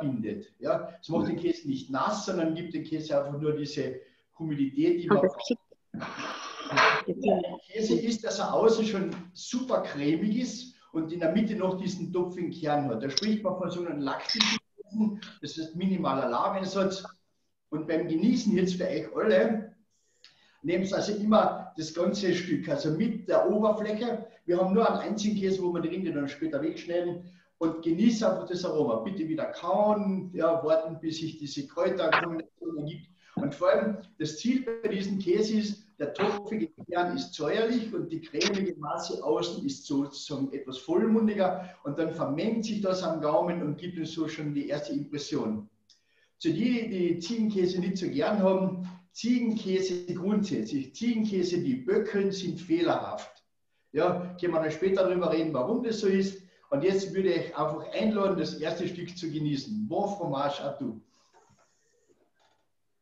bindet. Ja? Es macht den Käse nicht nass, sondern gibt dem Käse einfach nur diese Humidität, die man braucht. Der Käse ist, dass er außen schon super cremig ist und in der Mitte noch diesen topfigen Kern hat. Da spricht man von so einem laktischen Käse, das ist minimaler Lagensatz. Und beim Genießen jetzt für euch alle, nehmt also immer das ganze Stück, also mit der Oberfläche. Wir haben nur einen einzigen Käse, wo wir die Rinde dann später wegschneiden und genieße einfach das Aroma. Bitte wieder kauen, ja, warten, bis sich diese Kräuterkombination ergibt. Und vor allem das Ziel bei diesem Käse ist, der topfige Kern ist säuerlich und die cremige Masse außen ist sozusagen etwas vollmundiger und dann vermengt sich das am Gaumen und gibt uns so schon die erste Impression. Zu denen, die Ziegenkäse nicht so gern haben, Ziegenkäse grundsätzlich, Ziegenkäse, die Böckeln sind fehlerhaft. Ja, können wir dann später darüber reden, warum das so ist. Und jetzt würde ich einfach einladen, das erste Stück zu genießen. Bon fromage à tout.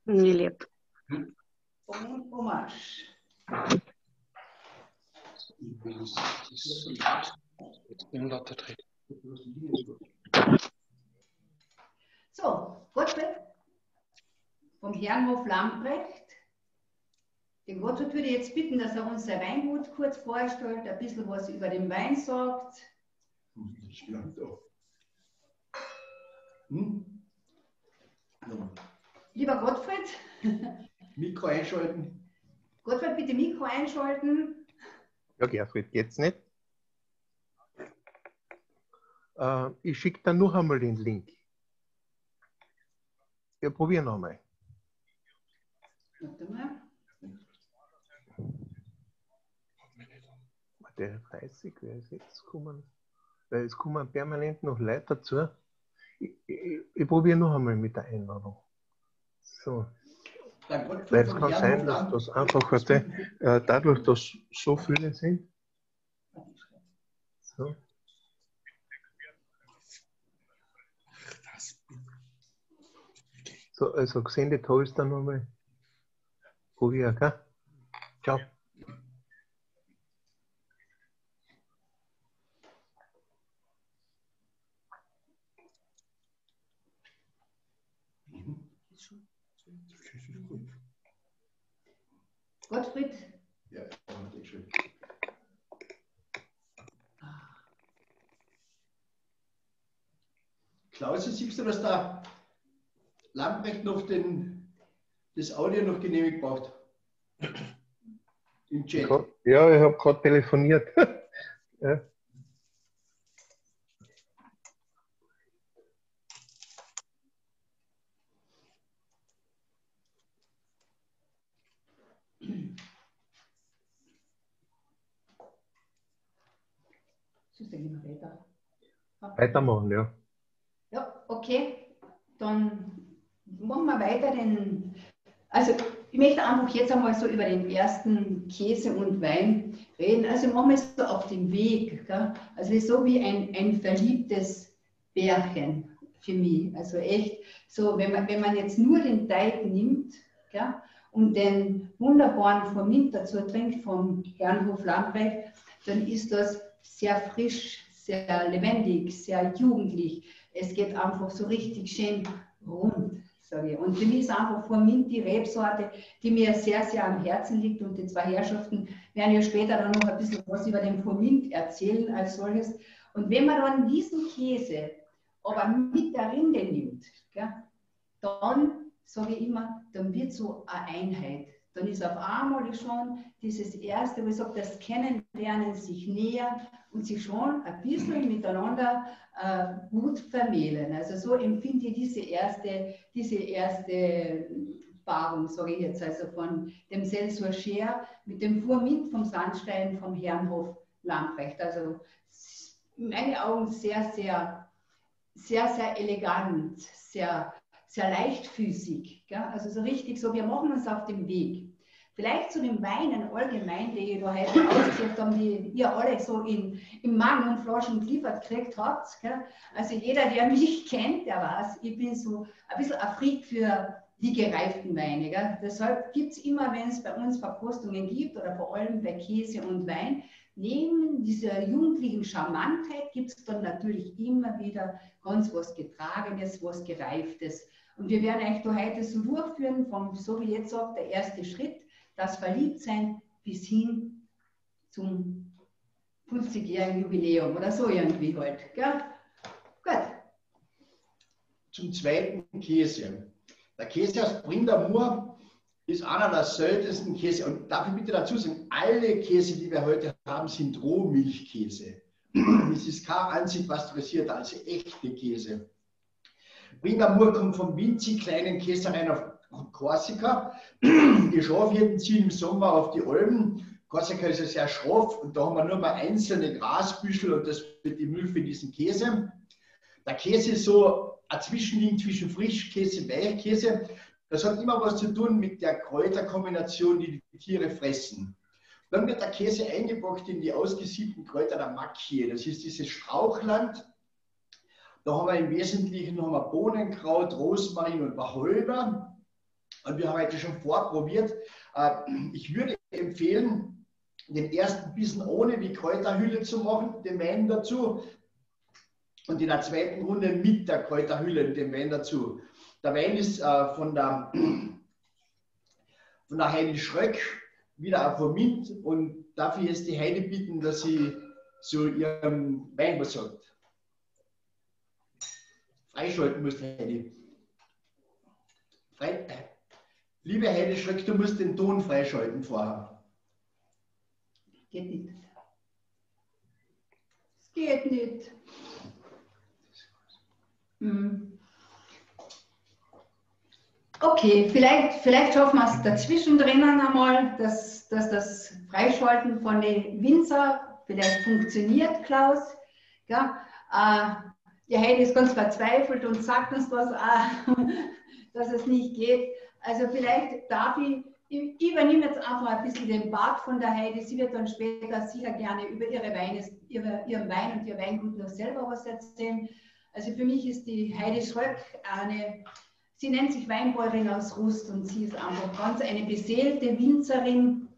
Nie lieb. Bon fromage. So, Gottfried vom Herrenhof Lamprecht. Den Gottfried würde ich jetzt bitten, dass er uns sein Weingut kurz vorstellt, ein bisschen was über den Wein sagt. Hm? Lieber Gottfried. Mikro einschalten. Gottfried, bitte Mikro einschalten. Ja, Gerfried, geht's nicht? Äh, ich schicke dann noch einmal den Link. Wir probieren nochmal. Warte mal. Der 30, wer ist jetzt gekommen? Weil es kommen permanent noch Leute dazu. Ich, ich, ich probiere noch einmal mit der Einladung. So. Weil es kann sein, dass das einfach, weißt dadurch, dass so viele sind. So. So, also gesendet habe ich es dann nochmal. Probier, gell? Ciao. Gottfried? Ja, schön. Klaus, siehst du, dass da Lamprecht noch den, das Audio noch genehmigt braucht? Im Chat. Ja, ich habe gerade telefoniert. ja. Weitermachen, ja. Ja, okay. Dann machen wir weiter den. Also, ich möchte einfach jetzt einmal so über den ersten Käse und Wein reden. Also, machen wir es so auf dem Weg. Gell? Also, so wie ein, ein verliebtes Bärchen für mich. Also, echt so, wenn man, wenn man jetzt nur den Teig nimmt gell? und den wunderbaren Formint dazu trinkt vom Herrenhof Lamprecht, dann ist das sehr frisch, sehr lebendig, sehr jugendlich. Es geht einfach so richtig schön rund, sage ich. Und für mich ist einfach Formint die Rebsorte, die mir sehr, sehr am Herzen liegt. Und die zwei Herrschaften werden ja später dann noch ein bisschen was über den Formint erzählen als solches. Und wenn man dann diesen Käse aber mit der Rinde nimmt, gell, dann sage ich immer, dann wird so eine Einheit dann ist auf einmal schon dieses erste, wo ich sage, das Kennenlernen, sich nähern und sich schon ein bisschen miteinander äh, gut vermählen. Also so empfinde ich diese erste, diese erste Paarung, sage ich jetzt, also von dem Selsor Scher mit dem Furmint vom Sandstein vom Herrenhof Lamprecht. Also in meinen Augen sehr, sehr, sehr, sehr elegant, sehr sehr leichtfüßig. Gell? Also so richtig so, wir machen uns auf den Weg. Vielleicht zu den Weinen allgemein, die ihr da heute ausgesucht haben, die ihr alle so in, in Magen und Flaschen geliefert gekriegt habt. Gell? Also jeder, der mich kennt, der weiß, ich bin so ein bisschen ein Freak für die gereiften Weine. Gell? Deshalb gibt es immer, wenn es bei uns Verkostungen gibt oder vor allem bei Käse und Wein, neben dieser jugendlichen Charmantheit gibt es dann natürlich immer wieder ganz was Getragenes, was Gereiftes. Und wir werden euch da heute so durchführen, von, so wie jetzt sagt, der erste Schritt, das Verliebtsein bis hin zum 50-jährigen Jubiläum oder so irgendwie halt. Gell? Gut. Zum zweiten Käse. Der Käse aus Brindermoor ist einer der seltensten Käse. Und darf ich bitte dazu sagen, alle Käse, die wir heute haben, sind Rohmilchkäse. Es ist kein einzig pasteurisierter, also echte Käse. Brindermoor kommt vom winzig kleinen Käsereien auf Korsika. Die Schafhirten ziehen im Sommer auf die Alpen. Korsika ist ja sehr schroff und da haben wir nur mal einzelne Grasbüschel und das wird die Milch für diesen Käse. Der Käse ist so ein Zwischending zwischen Frischkäse und Weichkäse. Das hat immer was zu tun mit der Kräuterkombination, die die Tiere fressen. Dann wird der Käse eingepackt in die ausgesiebten Kräuter der Makie. Das ist dieses Strauchland. Da haben wir im Wesentlichen haben wir Bohnenkraut, Rosmarin und Wacholder. Und wir haben heute schon vorprobiert. Äh, ich würde empfehlen, den ersten Bissen ohne die Kräuterhülle zu machen, den Wein dazu. Und in der zweiten Runde mit der Kräuterhülle, den Wein dazu. Der Wein ist äh, von der, von der Heidi Schröck wieder auf Mint und darf ich jetzt die Heidi bitten, dass sie zu ihrem Wein was sagt. Freischalten muss, Heidi. Frei, äh, Liebe Heide Schröck, du musst den Ton freischalten vorher. Geht nicht. Es geht nicht. Hm. Okay, vielleicht, vielleicht schaffen wir es dazwischen drinnen einmal, dass, dass das Freischalten von den Winzer vielleicht funktioniert, Klaus. Ja, äh, die Heide ist ganz verzweifelt und sagt uns das auch, dass es nicht geht. Also vielleicht darf ich, ich übernehme jetzt einfach ein bisschen den Part von der Heidi. Sie wird dann später sicher gerne über ihre Weine, ihre, ihren Wein und ihr Weingut noch selber was erzählen. Also für mich ist die Heidi Schröck eine, sie nennt sich Weinbäuerin aus Rust und sie ist einfach ganz eine beseelte Winzerin,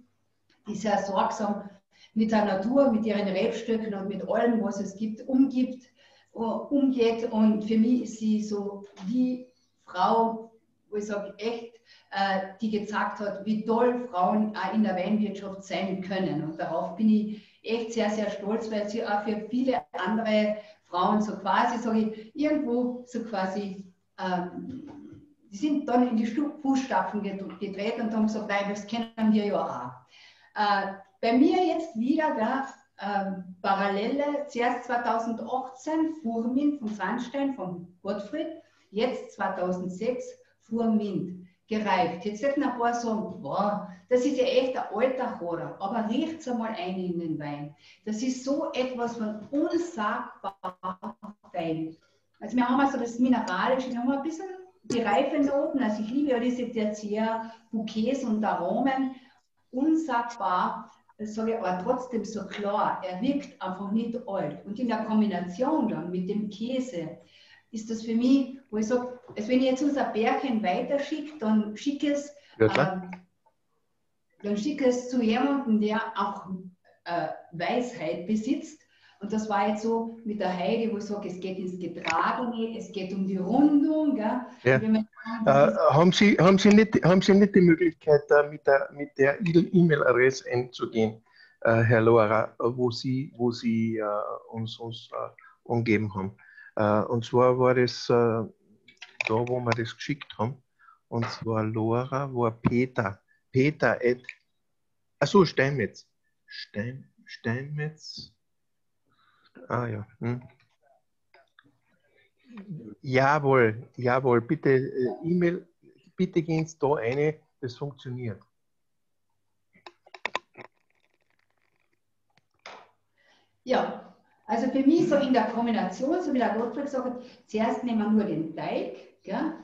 die sehr sorgsam mit der Natur, mit ihren Rebstöcken und mit allem, was es gibt, umgibt, äh, umgeht. Und für mich ist sie so die Frau, wo ich sage, echt, äh, die gezeigt hat, wie toll Frauen auch in der Weinwirtschaft sein können. Und darauf bin ich echt sehr, sehr stolz, weil sie auch für viele andere Frauen so quasi, sage ich, irgendwo so quasi, ähm, die sind dann in die Fußstapfen gedreht und haben gesagt, nein, das kennen wir ja auch. Äh, bei mir jetzt wieder der äh, Parallele, zuerst 2018 Furmin vom Sandstein, von Gottfried, jetzt 2006 Furmint gereift. Jetzt wird ein paar sagen, boah, das ist ja echt ein alter Horror, aber riecht es einmal ein in den Wein. Das ist so etwas von unsagbar fein. Also wir haben also das Mineralische, wir haben ein bisschen die Reifenoten, also ich liebe ja diese Tertiär, Bouquets und Aromen, unsagbar, sage ich aber trotzdem so klar, er wirkt einfach nicht alt. Und in der Kombination dann mit dem Käse, ist das für mich, wo ich sage, also wenn ich jetzt unser Bärchen weiterschicke, dann schicke es, ja, ähm, dann schicke es zu jemandem, der auch äh, Weisheit besitzt. Und das war jetzt so mit der Heide, wo ich sage, es geht ins Getragene, es geht um die Rundung. Ja. Sagen, äh, haben, Sie, haben, Sie nicht, haben Sie nicht die Möglichkeit, mit der mit der E-Mail-Adresse einzugehen, äh, Herr Lora, wo Sie, wo Sie äh, uns, uns äh, angegeben haben? Äh, und zwar war das da, wo wir das geschickt haben. Und zwar Laura war Peter. Peter at. Achso, Steinmetz. Stein, Steinmetz. Ah ja. Hm. Jawohl, jawohl. Bitte äh, E-Mail, bitte gehen Sie da eine, das funktioniert. Ja, also für mich so in der Kombination, so wie der Gottfried gesagt hat, zuerst nehmen wir nur den Teig, gell?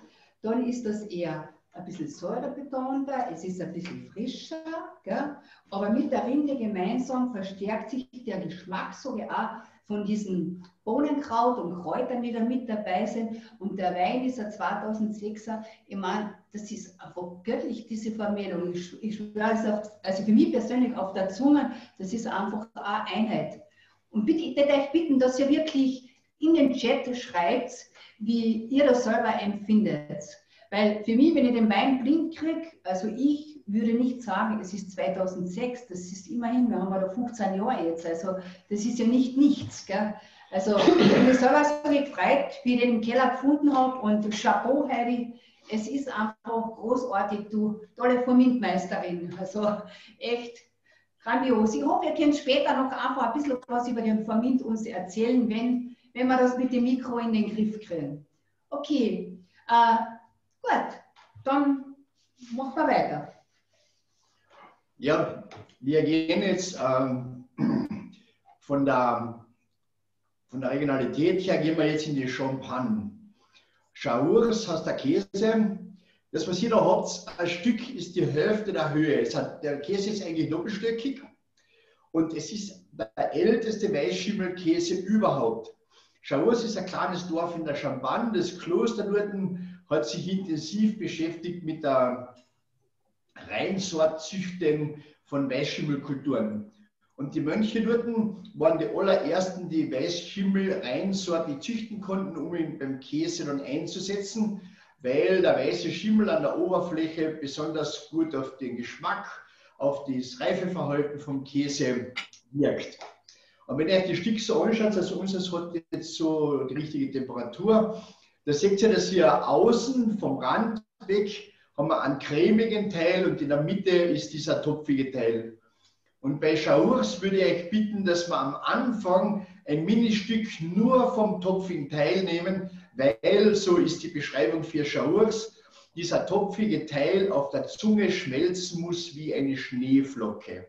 dann ist das eher ein bisschen säurebetonter, es ist ein bisschen frischer, gell? aber mit der Rinde gemeinsam verstärkt sich der Geschmack sogar auch von diesem Bohnenkraut und Kräutern, die da mit dabei sind. Und der Wein ist ein 2006er. Ich meine, das ist einfach göttlich, diese Vermählung. Ich, ich schwöre es auf, also für mich persönlich auf der Zunge, das ist einfach eine Einheit. Und bitte, ich euch bitten, dass ihr wirklich in den Chat schreibt, wie ihr das selber empfindet. Weil für mich, wenn ich den Wein blind kriege, also ich würde nicht sagen, es ist 2006, das ist immerhin, wir haben ja da 15 Jahre jetzt, also das ist ja nicht nichts. Gell? Also ich bin selber so gefreut, wie ich den Keller gefunden habe und Chapeau, Heidi, es ist einfach großartig, du tolle Vermintmeisterin, also echt grandios. Ich hoffe, ihr könnt später noch einfach ein bisschen was über den Vermint uns erzählen, wenn, wenn wir das mit dem Mikro in den Griff kriegen. Okay, äh, Gut, dann machen wir weiter. Ja, wir gehen jetzt ähm, von, der, von der Regionalität her, gehen wir jetzt in die Champagne. Chaours heißt der Käse. Das, was ihr da habt, ein Stück ist die Hälfte der Höhe. Hat, der Käse ist eigentlich doppelstöckig und es ist der älteste Weißschimmelkäse überhaupt. Chaours ist ein kleines Dorf in der Champagne. Das Kloster dort hat sich intensiv beschäftigt mit der Reinsortzüchten von Weißschimmelkulturen. Und die Mönche dort waren die allerersten, die Weißschimmel reinsortig züchten konnten, um ihn beim Käse dann einzusetzen, weil der weiße Schimmel an der Oberfläche besonders gut auf den Geschmack, auf das Reifeverhalten vom Käse wirkt. Und wenn ihr euch die Stück so anschaut, also unseres hat jetzt so die richtige Temperatur, da seht ihr, dass hier außen vom Rand weg haben wir einen cremigen Teil und in der Mitte ist dieser topfige Teil. Und bei Schaurs würde ich euch bitten, dass wir am Anfang ein Ministück nur vom topfigen Teil nehmen, weil, so ist die Beschreibung für Schaurs, dieser topfige Teil auf der Zunge schmelzen muss wie eine Schneeflocke.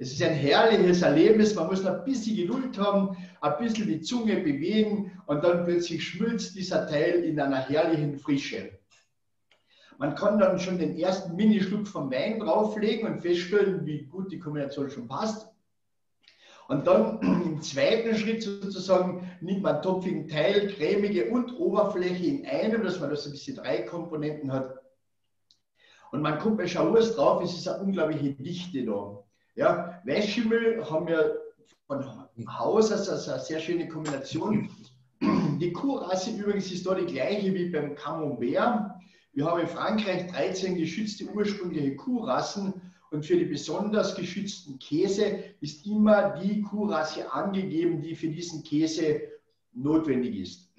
Es ist ein herrliches Erlebnis. Man muss ein bisschen Geduld haben, ein bisschen die Zunge bewegen und dann plötzlich schmilzt dieser Teil in einer herrlichen Frische. Man kann dann schon den ersten Minischluck vom Wein drauflegen und feststellen, wie gut die Kombination schon passt. Und dann im zweiten Schritt sozusagen nimmt man topfigen Teil, cremige und Oberfläche in einem, dass man das ein bisschen drei Komponenten hat. Und man kommt bei Schaurs drauf, es ist eine unglaubliche Dichte da. Ja, Weißschimmel haben wir von Haus aus also eine sehr schöne Kombination. Die Kuhrasse übrigens ist da die gleiche wie beim Camembert. Wir haben in Frankreich 13 geschützte ursprüngliche Kuhrassen und für die besonders geschützten Käse ist immer die Kuhrasse angegeben, die für diesen Käse notwendig ist.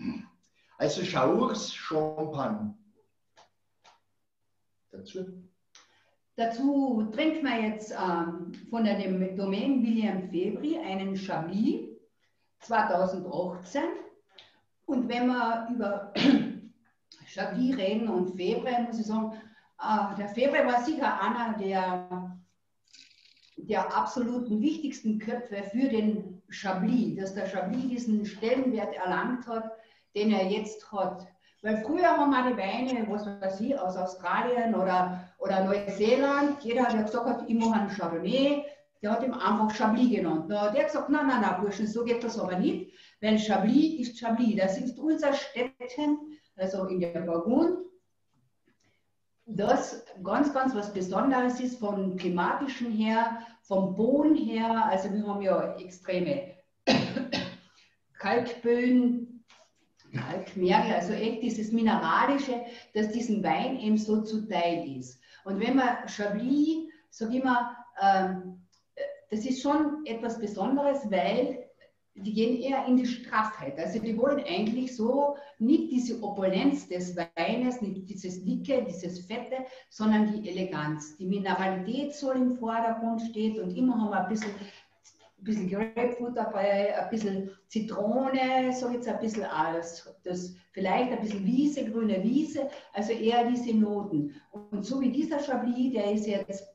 Also Chaours Champagne. Dazu. Dazu trinkt man jetzt ähm, von der Domain William Febri einen Chablis 2018. Und wenn wir über Chablis reden und Febre, muss ich sagen, äh, der Febre war sicher einer der, der absoluten wichtigsten Köpfe für den Chablis, dass der Chablis diesen Stellenwert erlangt hat, den er jetzt hat. Weil früher haben wir die Weine, was weiß ich, aus Australien oder, oder Neuseeland, jeder hat ja gesagt, ich mache einen Chardonnay, der hat ihm einfach Chablis genannt. Da der hat gesagt, nein, nein, nein, Burschen, so geht das aber nicht, weil Chablis ist Chablis. Das ist unser Städtchen, also in der Burgund, das ganz, ganz was Besonderes ist vom klimatischen her, vom Boden her. Also wir haben ja extreme Kalkböden, Kalkmergel, also echt dieses Mineralische, das diesem Wein eben so zuteil ist. Und wenn man Chablis, sage ich immer, ähm, das ist schon etwas Besonderes, weil die gehen eher in die Straffheit. Also die wollen eigentlich so nicht diese Opulenz des Weines, nicht dieses Dicke, dieses Fette, sondern die Eleganz. Die Mineralität soll im Vordergrund stehen und immer haben wir ein bisschen ein bisschen Grapefruit dabei, ein bisschen Zitrone, so jetzt ein bisschen alles. Das, vielleicht ein bisschen Wiese, grüne Wiese, also eher diese Noten. Und so wie dieser Chablis, der ist jetzt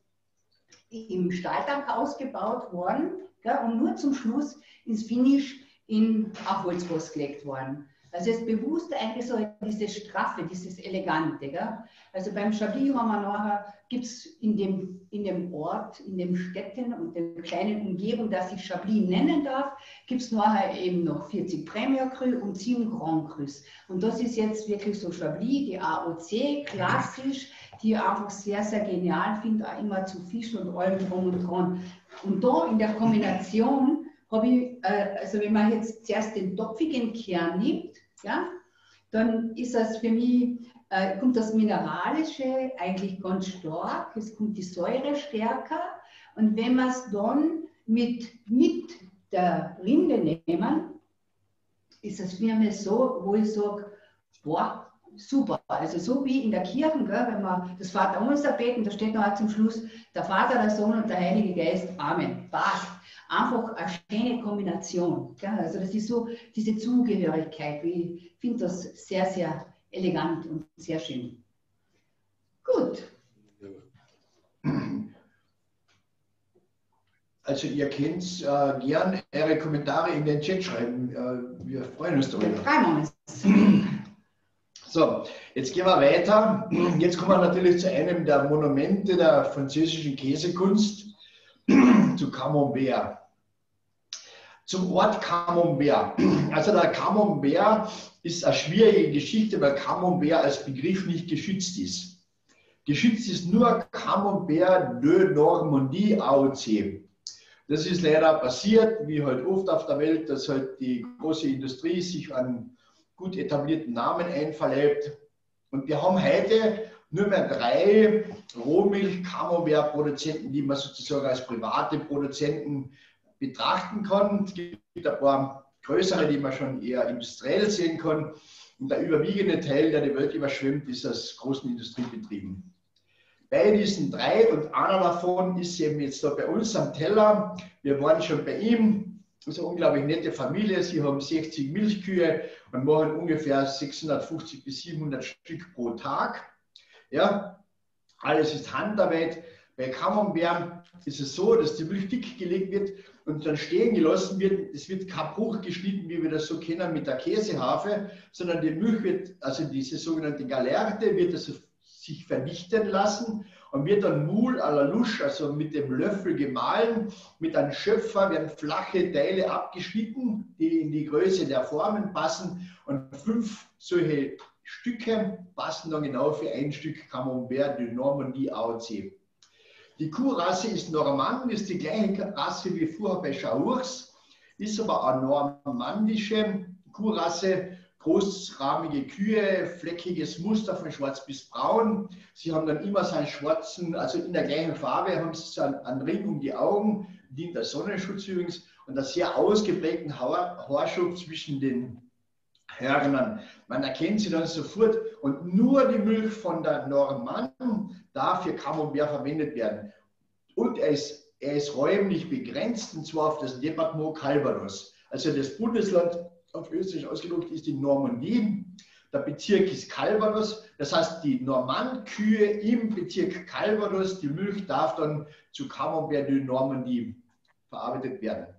im Stahltank ausgebaut worden gell, und nur zum Schluss ins Finish in Holzfass gelegt worden. Also es ist bewusst eigentlich so diese Straffe, dieses Elegante. Gell? Also beim Chablis haben wir nachher, gibt es in dem, in dem Ort, in den Städten und der kleinen Umgebung, das ich Chablis nennen darf, gibt es nachher eben noch 40 Premier Cru und 7 Grand Crus. Und das ist jetzt wirklich so Chablis, die AOC, klassisch, die ich einfach sehr, sehr genial finde, auch immer zu fischen und allem drum und dran. Und da in der Kombination habe ich, äh, also wenn man jetzt zuerst den topfigen Kern nimmt, ja, dann ist das für mich, äh, kommt das Mineralische eigentlich ganz stark, es kommt die Säure stärker und wenn wir es dann mit, mit der Rinde nehmen, ist es für mich so, wo ich sage, boah, super. Also so wie in der Kirche, gell, wenn wir das Vaterunser beten, da steht noch zum Schluss, der Vater, der Sohn und der Heilige Geist, Amen. Passt einfach eine schöne Kombination. Gell? Also das ist so diese Zugehörigkeit. Ich finde das sehr, sehr elegant und sehr schön. Gut. Also ihr könnt äh, gern eure Kommentare in den Chat schreiben. Äh, wir freuen uns darüber. freuen uns. So, jetzt gehen wir weiter. Jetzt kommen wir natürlich zu einem der Monumente der französischen Käsekunst zu Camembert. Zum Ort Camembert. Also der Camembert ist eine schwierige Geschichte, weil Camembert als Begriff nicht geschützt ist. Geschützt ist nur Camembert de Normandie AOC. Das ist leider passiert, wie halt oft auf der Welt, dass halt die große Industrie sich an gut etablierten Namen einverleibt. Und wir haben heute nur mehr drei Rohmilch-Camembert-Produzenten, die man sozusagen als private Produzenten betrachten kann. Es gibt ein paar größere, die man schon eher industriell sehen kann. Und der überwiegende Teil, der die Welt überschwemmt, ist aus großen Industriebetrieben. Bei diesen drei und einer davon ist eben jetzt da bei uns am Teller. Wir waren schon bei ihm. Das ist eine unglaublich nette Familie. Sie haben 60 Milchkühe und machen ungefähr 650 bis 700 Stück pro Tag. Ja, alles ist Handarbeit. Bei Camembert ist es so, dass die Milch dick gelegt wird und dann stehen gelassen wird. Es wird kein Bruch geschnitten, wie wir das so kennen mit der Käsehafe, sondern die Milch wird, also diese sogenannte Galerte, wird also sich vernichten lassen und wird dann Moule à la Louche, also mit dem Löffel gemahlen. Mit einem Schöpfer werden flache Teile abgeschnitten, die in die Größe der Formen passen und fünf solche Stücke passen dann genau für ein Stück Camembert de Normandie AOC. Die Kuhrasse ist Normand, ist die gleiche Rasse wie vorher bei Chaours, ist aber eine normandische Kuhrasse, großrahmige Kühe, fleckiges Muster von schwarz bis braun. Sie haben dann immer seinen schwarzen, also in der gleichen Farbe, haben sie so einen, einen Ring um die Augen, dient als Sonnenschutz übrigens, und einen sehr ausgeprägten Haarschub zwischen den Hörnern. Man erkennt sie dann sofort und nur die Milch von der Normanden darf für Camembert verwendet werden. Und er ist, er ist räumlich begrenzt und zwar auf das Departement Calvados. Also das Bundesland auf Österreich ausgedrückt ist die Normandie. Der Bezirk ist Calvados. Das heißt, die Normandkühe im Bezirk Calvados, die Milch darf dann zu Camembert de Normandie verarbeitet werden.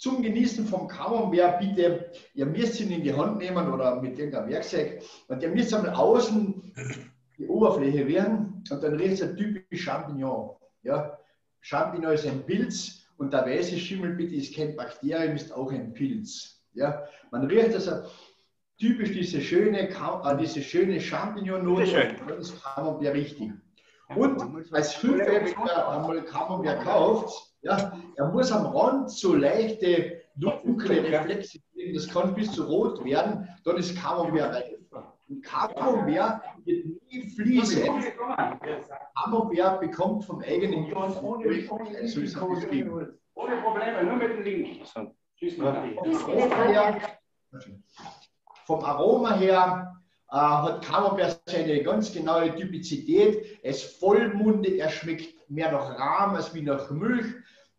Zum Genießen vom Camembert bitte, ihr müsst ihn in die Hand nehmen oder mit irgendeinem Werkzeug und ihr müsst einmal außen die Oberfläche rühren und dann riecht es typisch Champignon. Ja? Champignon ist ein Pilz und der weiße Schimmelbitte ist kein Bakterium, ist auch ein Pilz. Ja? Man riecht also typisch diese schöne, äh, diese schöne Champignon-Note und das ist Camembert richtig. Und als Hilfe, wenn man einmal Camembert kauft, ja, er muss am Rand so leichte, dunkle Reflexe geben. Das kann bis zu rot werden. Dann ist Camembert reif. Und Camembert wird nie fließen. Camembert bekommt vom eigenen Jungen ohne, ohne, ohne Probleme, nur mit dem Link. Tschüss, Vom Aroma her äh, hat Camembert seine ganz genaue Typizität. Er ist vollmundig, er schmeckt mehr nach Rahm als wie nach Milch.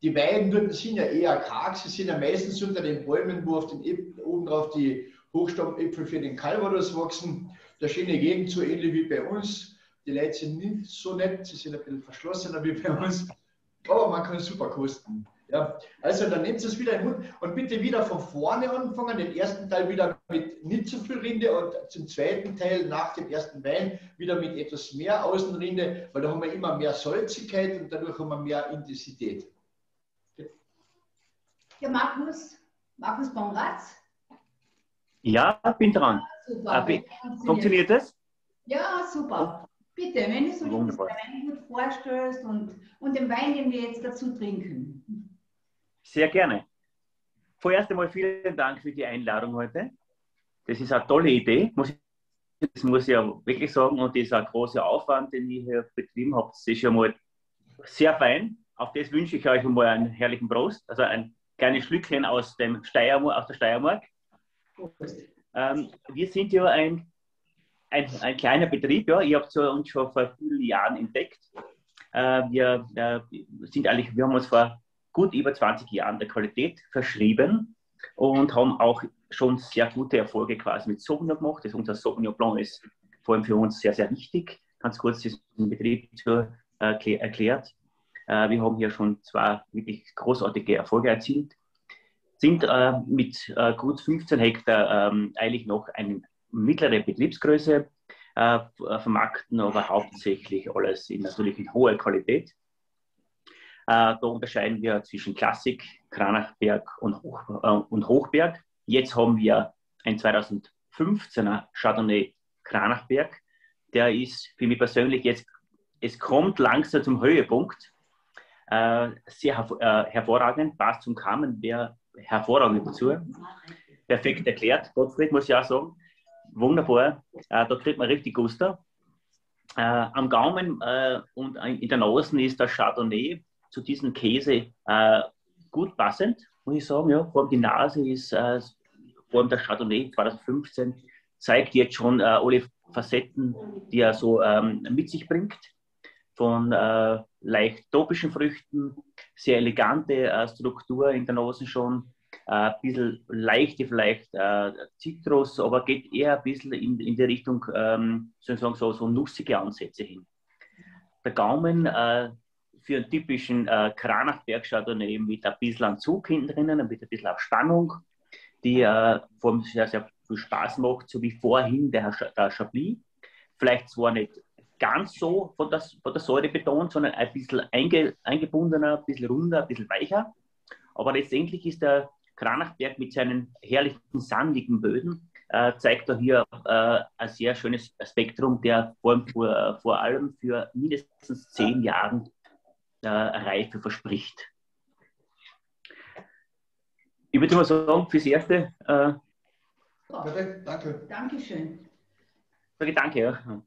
Die Weiden sind ja eher karg, sie sind ja meistens unter den Bäumen, wo auf den oben drauf die Hochstammäpfel für den Calvados wachsen. Der schöne Gegend, so ähnlich wie bei uns. Die Leute sind nicht so nett, sie sind ein bisschen verschlossener wie bei uns, aber man kann super kosten. Ja, also dann nehmt es wieder im Mund und bitte wieder von vorne anfangen. Den ersten Teil wieder mit nicht zu viel Rinde und zum zweiten Teil nach dem ersten Wein wieder mit etwas mehr Außenrinde, weil da haben wir immer mehr Salzigkeit und dadurch haben wir mehr Intensität. Ja, Markus, Markus Baumratz. Ja, bin dran. Super. Äh, funktioniert das? Ja, super. Bitte, wenn du so den Wein gut vorstellst und, und den Wein, den wir jetzt dazu trinken. Sehr gerne. Vorerst einmal vielen Dank für die Einladung heute. Das ist eine tolle Idee, muss ich, das muss ich ja wirklich sagen. Und das ist ein großer Aufwand, den ihr hier betrieben habt. Das ist schon mal sehr fein. Auf das wünsche ich euch einmal einen herrlichen Prost. Also ein kleines Schlückchen aus, dem Steiermark, aus der Steiermark. Ähm, wir sind ja ein, ein, ein, kleiner Betrieb. Ja. Ihr habt uns schon vor vielen Jahren entdeckt. Äh, wir äh, sind eigentlich, wir haben uns vor gut über 20 Jahren der Qualität verschrieben und haben auch schon sehr gute Erfolge quasi mit Sauvignon gemacht. Das, unser Sauvignon Blanc ist vor allem für uns sehr, sehr wichtig. Ganz kurz ein Betrieb zu, äh, erklärt. Äh, wir haben hier schon zwei wirklich großartige Erfolge erzielt, sind äh, mit äh, gut 15 Hektar ähm, eigentlich noch eine mittlere Betriebsgröße, äh, vermarkten aber hauptsächlich alles in, natürlich in hoher Qualität. Äh, da unterscheiden wir zwischen Klassik, Kranachberg und, Hoch, äh, und Hochberg. Jetzt haben wir ein 2015er Chardonnay Kranachberg. Der ist für mich persönlich jetzt, es kommt langsam zum Höhepunkt. Äh, sehr äh, hervorragend, passt zum Kamen, wäre hervorragend dazu. Perfekt erklärt, Gottfried muss ich auch sagen. Wunderbar, äh, da kriegt man richtig Guster. Äh, am Gaumen und in der Nase ist der Chardonnay zu diesem Käse äh, gut passend, muss ich sagen. Ja. Vor allem die Nase ist, äh, vor allem der Chardonnay 2015, zeigt jetzt schon äh, alle Facetten, die er so ähm, mit sich bringt. Von äh, leicht tropischen Früchten, sehr elegante äh, Struktur in der Nase schon, ein äh, bisschen leichte vielleicht äh, Zitrus, aber geht eher ein bisschen in, in die Richtung, ähm, sozusagen so, so nussige Ansätze hin. Der Gaumen für einen typischen äh, Kranachberg Chardonnay mit ein bisschen Zug hinten drinnen, mit ein bisschen Spannung, die äh, vor allem sehr, sehr viel Spaß macht, so wie vorhin der, der Chablis. Vielleicht zwar nicht ganz so von der, von der Säure betont, sondern ein bisschen einge, eingebundener, ein bisschen runder, ein bisschen weicher. Aber letztendlich ist der Kranachberg mit seinen herrlichen sandigen Böden äh, zeigt da hier äh, ein sehr schönes Spektrum, der vor, vor, vor allem für mindestens zehn Jahre äh, Reife verspricht. Ich würde mal sagen, fürs Erste. Äh, Perfekt, danke. Dankeschön. Sage danke, ja.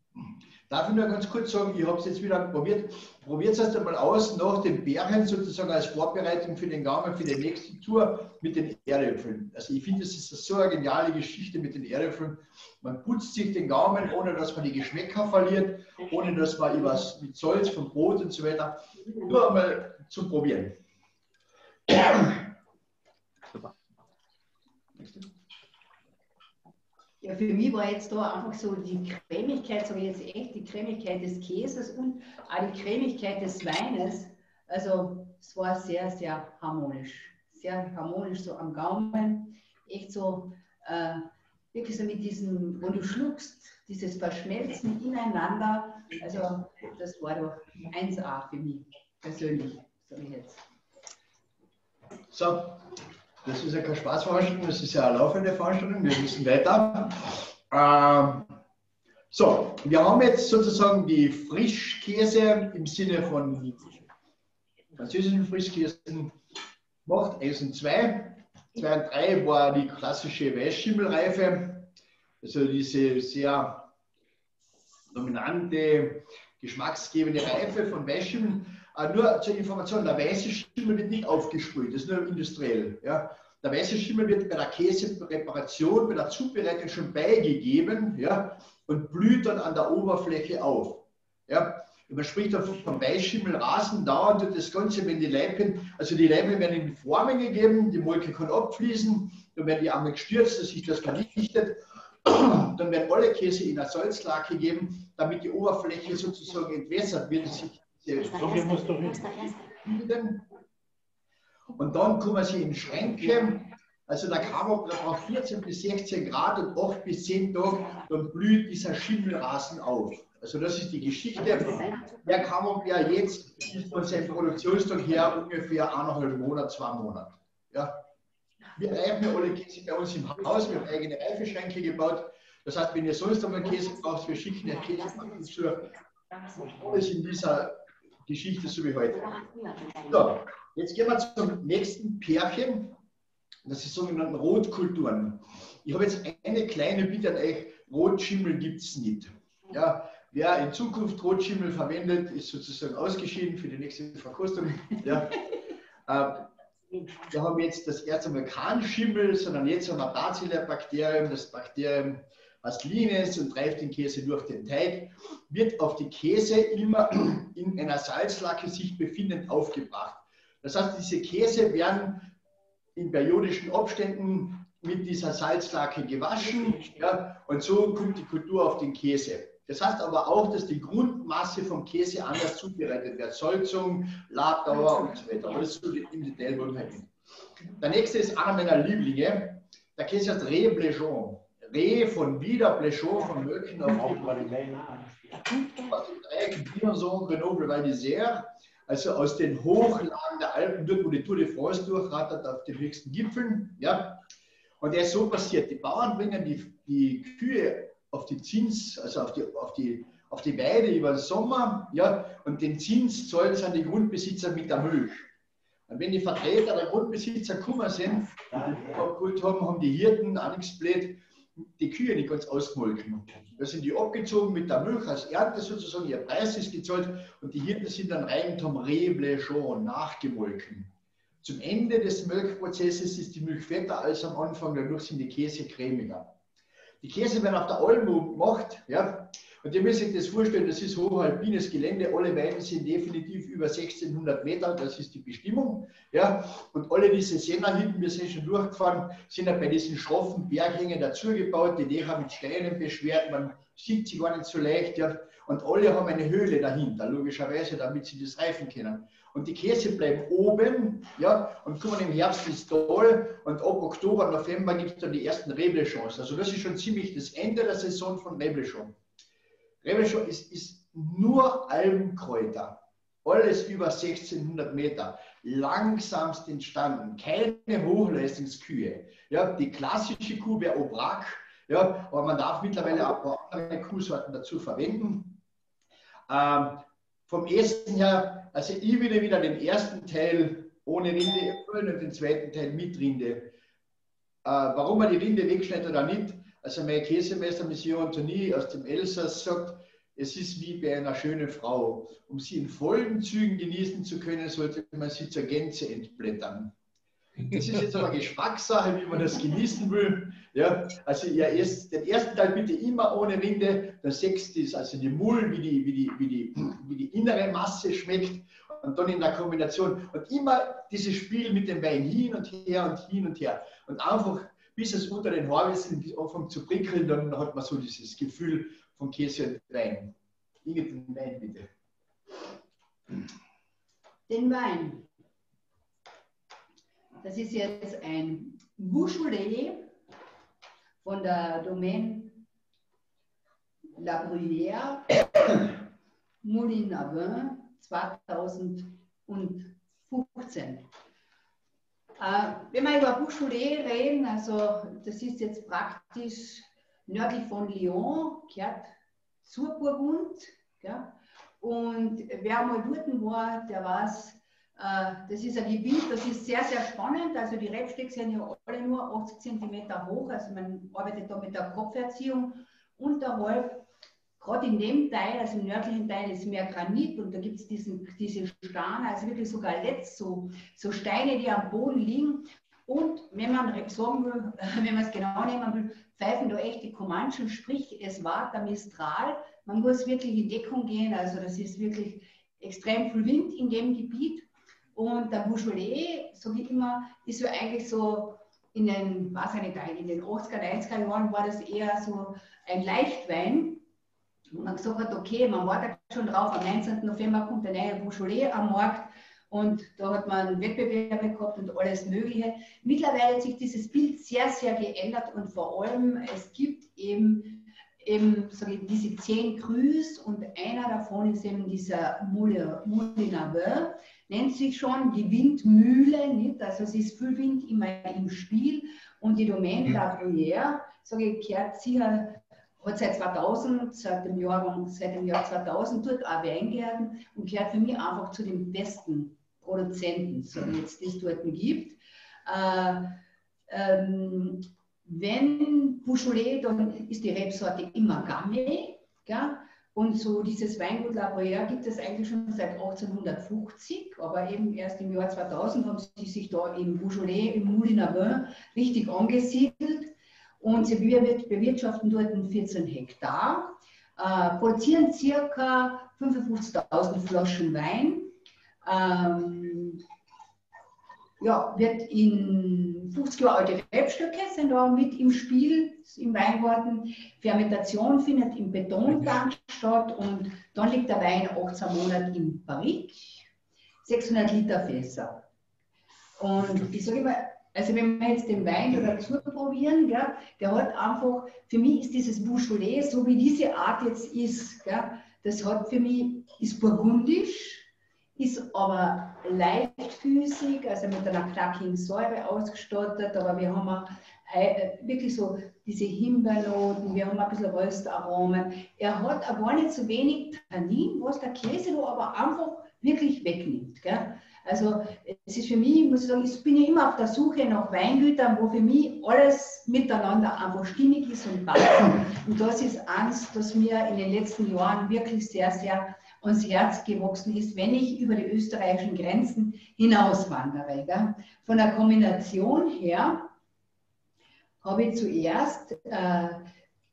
Darf ich nur ganz kurz sagen, ich habe es jetzt wieder probiert. Probiert es erst einmal aus, nach den Bären sozusagen als Vorbereitung für den Gang, für die nächste Tour mit den Erdäpfeln. Also ich finde, das ist so eine geniale Geschichte mit den Erdäpfeln. Man putzt sich den Gaumen, ohne dass man die Geschmäcker verliert, ohne dass man was mit Salz vom Brot und so weiter. Nur einmal zum Probieren. Super. Nächste. Ja, für mich war jetzt da einfach so die Cremigkeit, ich jetzt echt, die Cremigkeit des Käses und auch die Cremigkeit des Weines. Also es war sehr, sehr harmonisch. Sehr harmonisch so am Gaumen. Echt so, äh, wirklich so mit diesem, wo du schluckst, dieses Verschmelzen ineinander. Also das war doch 1A für mich persönlich, ich jetzt. So, das ist ja keine Spaßveranstaltung, das ist ja eine laufende Veranstaltung. Wir müssen weiter. Ähm, so, wir haben jetzt sozusagen die Frischkäse im Sinne von französischen Frischkäsen gemacht. 1 und 2. 2 und 3 war die klassische Weißschimmelreife. Also diese sehr dominante, geschmacksgebende Reife von Weißschimmeln. Äh, nur zur Information, der weiße Schimmel wird nicht aufgesprüht, das ist nur industriell. Ja. Der weiße Schimmel wird bei der Käsepräparation, bei der Zubereitung schon beigegeben ja, und blüht dann an der Oberfläche auf. Ja. Man spricht davon vom Weißschimmel, Rasen, dauernd und das Ganze, wenn die Leipen, also die Leipen werden in Formen gegeben, die Molke kann abfließen, dann werden die einmal gestürzt, dass sich das vernichtet. Dann werden alle Käse in eine Salzlake gegeben, damit die Oberfläche sozusagen entwässert wird, sich so, muss doch hin. Und dann kommen sie in Schränke. Also der Kammer braucht 14 bis 16 Grad und 8 bis 10 Tage, dann blüht dieser Schimmelrasen auf. Also das ist die Geschichte. Der Camembert jetzt ist von seinem Produktionstag her ungefähr eineinhalb Monate, zwei Monate. Ja. Wir reifen alle Käse bei uns im Haus, wir haben eigene Reifeschränke gebaut. Das heißt, wenn ihr sonst einmal Käse braucht, wir schicken den Käse zu. Alles in dieser Geschichte so wie heute. So, jetzt gehen wir zum nächsten Pärchen. Das ist sogenannten Rotkulturen. Ich habe jetzt eine kleine Bitte an euch. Rotschimmel gibt es nicht. Ja, Wer in Zukunft Rotschimmel verwendet, ist sozusagen ausgeschieden für die nächste Verkostung. Ja. äh, wir haben jetzt das erste Mal kein Schimmel, sondern jetzt haben wir Bacillobakterium. Das Bakterium heißt Lines und treibt den Käse durch den Teig, wird auf die Käse immer in einer Salzlacke sich befindend aufgebracht. Das heißt, diese Käse werden in periodischen Abständen mit dieser Salzlacke gewaschen ja, und so kommt die Kultur auf den Käse. Das heißt aber auch, dass die Grundmasse vom Käse anders zubereitet wird. Salzung, Labdauer und so weiter. Alles so im Detail hin. Der nächste ist einer meiner Lieblinge. Der Käse heißt Ré von Wieder, Blejon von Mölken auf Dreieck, Grenoble, Val. Also aus den Hochlagen der Alpen, dort wo die Tour de France durchrattert, auf den höchsten Gipfeln. Ja. Und der ist so passiert. Die Bauern bringen die, die Kühe auf die Zins, also auf die, auf die, auf die Weide über den Sommer, ja, und den Zins zahlen sind die Grundbesitzer mit der Milch. Und wenn die Vertreter der Grundbesitzer gekommen sind, abgeholt haben, haben die Hirten auch nichts blöd, die Kühe nicht ganz ausgemolken. Da sind die abgezogen mit der Milch als Ernte sozusagen, ihr Preis ist gezahlt und die Hirten sind dann rein haben Reble schon nachgemolken. Zum Ende des Milchprozesses ist die Milch fetter als am Anfang, dadurch sind die Käse cremiger. Die Käse werden auf der Almo gemacht. Ja? Und ihr müsst euch das vorstellen, das ist hochalpines Gelände. Alle Weiden sind definitiv über 1600 Meter, das ist die Bestimmung. Ja? Und alle diese Senner hinten, wir sind schon durchgefahren, sind ja bei diesen schroffen Berghängen dazugebaut, die Näher mit Steinen beschwert, man sieht sie gar nicht so leicht. Ja? Und alle haben eine Höhle dahinter, logischerweise, damit sie das reifen können und die Käse bleiben oben, ja, und kommen im Herbst ins Tal und ab Oktober, November gibt es dann die ersten Rebleschons. Also das ist schon ziemlich das Ende der Saison von Rebleschon. Rebleschon ist, ist nur Almkräuter, alles über 1600 Meter, langsamst entstanden, keine Hochleistungskühe. Ja, die klassische Kuh wäre Aubrac, ja, aber man darf mittlerweile auch andere Kuhsorten dazu verwenden. Ähm, vom ersten her, also ich würde wieder den ersten Teil ohne Rinde erfüllen und den zweiten Teil mit Rinde. Äh, warum man die Rinde wegschneidet oder nicht, also mein Käsemeister Monsieur Anthony aus dem Elsass sagt, es ist wie bei einer schönen Frau. Um sie in vollen Zügen genießen zu können, sollte man sie zur Gänze entblättern. Das ist jetzt aber Geschmackssache, wie man das genießen will. Ja, also ihr erst, den ersten Teil bitte immer ohne Rinde. Der sechste ist also die Mull, wie die, wie, die, wie, die, wie die innere Masse schmeckt. Und dann in der Kombination. Und immer dieses Spiel mit dem Wein hin und her und hin und her. Und einfach, bis es unter den Haarwürzeln anfängt zu prickeln, dann hat man so dieses Gefühl von Käse und Wein. Inge, den Wein bitte. Den Wein. Das ist jetzt ein Bouchoulet von der Domaine La Bruyère Moulin à Vin 2015. Äh, wenn wir über Bouchoulet reden, also das ist jetzt praktisch nördlich von Lyon, gehört zur Burgund. Ja? Und wer mal dort war, der weiß, äh, das ist ein Gebiet, das ist sehr, sehr spannend. Also die Rebsticks sind ja alle nur 80 cm hoch. Also man arbeitet da mit der Kopferziehung unterhalb. Gerade in dem Teil, also im nördlichen Teil, ist mehr Granit und da gibt es diese Steine, also wirklich so Galetts, so, so Steine, die am Boden liegen. Und wenn man sagen will, wenn man es genau nehmen will, pfeifen da echt die Comanchen, sprich es war der Mistral. Man muss wirklich in Deckung gehen, also das ist wirklich extrem viel Wind in dem Gebiet. Und der Beaujolais, so wie immer, ist so eigentlich so in den, weiß ich in den 80er, 90er Jahren war das eher so ein Leichtwein. Und man gesagt hat, okay, man wartet schon drauf, am 19. November kommt der neue Beaujolais am Markt. und da hat man Wettbewerbe gehabt und alles Mögliche. Mittlerweile hat sich dieses Bild sehr, sehr geändert und vor allem es gibt eben, eben ich, diese zehn Grüß und einer davon ist eben dieser Moulinaveur, nennt sich schon die Windmühle, nicht? also es ist viel Wind immer im Spiel und die Domaine mhm. La Bruyère, sage ich, kehrt sicher hat seit 2000, seit dem Jahr, seit dem Jahr 2000 dort auch Weingärten und gehört für mich einfach zu den besten Produzenten, so jetzt es dort gibt. Äh, ähm, wenn Beaujolais, dann ist die Rebsorte immer Gamay. Gell? Und so dieses Weingut La Bruyère gibt es eigentlich schon seit 1850, aber eben erst im Jahr 2000 haben sie sich da im Beaujolais, im Moulin à richtig angesiedelt. Und sie bewirtschaften dort 14 Hektar, äh, produzieren ca. 55.000 Flaschen Wein. Ähm, ja, wird in 50 Jahre alte Rebstöcke sind da mit im Spiel im Weingarten. Fermentation findet im Betontank statt und dann liegt der Wein 18 Monate im Barrique, 600 Liter Fässer. Und ich sage immer, also wenn wir jetzt den Wein dazu probieren, gell, der hat einfach, für mich ist dieses Beaujolais, so wie diese Art jetzt ist, gell, das hat für mich, ist burgundisch, ist aber leichtfüßig, also mit einer knackigen Säure ausgestattet, aber wir haben auch äh, wirklich so diese Himbeernoten, wir haben ein bisschen Röstaromen. Er hat auch gar nicht so wenig Tannin, was der Käse aber einfach wirklich wegnimmt. Gell? Also es ist für mich, muss ich sagen, ich bin ja immer auf der Suche nach Weingütern, wo für mich alles miteinander einfach stimmig ist und passt. Und das ist eins, das mir in den letzten Jahren wirklich sehr, sehr ans Herz gewachsen ist, wenn ich über die österreichischen Grenzen hinauswandere. Gell? Von der Kombination her habe ich zuerst, äh,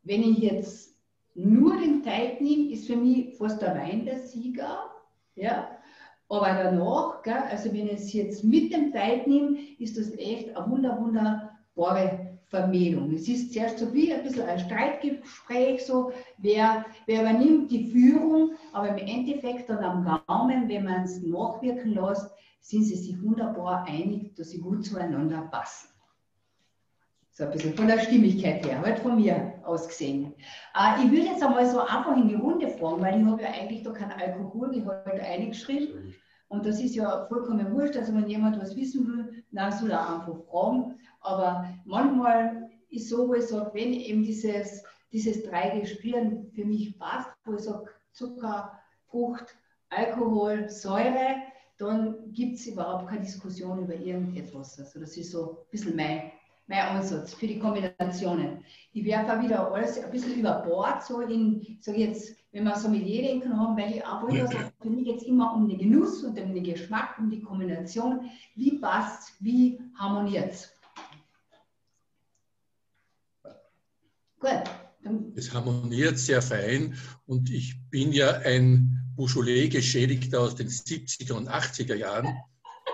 wenn ich jetzt nur den Teig nehme, ist für mich fast der Wein der Sieger. Ja? Aber danach, gell, also wenn ich es jetzt mit dem Teig nehme, ist das echt eine wunder, wunderbare Vermählung. Es ist zuerst so wie ein bisschen ein Streitgespräch, so wer, wer übernimmt die Führung, aber im Endeffekt dann am Gaumen, wenn man es nachwirken lässt, sind sie sich wunderbar einig, dass sie gut zueinander passen. So ein bisschen von der Stimmigkeit her, halt von mir aus gesehen. Äh, ich würde jetzt einmal so einfach in die Runde fragen, weil ich habe ja eigentlich da keinen Alkohol, ich habe halt eingeschrieben. Und das ist ja vollkommen wurscht. Also wenn jemand was wissen will, dann soll er einfach fragen. Aber manchmal ist so, wo ich sage, wenn eben dieses, dieses Dreigespieren für mich passt, wo ich sage, Zucker, Frucht, Alkohol, Säure, dann gibt es überhaupt keine Diskussion über irgendetwas. Also das ist so ein bisschen mein mein Ansatz für die Kombinationen. Ich werfe auch wieder alles ein bisschen über Bord, so in, sage jetzt, wenn wir Sommelier-Denken haben, weil ich einfach ja sage, für mich geht es immer um den Genuss und um den Geschmack, um die Kombination. Wie passt wie harmoniert es? Gut. Es harmoniert sehr fein und ich bin ja ein Beaujolais-Geschädigter aus den 70er und 80er Jahren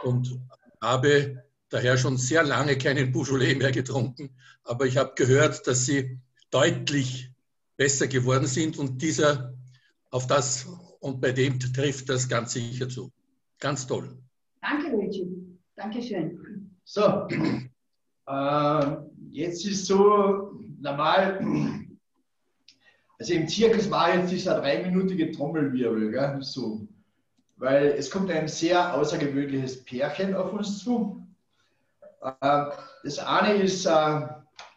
und habe daher schon sehr lange keinen Beaujolais mehr getrunken, aber ich habe gehört, dass sie deutlich besser geworden sind und dieser auf das und bei dem trifft das ganz sicher zu. Ganz toll. Danke, Luigi. Dankeschön. So, äh, jetzt ist so normal, also im Zirkus war jetzt dieser dreiminütige Trommelwirbel, gell, so, weil es kommt ein sehr außergewöhnliches Pärchen auf uns zu. Äh, das eine ist äh,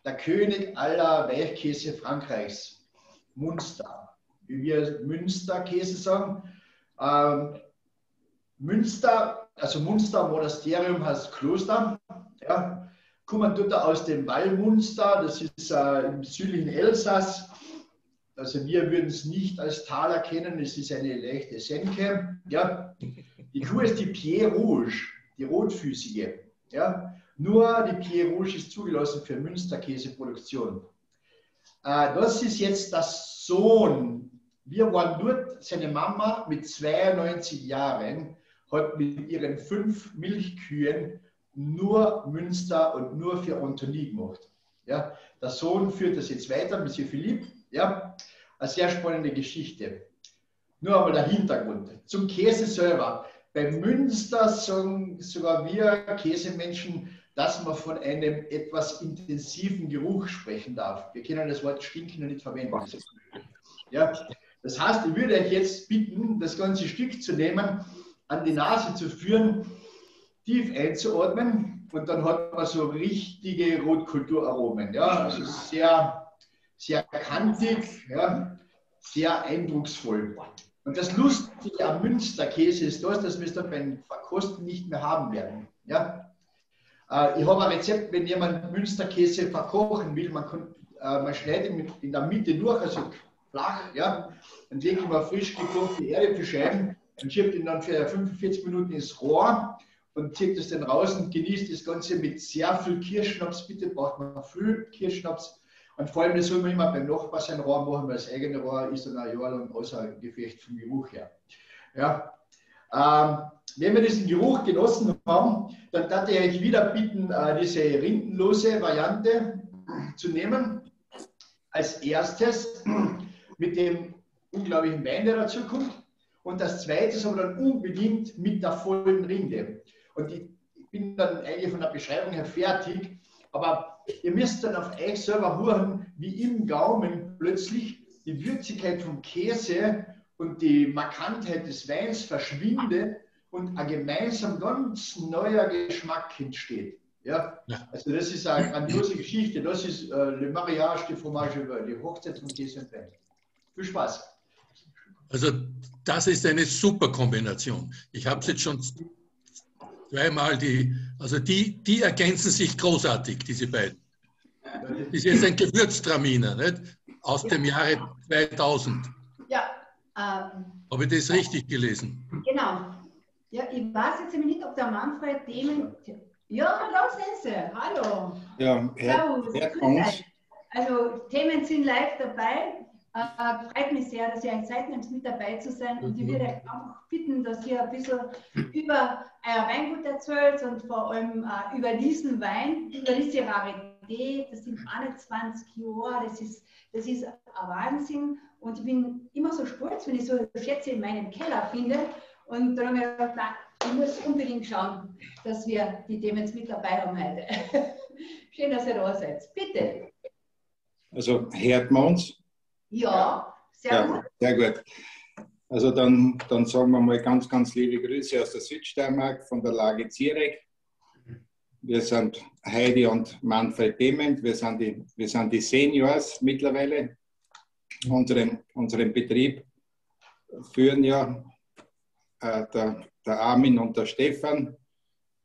der König aller Weichkäse Frankreichs, Munster. Wie wir Münsterkäse sagen. Ähm, Münster, also Munster Monasterium heißt Kloster. Ja, kommen dort aus dem Wallmunster, das ist äh, im südlichen Elsass. Also wir würden es nicht als Tal erkennen, es ist eine leichte Senke. Ja. Die Kuh ist die Pierre Rouge, die rotfüßige. Ja. Nur die Pierre Rouge ist zugelassen für Münsterkäseproduktion. Äh, das ist jetzt das Sohn. Wir waren dort, seine Mama mit 92 Jahren hat mit ihren fünf Milchkühen nur Münster und nur für Antonie gemacht. Ja, der Sohn führt das jetzt weiter, Monsieur Philippe. Ja, eine sehr spannende Geschichte. Nur einmal der Hintergrund. Zum Käse selber. bei Münster sagen sogar wir Käsemenschen, dass man von einem etwas intensiven Geruch sprechen darf. Wir können das Wort stinken nicht verwenden. Ja, das heißt, ich würde euch jetzt bitten, das ganze Stück zu nehmen, an die Nase zu führen, tief einzuatmen und dann hat man so richtige Rotkulturaromen. Ja, also sehr, sehr kantig, ja, sehr eindrucksvoll. Und das Lustige am Münsterkäse ist das, dass wir es dann beim Verkosten nicht mehr haben werden. Ja? Äh, ich habe ein Rezept, wenn jemand Münsterkäse verkochen will, man, kann, äh, man schneidet ihn in der Mitte durch, also flach, ja? dann legt man frisch gekochte Erdäpfelscheiben und schiebt ihn dann für 45 Minuten ins Rohr und zieht es dann raus und genießt das Ganze mit sehr viel Kirschschnaps. Bitte braucht man viel Kirschschnaps und vor allem, das soll man immer beim Nachbar sein Rohr machen, weil das eigene Rohr ist dann ein Jahr lang außer Gefecht vom Geruch her. Ja. Ähm, wenn wir diesen Geruch genossen haben, dann darf ich euch wieder bitten, äh, diese rindenlose Variante zu nehmen. Als erstes mit dem unglaublichen Wein, der dazu kommt. Und das zweite ist aber dann unbedingt mit der vollen Rinde. Und ich bin dann eigentlich von der Beschreibung her fertig. Aber ihr müsst dann auf euch selber hören, wie im Gaumen plötzlich die Würzigkeit vom Käse und die Markantheit des Weins verschwindet und ein gemeinsam ganz neuer Geschmack entsteht. Ja? ja. Also das ist eine grandiose Geschichte. Das ist äh, Le Mariage de Fromage die Hochzeit von Käse und Wein. Viel Spaß. Also das ist eine super Kombination. Ich habe es jetzt schon zweimal die, also die, die ergänzen sich großartig, diese beiden. Das ist jetzt ein Gewürztraminer, nicht? Aus dem Jahre 2000. Ja. Ähm, Habe ich das richtig gelesen? Genau. Ja, ich weiß jetzt nicht, ob der Manfred Themen. Ja, da sind Sie. Hallo. Ja, Herr, Servus. Also, Themen sind live dabei. Äh, freut mich sehr, dass ihr euch Zeit nehmt, mit dabei zu sein. Und ich würde euch einfach bitten, dass ihr ein bisschen über euer Weingut erzählt und vor allem äh, über diesen Wein, über diese Rarität. Das sind 21 Jahre, das ist, das ist ein Wahnsinn. Und ich bin immer so stolz, wenn ich so Schätze in meinem Keller finde. Und dann habe ich gedacht, ich muss unbedingt schauen, dass wir die Themen mit dabei haben heute. Schön, dass ihr da seid. Bitte. Also hört man uns? Ja, sehr ja, gut. Sehr gut. Also dann, dann sagen wir mal ganz, ganz liebe Grüße aus der Südsteiermark von der Lage Zierek. Wir sind Heidi und Manfred Dement. Wir sind die, wir sind die Seniors mittlerweile. Unseren, unseren Betrieb führen ja äh, der, der Armin und der Stefan.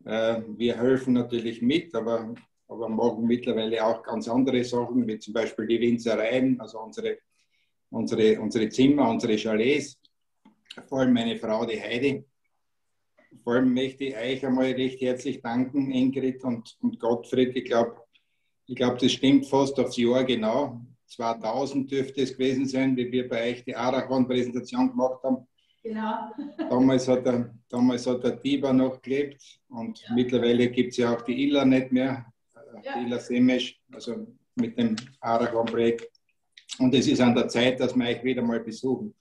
Äh, wir helfen natürlich mit, aber, aber machen mittlerweile auch ganz andere Sachen, wie zum Beispiel die Winzereien, also unsere unsere, unsere Zimmer, unsere Chalets, vor allem meine Frau, die Heidi. Vor allem möchte ich euch einmal recht herzlich danken, Ingrid und, und Gottfried. Ich glaube, ich glaub, das stimmt fast aufs Jahr genau. 2000 dürfte es gewesen sein, wie wir bei euch die Arachon-Präsentation gemacht haben. Genau. damals, hat der, damals hat der Tiber noch gelebt und ja. mittlerweile gibt es ja auch die Illa nicht mehr, ja. die Illa Semesch, also mit dem Arachon-Projekt. Und es ist an der Zeit, dass wir euch wieder mal besuchen.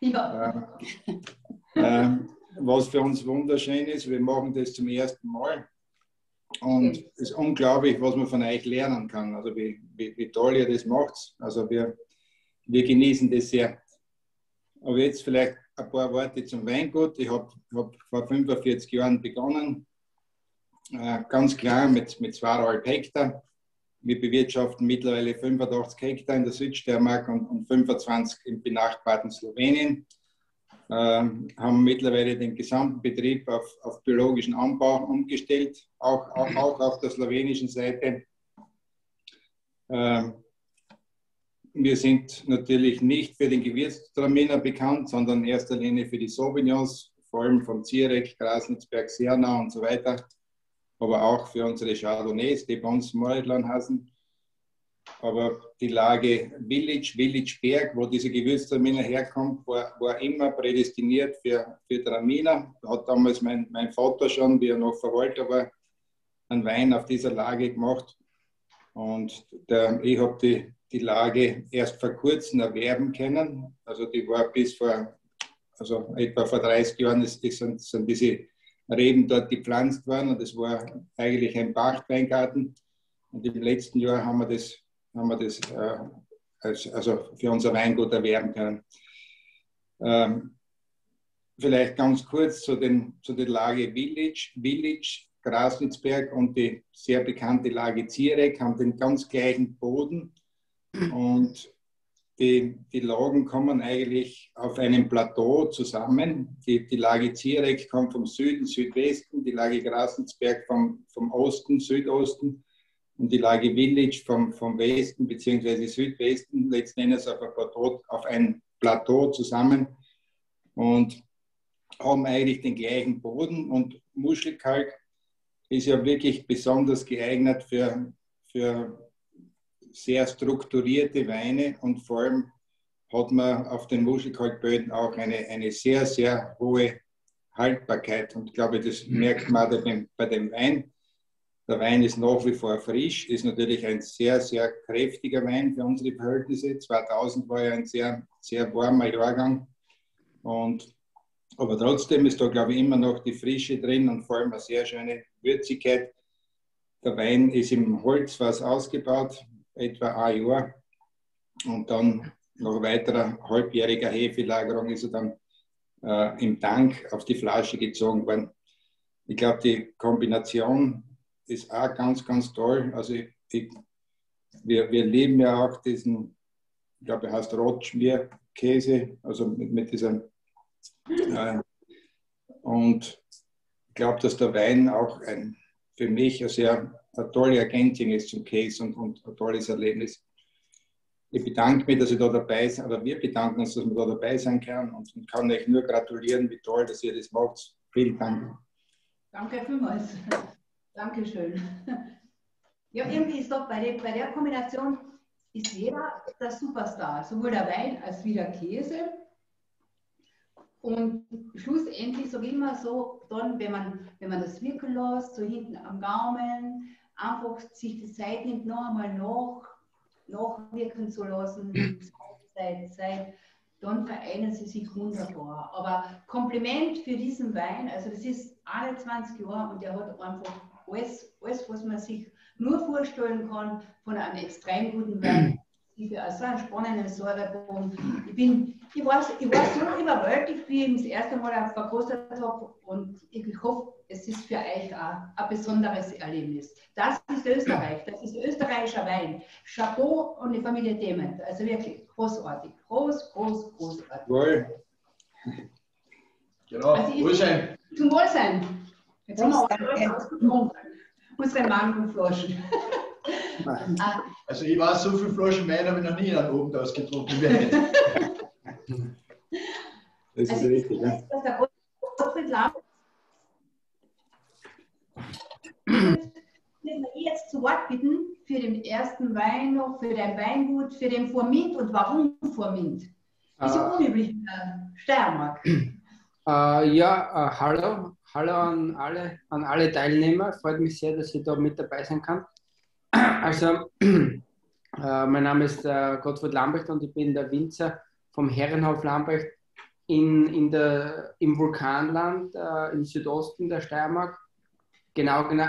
Ja. Äh, äh, was für uns wunderschön ist, wir machen das zum ersten Mal. Und es ist unglaublich, was man von euch lernen kann. Also wie, wie, wie toll ihr das macht. Also wir, wir genießen das sehr. Aber jetzt vielleicht ein paar Worte zum Weingut. Ich habe hab vor 45 Jahren begonnen, äh, ganz klar mit, mit zweieinhalb Hektar. Wir bewirtschaften mittlerweile 85 Hektar in der Südsteiermark und, und 25 im benachbarten Slowenien. Ähm, haben mittlerweile den gesamten Betrieb auf, auf biologischen Anbau umgestellt, auch, auch, auch auf der slowenischen Seite. Ähm, wir sind natürlich nicht für den Gewürztraminer bekannt, sondern in erster Linie für die Sauvignons, vor allem von Zierek, Grasnitzberg, Sernau und so weiter aber auch für unsere Chardonnays, die bei uns Moritlan heißen. Aber die Lage Village, Village Berg, wo diese Gewürztraminer herkommt, war, war immer prädestiniert für, für Traminer. Hat damals mein, mein Vater schon, wie er noch Verwalter war, einen Wein auf dieser Lage gemacht. Und der, ich habe die, die Lage erst vor kurzem erwerben können. Also die war bis vor, also etwa vor 30 Jahren ist, sind, sind diese Reben dort gepflanzt worden und es war eigentlich ein Pachtweingarten. Und im letzten Jahr haben wir das, haben wir das äh, als, also für unser Weingut erwerben können. Ähm, vielleicht ganz kurz zu, den, zu der Lage Village. Village, Grasnitzberg und die sehr bekannte Lage Zierek haben den ganz gleichen Boden und die, die Lagen kommen eigentlich auf einem Plateau zusammen. Die, die Lage Zierek kommt vom Süden, Südwesten, die Lage Grasnitzberg vom, vom Osten, Südosten und die Lage Village vom, vom Westen bzw. Südwesten, letzten Endes auf ein, Plateau, auf ein Plateau zusammen und haben eigentlich den gleichen Boden und Muschelkalk ist ja wirklich besonders geeignet für, für sehr strukturierte Weine und vor allem hat man auf den Muschelkalkböden auch eine, eine sehr, sehr hohe Haltbarkeit. Und ich glaube, das merkt man bei dem, bei dem Wein. Der Wein ist nach wie vor frisch, ist natürlich ein sehr, sehr kräftiger Wein für unsere Verhältnisse. 2000 war ja ein sehr, sehr warmer Jahrgang. Und, aber trotzdem ist da, glaube ich, immer noch die Frische drin und vor allem eine sehr schöne Würzigkeit. Der Wein ist im Holzfass ausgebaut, etwa ein Jahr. Und dann nach weiterer halbjähriger Hefelagerung ist er dann äh, im Tank auf die Flasche gezogen worden. Ich glaube, die Kombination ist auch ganz, ganz toll. Also ich, ich, wir, wir lieben ja auch diesen, ich glaube, er heißt Rotschmierkäse, also mit, mit diesem. Äh, und ich glaube, dass der Wein auch ein, für mich eine sehr eine tolle Ergänzung ist zum Käse und, und ein tolles Erlebnis. Ich bedanke mich, dass ich da dabei sein, oder wir bedanken uns, dass wir da dabei sein können und, und kann euch nur gratulieren, wie toll, dass ihr das macht. Vielen Dank. Danke vielmals. Dankeschön. Ja, irgendwie ist doch bei der, bei der Kombination ist jeder der Superstar, sowohl der Wein als wie der Käse. Und schlussendlich, so wie immer so, dann, wenn man, wenn man das wirken lässt, so hinten am Gaumen, einfach sich die Zeit nimmt, noch einmal nach, nachwirken zu lassen, Zeit, Zeit, dann vereinen sie sich wunderbar. Aber Kompliment für diesen Wein, also das ist alle 20 Jahre und der hat einfach alles, alles, was man sich nur vorstellen kann von einem extrem guten Wein. Also ein spannender Säurebogen. Ich, bin, ich, war, ich war so überwältigt, wie ich ihn das erste Mal verkostet habe und ich hoffe, es ist für euch auch ein besonderes Erlebnis. Das ist Österreich, das ist österreichischer Wein. Chapeau und die Familie Dement. Also wirklich großartig. Groß, groß, großartig. Wohl. Genau, also Wohlsein. Zum Wohlsein. Jetzt haben wir auch unsere Mango-Flaschen. Also ich weiß, so viele Flaschen Wein habe ich noch nie in einem Abend ausgetrunken wie heute. Das ist also richtig. Ja. Dass der Gottfried Lamm jetzt zu Wort bitten für den ersten Wein noch, für dein Weingut, für den Vormint und warum Vormint? Das ist ja uh, unüblich in der Steiermark. Uh, ja, uh, hallo, hallo an alle, an alle Teilnehmer. Freut mich sehr, dass ich da mit dabei sein kann. Also, mein Name ist Gottfried Lambrecht und ich bin der Winzer vom Herrenhof Lambrecht in, in der, im Vulkanland im Südosten der Steiermark genau, genau,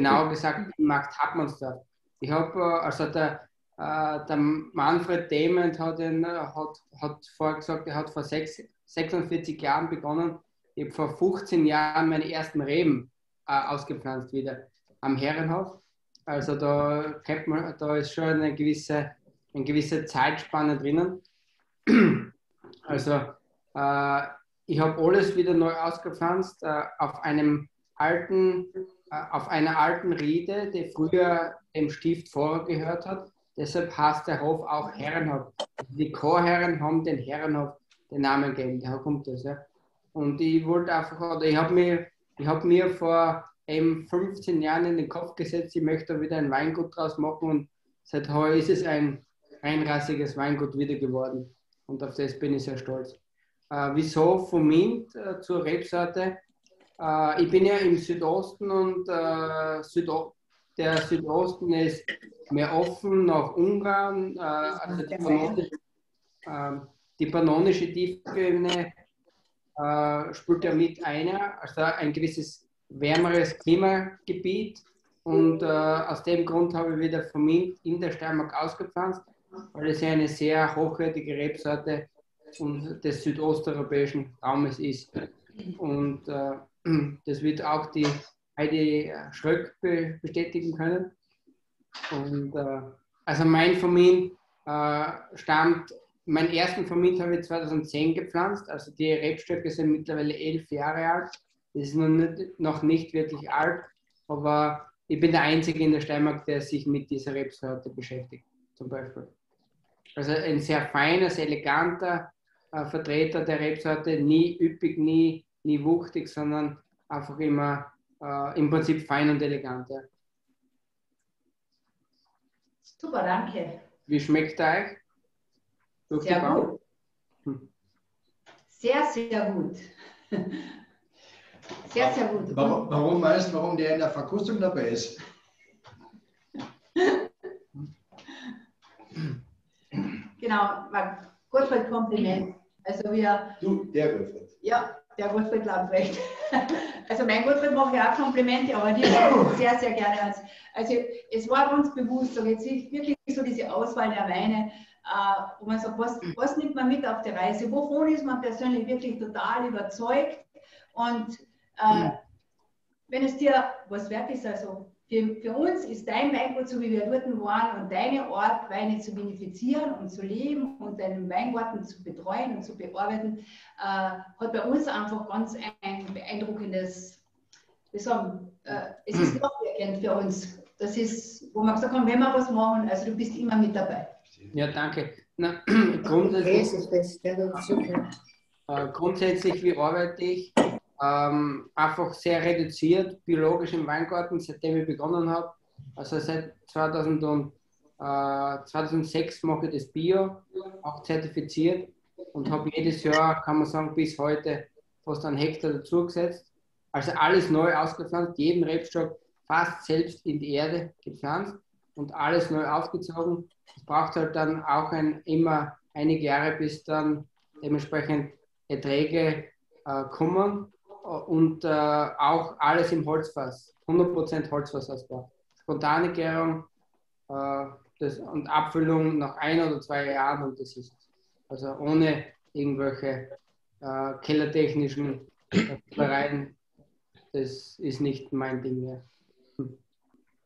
genau gesagt im Markt Hartmannsdorf. Ich habe, äh, also der, äh, der Manfred Dement hat, ihn, äh, hat, hat vorher gesagt, er hat vor sechs, 46 Jahren begonnen. Ich habe vor 15 Jahren meine ersten Reben äh, ausgepflanzt wieder am Herrenhof. Also da, man, da ist schon eine gewisse, eine gewisse Zeitspanne drinnen. Also äh, ich habe alles wieder neu ausgepflanzt äh, auf einem alten, auf einer alten Rede, die früher dem Stift vorgehört hat. Deshalb heißt der Hof auch Herrenhof. Die Chorherren haben den Herrenhof den Namen gegeben. Daher kommt das. Ja. Und ich wollte einfach, oder ich habe mir, hab mir vor eben 15 Jahren in den Kopf gesetzt, ich möchte da wieder ein Weingut draus machen und seit heute ist es ein einrassiges Weingut wieder geworden. Und auf das bin ich sehr stolz. Äh, wieso vom Mint äh, zur Rebsorte? Äh, ich bin ja im Südosten und äh, Südo der Südosten ist mehr offen nach Ungarn, äh, also die pannonische, äh, die pannonische Tiefebene äh, spielt ja mit einer, also ein gewisses wärmeres Klimagebiet. Und äh, aus dem Grund habe ich wieder Vermint in der Steiermark ausgepflanzt, weil es ja eine sehr hochwertige Rebsorte des südosteuropäischen Raumes ist. Und äh, das wird auch die Heidi Schröck bestätigen können. Und äh, also mein Vermin äh, stammt, meinen ersten Vermin habe ich 2010 gepflanzt, also die Rebstöcke sind mittlerweile elf Jahre alt. Das ist noch nicht, noch nicht wirklich alt, aber ich bin der Einzige in der Steiermark, der sich mit dieser Rebsorte beschäftigt, zum Beispiel. Also ein sehr feiner, sehr eleganter äh, Vertreter der Rebsorte, nie üppig, nie, nie wuchtig, sondern einfach immer äh, im Prinzip fein und elegant. Ja. Super, danke. Wie schmeckt er euch? Durch sehr gut. Hm. Sehr, sehr gut. Sehr, sehr gut. Warum, warum meinst du, warum der in der Verkostung dabei ist? genau, Gottfried Kompliment. Also wir. Du, der Gottfried. Ja, der Gottfried Lamprecht. Also mein Gottfried mache ich auch Komplimente, aber die sehr, sehr gerne. Also es war uns bewusst, so jetzt wirklich so diese Auswahl der Weine, äh, wo man sagt, was, was nimmt man mit auf die Reise? Wovon ist man persönlich wirklich total überzeugt? Und äh, wenn es dir was wert ist, also für, für, uns ist dein Weingut, so wie wir dort waren, und deine Art, Weine zu benefizieren und zu leben und deinen Weingarten zu betreuen und zu bearbeiten, äh, hat bei uns einfach ganz ein beeindruckendes, wir sagen, äh, es ist nachwirkend hm. für uns. Das ist, wo man gesagt haben, wenn wir was machen, also du bist immer mit dabei. Ja, danke. Na, grundsätzlich, äh, grundsätzlich, wie arbeite ich? Ähm, einfach sehr reduziert biologisch im Weingarten, seitdem ich begonnen habe. Also seit 2000 und, äh, 2006 mache ich das Bio, auch zertifiziert und habe jedes Jahr, kann man sagen, bis heute fast einen Hektar dazugesetzt. Also alles neu ausgepflanzt, jeden Rebstock fast selbst in die Erde gepflanzt und alles neu aufgezogen. Es braucht halt dann auch ein, immer einige Jahre, bis dann dementsprechend Erträge äh, kommen und äh, auch alles im Holzfass, 100% Holzfassausbau. Spontane Gärung äh, das, und Abfüllung nach ein oder zwei Jahren und das ist Also ohne irgendwelche äh, kellertechnischen Spielereien, das ist nicht mein Ding mehr. Hm.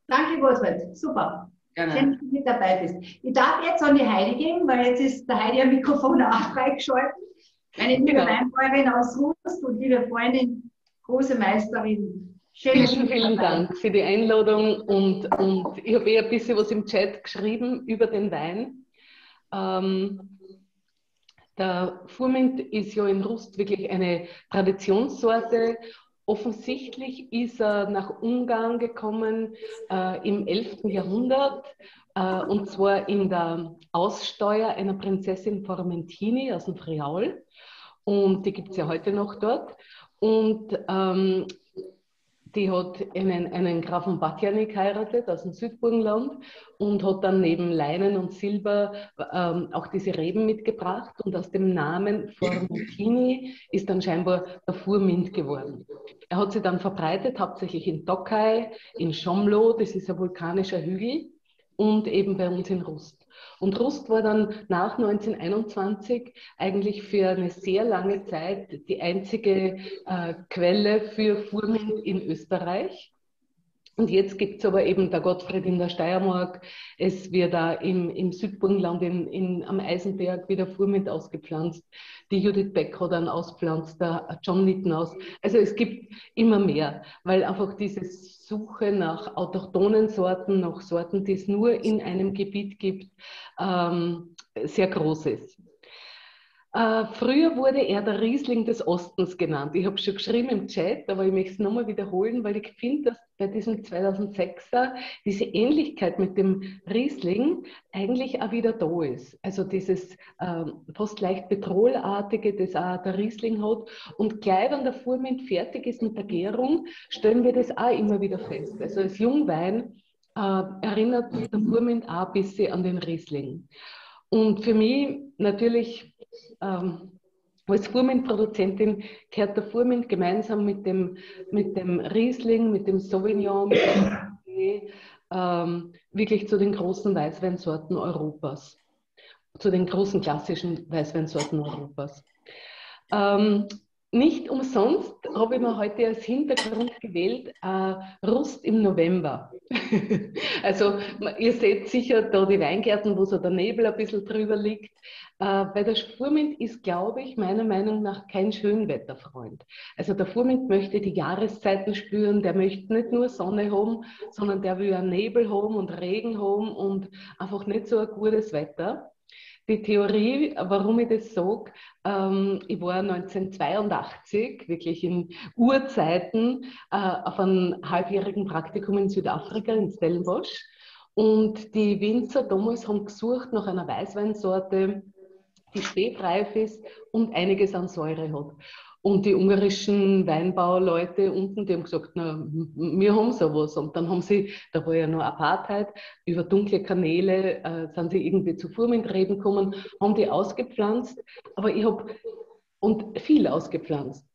Danke, Gottfried. Super. Gerne. Schön, dass du mit dabei bist. Ich darf jetzt an die Heidi geben, weil jetzt ist der Heidi am Mikrofon auch freigeschaltet. Meine liebe genau. Weinbäuerin aus Rust und liebe Freundin, große Meisterin. Schön, vielen, vielen Dank für die Einladung und, und ich habe eh ein bisschen was im Chat geschrieben über den Wein. Ähm, der Furmint ist ja in Rust wirklich eine Traditionssorte. Offensichtlich ist er nach Ungarn gekommen äh, im 11. Jahrhundert äh, und zwar in der Aussteuer einer Prinzessin Formentini aus dem Friaul. Und die gibt es ja heute noch dort. Und ähm, die hat einen, einen Grafen Batjani geheiratet aus dem Südburgenland und hat dann neben Leinen und Silber ähm, auch diese Reben mitgebracht. Und aus dem Namen Formentini ist dann scheinbar der Furmint geworden. Er hat sich dann verbreitet, hauptsächlich in Tokai, in Schomlo, das ist ein vulkanischer Hügel, und eben bei uns in Rust. Und Rust war dann nach 1921 eigentlich für eine sehr lange Zeit die einzige äh, Quelle für Furmint in Österreich. Und jetzt gibt es aber eben der Gottfried in der Steiermark, es wird da im, im Südburgenland in, in, am Eisenberg wieder Furmint ausgepflanzt. Die Judith Beck hat einen auspflanzt, der John Nittenhaus. Also es gibt immer mehr, weil einfach diese Suche nach autochthonen Sorten, nach Sorten, die es nur in einem Gebiet gibt, ähm, sehr groß ist. Äh, früher wurde er der Riesling des Ostens genannt. Ich habe schon geschrieben im Chat, aber ich möchte es nochmal wiederholen, weil ich finde, dass bei diesem 2006er diese Ähnlichkeit mit dem Riesling eigentlich auch wieder da ist. Also dieses äh, fast leicht Petrolartige, das auch der Riesling hat. Und gleich, wenn der Furmint fertig ist mit der Gärung, stellen wir das auch immer wieder fest. Also als Jungwein äh, erinnert der Furmint auch ein bisschen an den Riesling. Und für mich natürlich ähm, als Furmint-Produzentin gehört der Furmint gemeinsam mit dem, mit dem Riesling, mit dem Sauvignon, mit dem ähm, wirklich zu den großen Weißweinsorten Europas, zu den großen klassischen Weißweinsorten Europas. Ähm, nicht umsonst habe ich mir heute als Hintergrund gewählt, äh, Rust im November. also ihr seht sicher da die Weingärten, wo so der Nebel ein bisschen drüber liegt. Äh, weil der Furmint ist, glaube ich, meiner Meinung nach kein Schönwetterfreund. Also der Furmint möchte die Jahreszeiten spüren, der möchte nicht nur Sonne haben, sondern der will auch Nebel haben und Regen haben und einfach nicht so ein gutes Wetter. Die Theorie, warum ich das sage, ähm, ich war 1982 wirklich in Urzeiten äh, auf einem halbjährigen Praktikum in Südafrika, in Stellenbosch. Und die Winzer damals haben gesucht nach einer Weißweinsorte, die spätreif ist und einiges an Säure hat. Und die ungarischen Weinbauleute unten, die haben gesagt, na, wir haben sowas. Und dann haben sie, da war ja noch Apartheid, über dunkle Kanäle äh, sind sie irgendwie zu Furmintreben gekommen, haben die ausgepflanzt. Aber ich habe, und viel ausgepflanzt.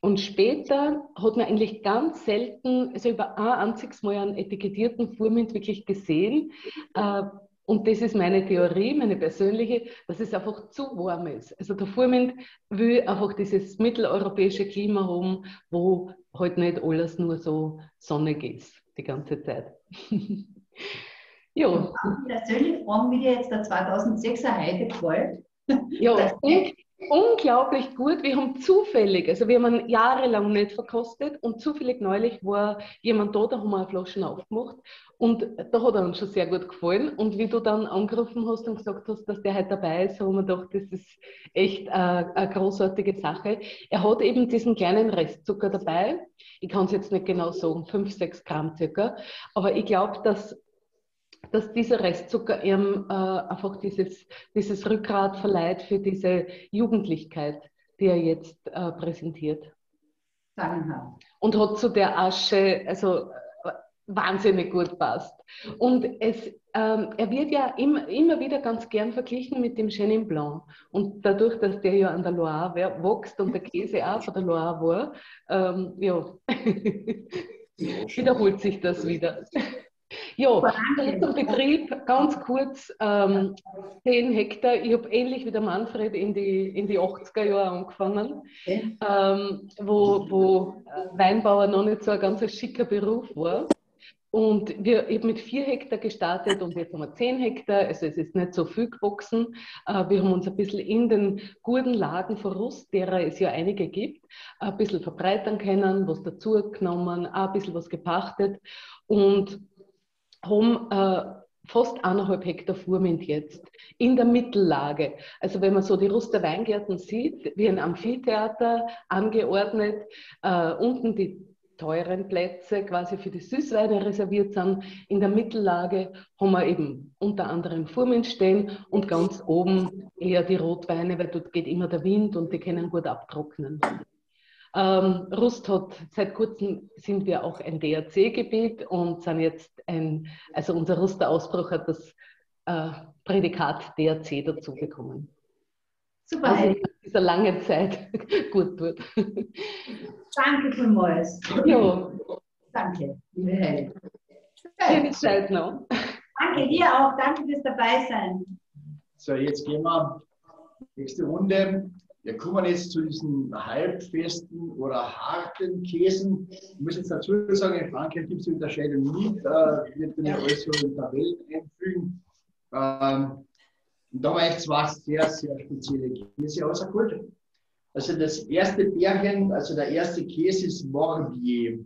Und später hat man eigentlich ganz selten, also über ein einziges Mal einen etikettierten Furmint wirklich gesehen. Äh, und das ist meine Theorie, meine persönliche, dass es einfach zu warm ist. Also der Furmint will einfach dieses mitteleuropäische Klima haben, wo halt nicht alles nur so sonnig ist, die ganze Zeit. ja. Persönlich fragen, wie dir jetzt der 2006er Heide gefällt. Ja, unglaublich gut. Wir haben zufällig, also wir haben jahrelang nicht verkostet und zufällig neulich war jemand da, da haben wir eine Flasche aufgemacht und da hat er uns schon sehr gut gefallen. Und wie du dann angerufen hast und gesagt hast, dass der heute dabei ist, haben wir gedacht, das ist echt eine, eine großartige Sache. Er hat eben diesen kleinen Restzucker dabei. Ich kann es jetzt nicht genau sagen, 5, 6 Gramm circa. Aber ich glaube, dass dass dieser Restzucker ihm äh, einfach dieses, dieses Rückgrat verleiht für diese Jugendlichkeit, die er jetzt äh, präsentiert. Und hat zu der Asche also wahnsinnig gut passt. Und es, ähm, er wird ja immer, immer wieder ganz gern verglichen mit dem Chenin Blanc. Und dadurch, dass der ja an der Loire wächst und der Käse auch von der Loire war, ähm, ja, wiederholt sich das wieder. Ja, zum Betrieb ganz kurz, ähm, 10 Hektar. Ich habe ähnlich wie der Manfred in die, in die 80er Jahre angefangen, okay. ähm, wo, wo Weinbauer noch nicht so ein ganz schicker Beruf war. Und wir, habe mit 4 Hektar gestartet und jetzt haben wir 10 Hektar, also es ist nicht so viel gewachsen. Äh, wir haben uns ein bisschen in den guten Lagen von Rust, derer es ja einige gibt, ein bisschen verbreitern können, was dazugenommen, auch ein bisschen was gepachtet. Und haben äh, fast eineinhalb Hektar Furmint jetzt in der Mittellage. Also wenn man so die Ruster Weingärten sieht, wie ein Amphitheater angeordnet, äh, unten die teuren Plätze quasi für die Süßweine reserviert sind. In der Mittellage haben wir eben unter anderem Furmint stehen und ganz oben eher die Rotweine, weil dort geht immer der Wind und die können gut abtrocknen. Ähm, Rust hat, seit kurzem sind wir auch ein DRC-Gebiet und sind jetzt ein, also unser Rusterausbruch hat das äh, Prädikat DRC dazu bekommen. Super. Also in dieser langen Zeit gut tut. Danke vielmals. Ja. Danke, liebe Helen. Schöne Zeit noch. Danke dir auch. Danke fürs Dabeisein. So, jetzt gehen wir nächste Runde. Wir kommen jetzt zu diesen halbfesten oder harten Käsen. Ich muss jetzt dazu sagen, in Frankreich gibt es die Unterscheidung nicht. Äh, wird mir alles so in der Welt einfügen. Ähm, und da war ich zwei sehr, sehr spezielle Käse rausgeholt. Also das erste Bärchen, also der erste Käse ist Morbier.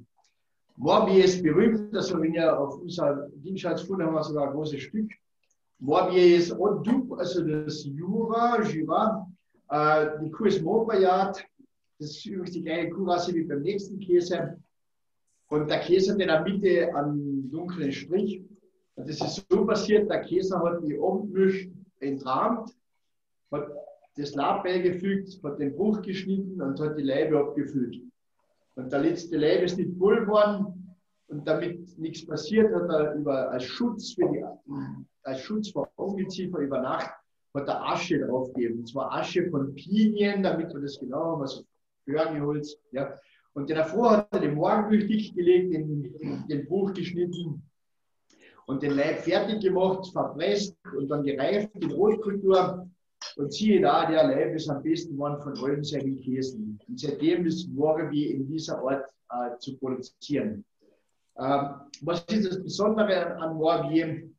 Morbier ist berühmt, also wenn ihr auf unser Ding schaut, haben wir sogar ein großes Stück. Morbier ist Haut also das Jura, Jura, äh, die Kuh ist Montbayard. Das ist übrigens die gleiche Kuhrasse wie beim nächsten Käse. Und der Käse hat in der Mitte einen dunklen Strich. Und das ist so passiert, der Käse hat die Obstmilch entrahmt, hat das Lab beigefügt, hat den Bruch geschnitten und hat die Leibe abgefüllt. Und der letzte Leib ist nicht voll geworden. Und damit nichts passiert, hat er über, als Schutz für die, als Schutz vor Ungeziefer über Nacht hat er Asche draufgegeben. Und zwar Asche von Pinien, damit wir das genau haben, also Hörnholz. Ja. Und davor hat er den Morgenmilch gelegt, den, den Buch geschnitten und den Leib fertig gemacht, verpresst und dann gereift in Rotkultur. Und siehe da, der Leib ist am besten geworden von allen seinen Käsen. Und seitdem ist Morbi in dieser Art äh, zu produzieren. Ähm, was ist das Besondere an Morbier?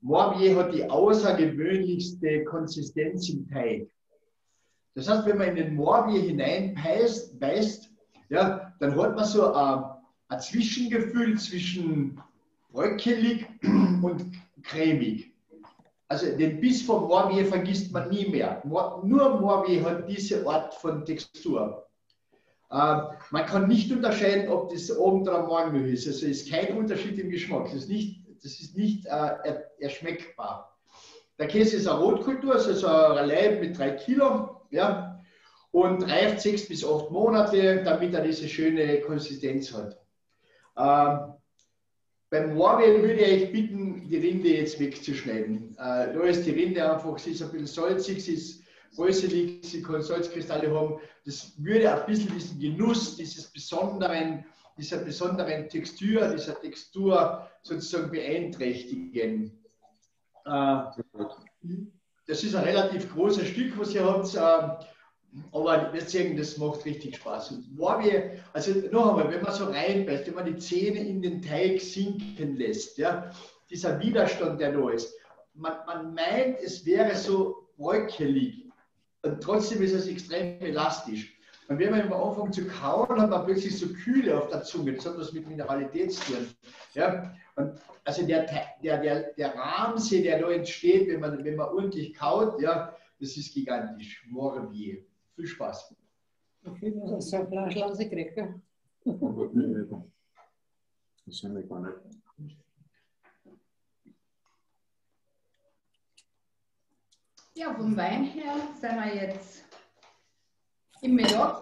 Morbier hat die außergewöhnlichste Konsistenz im Teig. Das heißt, wenn man in den Morbier hineinbeißt, beißt, ja, dann hat man so ein, ein Zwischengefühl zwischen bröckelig und cremig. Also den Biss vom Morbier vergisst man nie mehr. Nur Morbier hat diese Art von Textur. Äh, man kann nicht unterscheiden, ob das oben dran Morgenmilch ist. Also es ist kein Unterschied im Geschmack. Das ist nicht, das ist nicht äh, erschmeckbar. Der Käse ist eine Rotkultur, also ein Leib mit drei Kilo. Ja, und reift sechs bis acht Monate, damit er diese schöne Konsistenz hat. Ähm, beim Moorweh würde ich bitten, die Rinde jetzt wegzuschneiden. Äh, da ist die Rinde einfach, sie ist ein bisschen salzig, sie ist bröselig, sie kann Salzkristalle haben. Das würde ein bisschen diesen Genuss, dieses besonderen, dieser besonderen Textur, dieser Textur sozusagen beeinträchtigen. Äh, das ist ein relativ großes Stück, was ihr habt. Äh, aber wir sehen, das macht richtig Spaß. Also noch einmal, wenn man so reinbeißt, wenn man die Zähne in den Teig sinken lässt, ja, dieser Widerstand, der da ist, man, man meint, es wäre so bröckelig und trotzdem ist es extrem elastisch. Und wenn man anfängt zu kauen, hat man plötzlich so Kühle auf der Zunge. Das hat was mit Mineralität zu tun. Ja? Und also der, der, der, der Rahmsee, der da entsteht, wenn man, wenn man ordentlich kaut, ja, das ist gigantisch. Morbier. Viel Spaß. Okay, das ist ein Flaschlanze gekriegt? Das sind wir gar nicht. Ja, vom Wein her sind wir jetzt im Medoc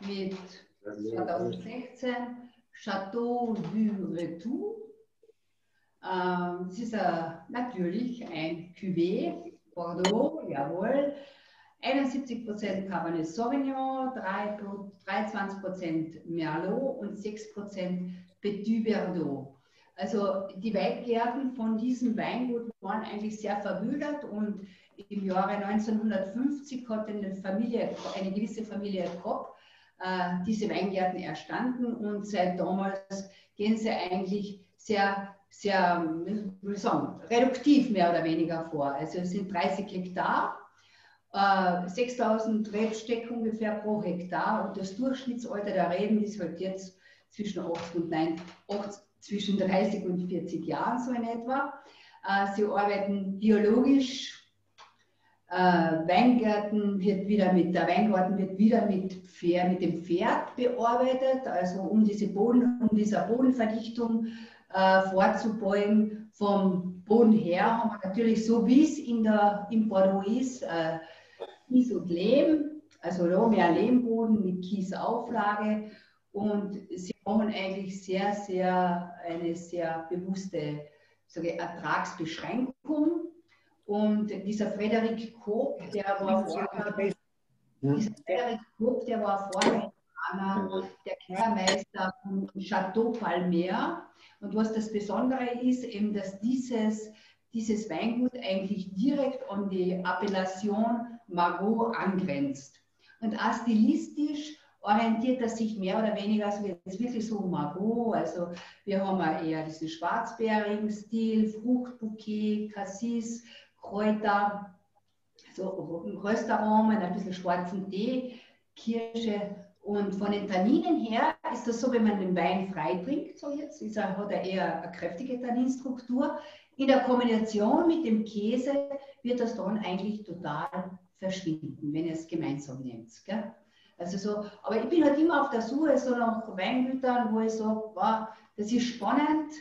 mit 2016 Chateau du Retour. Ähm, es ist natürlich ein Cuvée, Bordeaux, jawohl, 71% Cabernet Sauvignon, 23% Merlot und 6% Petit Verdot. Also die Weingärten von diesem Weingut waren eigentlich sehr verwildert und im Jahre 1950 hat eine, eine gewisse Familie Kopp äh, diese Weingärten erstanden und seit damals gehen sie eigentlich sehr, sehr, wie sagen, reduktiv mehr oder weniger vor. Also es sind 30 Hektar 6000 äh, Rebsteck ungefähr pro Hektar und das Durchschnittsalter der Reben ist halt jetzt zwischen 80 und 9, 80, zwischen 30 und 40 Jahren so in etwa. Äh, sie arbeiten biologisch. Äh, Weingärten wird wieder mit, der Weingarten wird wieder mit, Pferd, mit dem Pferd bearbeitet, also um diese Boden, um dieser Bodenverdichtung vorzubeugen. Vom Boden her haben wir natürlich so wie es in der, im Bordeaux ist, Kies und Lehm, also mehr Lehmboden mit Kiesauflage. Und sie machen eigentlich sehr, sehr eine sehr bewusste sage, Ertragsbeschränkung. Und dieser Frederik Koop, der war vorher, dieser Frederik Koop, der war vorher der Kellermeister von Chateau Palmer. Und was das Besondere ist, eben, dass dieses, dieses Weingut eigentlich direkt an die Appellation Margot angrenzt. Und auch stilistisch orientiert er sich mehr oder weniger, also jetzt wirklich so Margot, also wir haben ja eher diesen schwarzbeerigen Stil, Fruchtbouquet, Cassis, Kräuter, so Röstaromen, ein bisschen schwarzen Tee, Kirsche und von den Tanninen her ist das so, wenn man den Wein frei trinkt, so jetzt, ist er, hat er eher eine kräftige Tanninstruktur. In der Kombination mit dem Käse wird das dann eigentlich total verschwinden, wenn ihr es gemeinsam nehmt. Gell? Also so, aber ich bin halt immer auf der Suche so nach Weingütern, wo ich sage, wow, das ist spannend,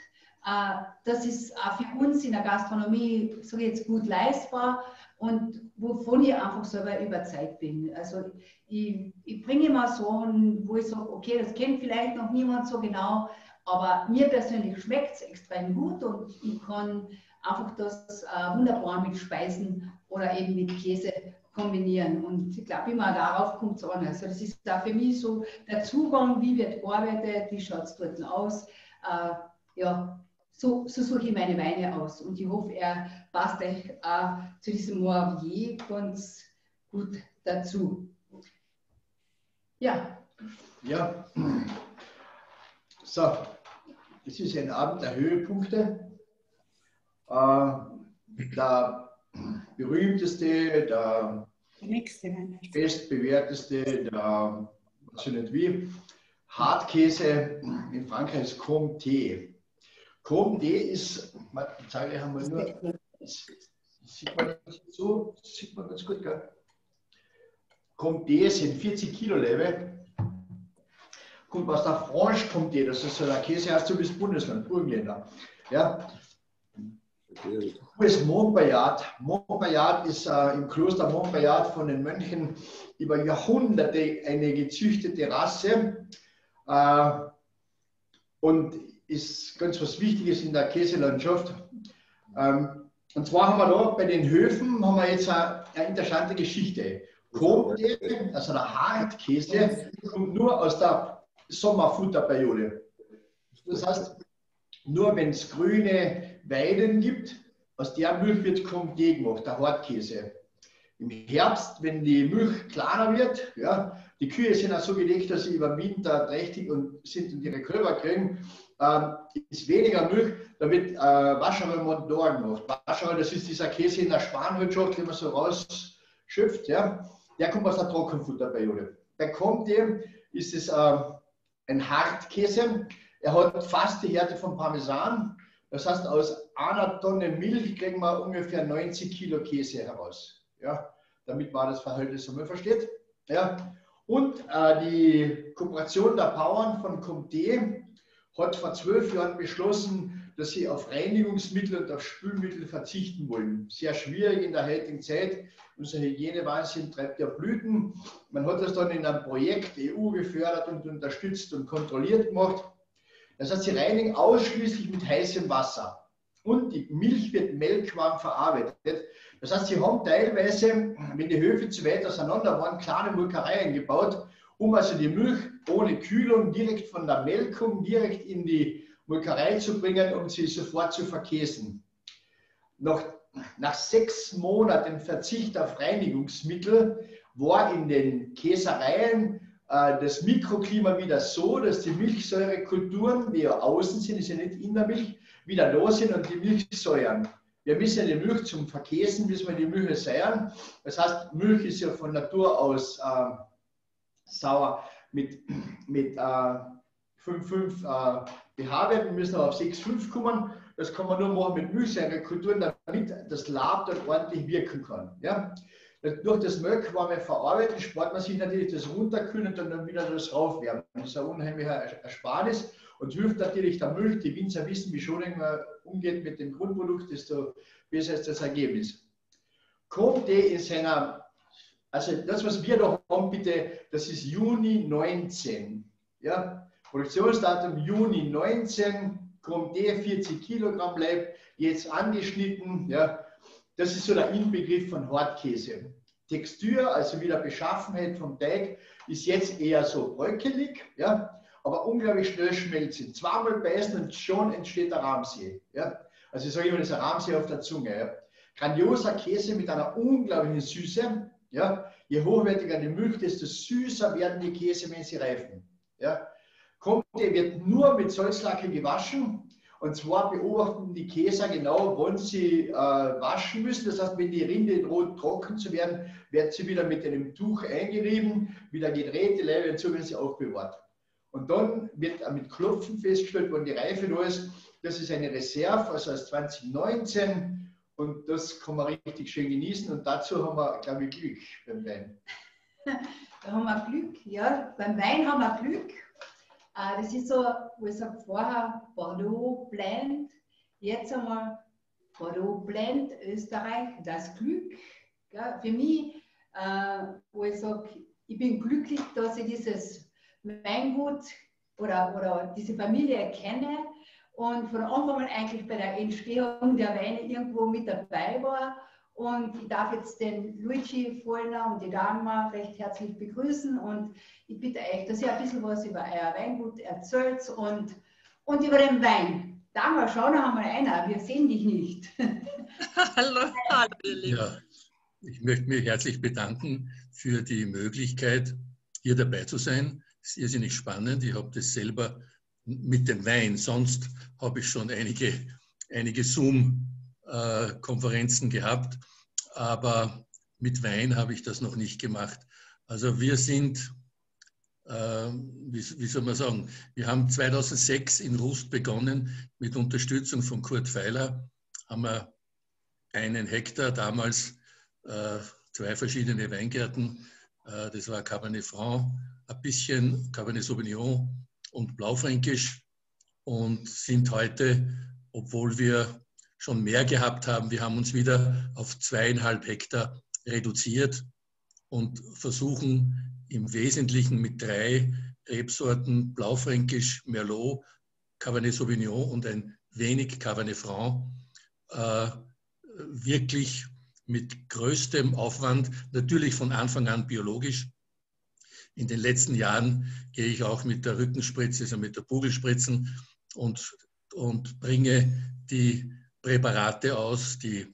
das ist auch für uns in der Gastronomie so jetzt gut leistbar und wovon ich einfach selber überzeugt bin. Also ich, ich bringe immer so, wo ich sage, okay, das kennt vielleicht noch niemand so genau, aber mir persönlich schmeckt es extrem gut und ich kann einfach das äh, wunderbar mit Speisen oder eben mit Käse kombinieren. Und ich glaube immer, darauf kommt es an. Also das ist da für mich so der Zugang, wie wird gearbeitet, wie schaut es dort aus. Äh, ja, so, so suche ich meine Weine aus. Und ich hoffe, er passt euch auch zu diesem Moavier ganz gut dazu. Ja. Ja. So, es ist ein Abend der Höhepunkte. Äh, der berühmteste, der bestbewährteste, der, weiß ich nicht wie, Hartkäse in Frankreich ist Comté. Comté ist, ich zeige euch einmal nur, sieht man so, sieht man ganz gut, gell? Comté sind 40 Kilo Level. Kommt aus der Franche-Comté, das ist so der Käse aus dem Bundesland, Burgenländer. Ja, ist Montbayard? Montbayard ist äh, im Kloster Montbayard von den Mönchen über Jahrhunderte eine gezüchtete Rasse äh, und ist ganz was Wichtiges in der Käselandschaft. Ähm, und zwar haben wir da bei den Höfen haben wir jetzt eine, eine interessante Geschichte. Comte, also der Hartkäse, kommt nur aus der Sommerfutterperiode. Das heißt, nur wenn es grüne Weiden gibt, aus der Milch wird Comté gemacht, der Hartkäse. Im Herbst, wenn die Milch kleiner wird, ja, die Kühe sind auch so gelegt, dass sie über Winter trächtig und sind und ihre Kälber kriegen, ähm, ist weniger Milch, da wird äh, Waschere Montor gemacht. Waschere, das ist dieser Käse in der Spanwirtschaft, den man so rausschöpft, ja, der kommt aus der Trockenfutterperiode. Bei Comté ist es äh, ein Hartkäse, er hat fast die Härte von Parmesan, das heißt, aus einer Tonne Milch kriegen wir ungefähr 90 Kilo Käse heraus. Ja, damit man das Verhältnis einmal versteht. Ja. Und äh, die Kooperation der Bauern von Comté hat vor zwölf Jahren beschlossen, dass sie auf Reinigungsmittel und auf Spülmittel verzichten wollen. Sehr schwierig in der heutigen Zeit. Unser Hygienewahnsinn treibt ja Blüten. Man hat das dann in einem Projekt EU gefördert und unterstützt und kontrolliert gemacht. Das heißt, sie reinigen ausschließlich mit heißem Wasser. Und die Milch wird melkwarm verarbeitet. Das heißt, sie haben teilweise, wenn die Höfe zu weit auseinander waren, kleine Molkereien gebaut, um also die Milch ohne Kühlung direkt von der Melkung direkt in die Molkerei zu bringen, um sie sofort zu verkäsen. Nach, nach sechs Monaten Verzicht auf Reinigungsmittel war in den Käsereien äh, das Mikroklima wieder so, dass die Milchsäurekulturen, die ja außen sind, ist ja nicht in der Milch, wieder los sind und die Milchsäuren. Wir müssen ja die Milch zum Verkäsen, müssen wir die Milch säuern. Das heißt, Milch ist ja von Natur aus äh, sauer mit, mit äh, 5,5 äh, pH-Wert. Wir müssen auf 6,5 kommen. Das kann man nur machen mit Milchsäurekulturen, damit das Lab dort ordentlich wirken kann. Ja? Durch das Möckwarme verarbeiten spart man sich natürlich das Runterkühlen und dann wieder das Raufwärmen. Das ist ein unheimlicher Ersparnis und hilft natürlich der Milch. Die Winzer wissen, wie schonend man umgeht mit dem Grundprodukt, desto besser ist das Ergebnis. Kommt in seiner, also das, was wir da haben, bitte, das ist Juni 19. Ja? Produktionsdatum Juni 19, kommt der 40 Kilogramm bleibt, jetzt angeschnitten. Ja? Das ist so der Inbegriff von Hartkäse. Textur, also wieder Beschaffenheit vom Teig, ist jetzt eher so bröckelig, ja, aber unglaublich schnell schmelzen. Zweimal beißen und schon entsteht der Rahmsee. Ja. Also ich sage immer, das ist ein Rahmsee auf der Zunge. Ja. Grandioser Käse mit einer unglaublichen Süße. Ja. Je hochwertiger die Milch, desto süßer werden die Käse, wenn sie reifen. Ja. Kommt, wird nur mit Salzlacke gewaschen und zwar beobachten die Käser genau, wann sie äh, waschen müssen. Das heißt, wenn die Rinde droht trocken zu werden, wird sie wieder mit einem Tuch eingerieben, wieder gedreht, die Leibe zu, wenn sie aufbewahrt. Und dann wird mit Klopfen festgestellt, wann die Reife da ist. Das ist eine Reserve, also aus 2019. Und das kann man richtig schön genießen. Und dazu haben wir, glaube ich, Glück beim Wein. Da haben wir Glück, ja. Beim Wein haben wir Glück. Äh, das ist so, wo ich sage, vorher Bordeaux Blend, jetzt einmal Bordeaux Blend Österreich, das Glück. Ja, für mich, äh, wo ich sage, ich bin glücklich, dass ich dieses Weingut oder, oder diese Familie kenne und von Anfang an eigentlich bei der Entstehung der Weine irgendwo mit dabei war. Und ich darf jetzt den Luigi Vollner und die Dagmar recht herzlich begrüßen und ich bitte euch, dass ihr ein bisschen was über euer Weingut erzählt und, und über den Wein. Dagmar, schau noch einmal einer, wir sehen dich nicht. hallo, hallo, Ja, ich möchte mich herzlich bedanken für die Möglichkeit, hier dabei zu sein. Es ist irrsinnig spannend. Ich habe das selber mit dem Wein. Sonst habe ich schon einige, einige Zoom-Konferenzen gehabt, aber mit Wein habe ich das noch nicht gemacht. Also wir sind, äh, wie, wie, soll man sagen, wir haben 2006 in Rust begonnen mit Unterstützung von Kurt Feiler, haben wir einen Hektar damals, äh, zwei verschiedene Weingärten, äh, das war Cabernet Franc, ein bisschen Cabernet Sauvignon und Blaufränkisch und sind heute, obwohl wir schon mehr gehabt haben, wir haben uns wieder auf zweieinhalb Hektar reduziert und versuchen im Wesentlichen mit drei Rebsorten Blaufränkisch, Merlot, Cabernet Sauvignon und ein wenig Cabernet Franc äh, wirklich mit größtem Aufwand, natürlich von Anfang an biologisch, in den letzten Jahren gehe ich auch mit der Rückenspritze, also mit der Bugelspritzen und, und bringe die Präparate aus, die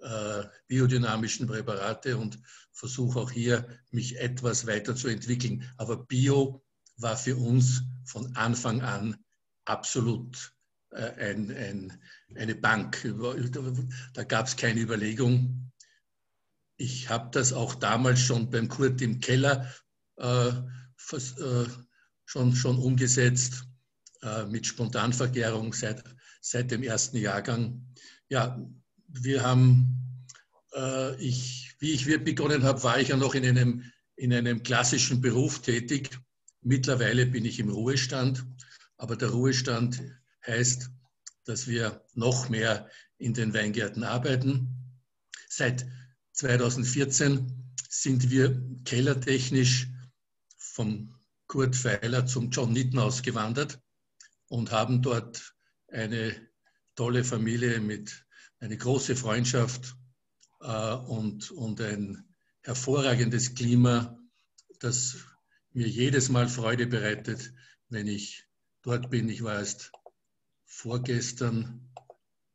äh, biodynamischen Präparate und versuche auch hier mich etwas weiterzuentwickeln. Aber Bio war für uns von Anfang an absolut äh, ein, ein, eine Bank. Da gab es keine Überlegung. Ich habe das auch damals schon beim Kurt im Keller schon, schon umgesetzt äh, mit Spontanvergärung seit, seit dem ersten Jahrgang. Ja, wir haben, ich, wie ich begonnen habe, war ich ja noch in einem, in einem klassischen Beruf tätig. Mittlerweile bin ich im Ruhestand, aber der Ruhestand heißt, dass wir noch mehr in den Weingärten arbeiten. Seit 2014 sind wir kellertechnisch vom Kurt Feiler zum John Nitten ausgewandert und haben dort eine tolle Familie mit eine große Freundschaft äh, und, und ein hervorragendes Klima, das mir jedes Mal Freude bereitet, wenn ich dort bin. Ich war erst vorgestern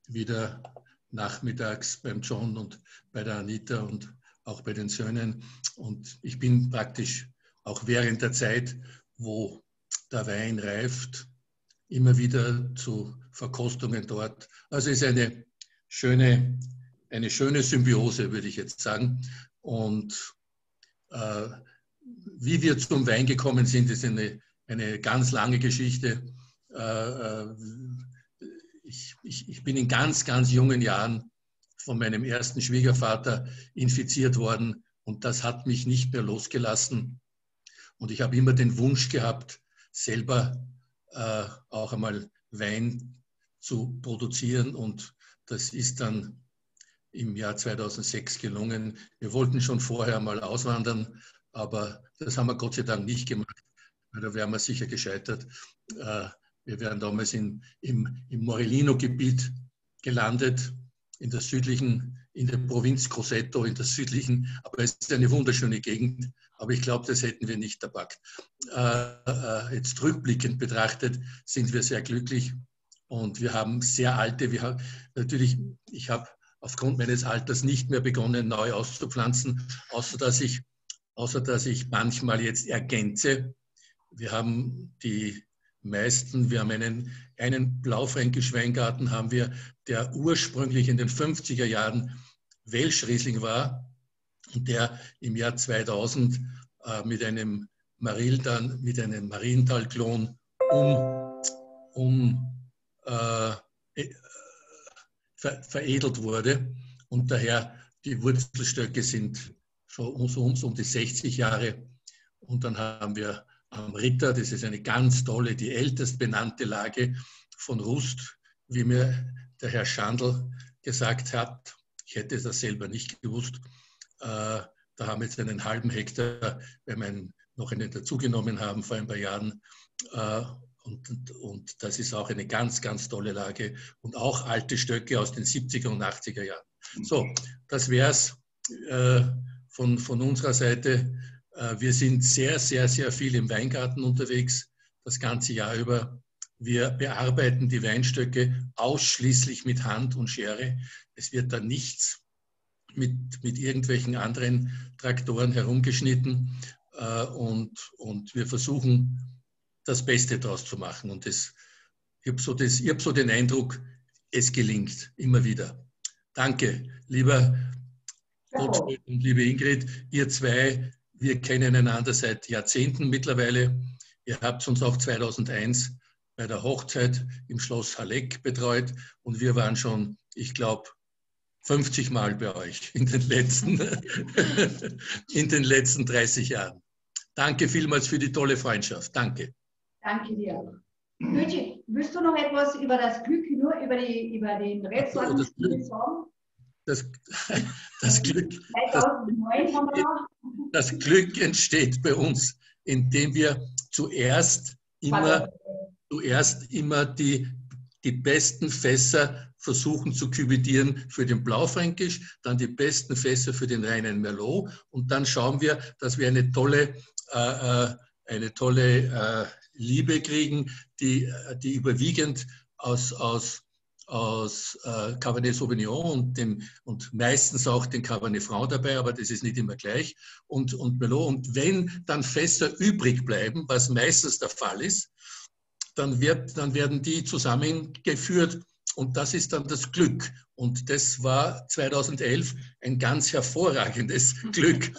wieder nachmittags beim John und bei der Anita und auch bei den Söhnen. Und ich bin praktisch auch während der Zeit, wo der Wein reift, immer wieder zu Verkostungen dort. Also ist eine schöne, eine schöne Symbiose, würde ich jetzt sagen. Und äh, wie wir zum Wein gekommen sind, ist eine, eine ganz lange Geschichte. Äh, äh ich, ich, ich bin in ganz, ganz jungen Jahren von meinem ersten Schwiegervater infiziert worden und das hat mich nicht mehr losgelassen. Und ich habe immer den Wunsch gehabt, selber äh, auch einmal Wein zu produzieren. Und das ist dann im Jahr 2006 gelungen. Wir wollten schon vorher mal auswandern, aber das haben wir Gott sei Dank nicht gemacht, weil da wären wir sicher gescheitert. Äh, wir wären damals in, im, im Morellino-Gebiet gelandet, in der südlichen, in der Provinz Grosseto, in der südlichen, aber es ist eine wunderschöne Gegend aber ich glaube, das hätten wir nicht erpackt. Äh, äh, jetzt rückblickend betrachtet sind wir sehr glücklich und wir haben sehr alte, wir haben, natürlich, ich habe aufgrund meines Alters nicht mehr begonnen, neu auszupflanzen, außer dass ich, außer dass ich manchmal jetzt ergänze. Wir haben die meisten, wir haben einen, einen Blaufränkisch Weingarten, haben wir, der ursprünglich in den 50er Jahren Welschriesling war, der im Jahr 2000 äh, mit einem Marildan, mit einem Marienthal-Klon um, um äh, äh, ver, veredelt wurde. Und daher die Wurzelstöcke sind schon um, um, um die 60 Jahre. Und dann haben wir am Ritter, das ist eine ganz tolle, die ältest benannte Lage von Rust, wie mir der Herr Schandl gesagt hat. Ich hätte das selber nicht gewusst. Äh, da haben wir jetzt einen halben Hektar, wenn wir noch einen dazugenommen haben vor ein paar Jahren. Äh, Und, und, und, das ist auch eine ganz, ganz tolle Lage und auch alte Stöcke aus den 70er und 80er Jahren. So, das wäre es äh, von, von unserer Seite. Äh, wir sind sehr, sehr, sehr viel im Weingarten unterwegs, das ganze Jahr über. Wir bearbeiten die Weinstöcke ausschließlich mit Hand und Schere. Es wird da nichts mit, mit irgendwelchen anderen Traktoren herumgeschnitten. Äh, und, und wir versuchen, das Beste daraus zu machen. Und das, ich habe so, hab so den Eindruck, es gelingt immer wieder. Danke, lieber Gottfried und liebe Ingrid. Ihr zwei, wir kennen einander seit Jahrzehnten mittlerweile. Ihr habt uns auch 2001 bei der Hochzeit im Schloss Halleck betreut und wir waren schon, ich glaube, 50 Mal bei euch in den letzten, in den letzten 30 Jahren. Danke vielmals für die tolle Freundschaft. Danke. Danke dir. Luigi, willst du noch etwas über das Glück, nur über, die, über den Rebsorten sagen? Das, das, Glück, das, das Glück entsteht bei uns, indem wir zuerst immer zuerst immer die, die besten Fässer versuchen zu kübitieren für den Blaufränkisch, dann die besten Fässer für den reinen Merlot und dann schauen wir, dass wir eine tolle, äh, äh eine tolle äh, Liebe kriegen, die, die überwiegend aus, aus, aus äh, Cabernet Sauvignon und, dem, und meistens auch den Cabernet Franc dabei, aber das ist nicht immer gleich, und, und Merlot. Und wenn dann Fässer übrig bleiben, was meistens der Fall ist, dann, wird, dann werden die zusammengeführt und das ist dann das Glück. Und das war 2011 ein ganz hervorragendes Glück.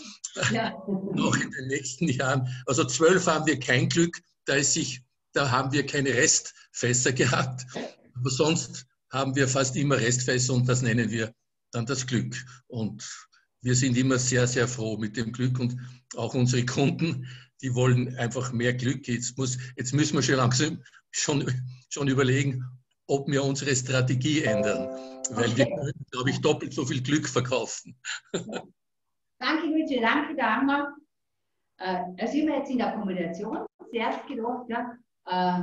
Ja. Noch in den nächsten Jahren. Also zwölf haben wir kein Glück, da, ist sich, da haben wir keine Restfässer gehabt. Aber sonst haben wir fast immer Restfässer und das nennen wir dann das Glück. Und wir sind immer sehr, sehr froh mit dem Glück und auch unsere Kunden die wollen einfach mehr Glück. Jetzt, muss, jetzt müssen wir schon langsam schon, schon überlegen, ob wir unsere Strategie ändern, weil wir können, glaube ich, doppelt so viel Glück verkaufen. Danke, Luigi, danke, Dagmar. Äh, da sind wir jetzt in der Kombination. Zuerst gedacht, ja, äh,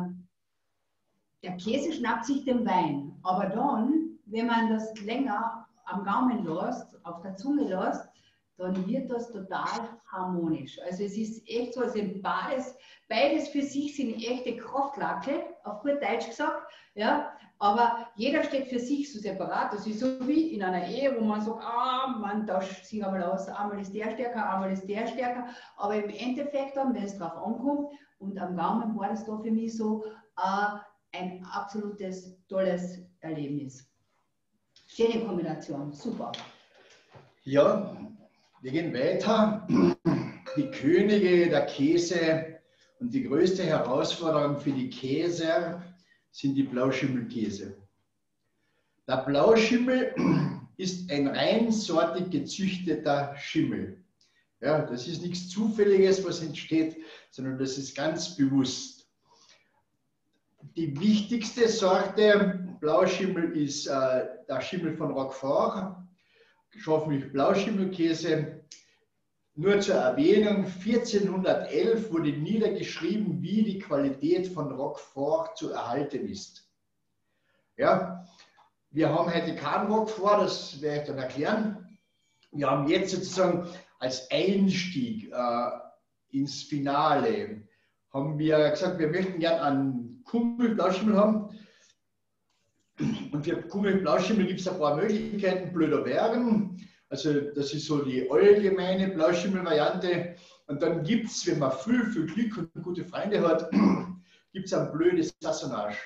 der Käse schnappt sich den Wein. Aber dann, wenn man das länger am Gaumen lässt, auf der Zunge lässt, dann wird das total harmonisch. Also es ist echt so, also beides, beides für sich sind echte Kraftlacke, auf gut Deutsch gesagt, ja, aber jeder steht für sich so separat. Das ist so wie in einer Ehe, wo man sagt, ah, man tauscht sich einmal aus, einmal ist der stärker, einmal ist der stärker, aber im Endeffekt dann, wenn es darauf ankommt, und am Gaumen war das da für mich so äh, ein absolutes tolles Erlebnis. Schöne Kombination, super. Ja, wir gehen weiter. Die Könige der Käse und die größte Herausforderung für die Käser sind die Blauschimmelkäse. Der Blauschimmel ist ein reinsortig gezüchteter Schimmel. Ja, das ist nichts Zufälliges, was entsteht, sondern das ist ganz bewusst. Die wichtigste Sorte Blauschimmel ist äh, der Schimmel von Roquefort. Schafmilch Blauschimmelkäse. Nur zur Erwähnung, 1411 wurde niedergeschrieben, wie die Qualität von Roquefort zu erhalten ist. Ja, wir haben heute keinen Roquefort, das werde ich dann erklären. Wir haben jetzt sozusagen als Einstieg äh, ins Finale, haben wir gesagt, wir möchten gerne einen Kumpel Blauschimmel haben. Und für Kummel Blauschimmel gibt es ein paar Möglichkeiten, blöder Bären. Also das ist so die allgemeine Blauschimmel-Variante. Und dann gibt es, wenn man viel, viel Glück und gute Freunde hat, gibt es ein blödes Sassonage.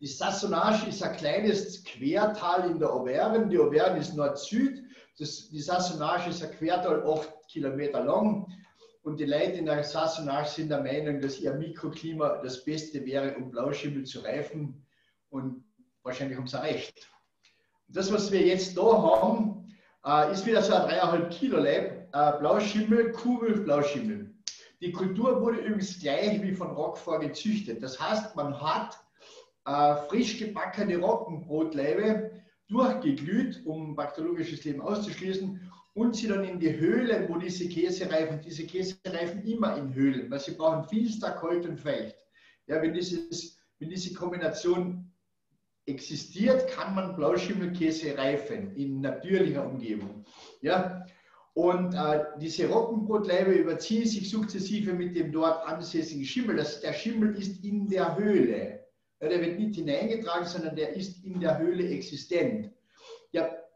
Die Sassonage ist ein kleines Quertal in der Auvergne. Die Auvergne ist Nord-Süd. Die Sassonage ist ein Quertal, acht Kilometer lang. Und die Leute in Sassonage sind der Meinung, dass ihr Mikroklima das Beste wäre, um Blauschimmel zu reifen und wahrscheinlich haben sie recht. Das, was wir jetzt da haben, äh, ist wieder so ein 3,5 Kilo Leib äh, Blauschimmel, Kuhmilch, Blauschimmel. Die Kultur wurde übrigens gleich wie von Roquefort gezüchtet. Das heißt, man hat äh, frisch gebackene Roggenbrotleibe durchgeglüht, um bakteriologisches Leben auszuschließen und sie dann in die Höhlen, wo diese Käse reifen. Diese Käse reifen immer in Höhlen, weil sie brauchen viel kalt und feucht. Ja, wenn, dieses, wenn diese Kombination existiert, kann man Blauschimmelkäse reifen in natürlicher Umgebung. Ja? Und äh, diese Roggenbrotleibe überziehen sich sukzessive mit dem dort ansässigen Schimmel. Das, der Schimmel ist in der Höhle. Ja, der wird nicht hineingetragen, sondern der ist in der Höhle existent.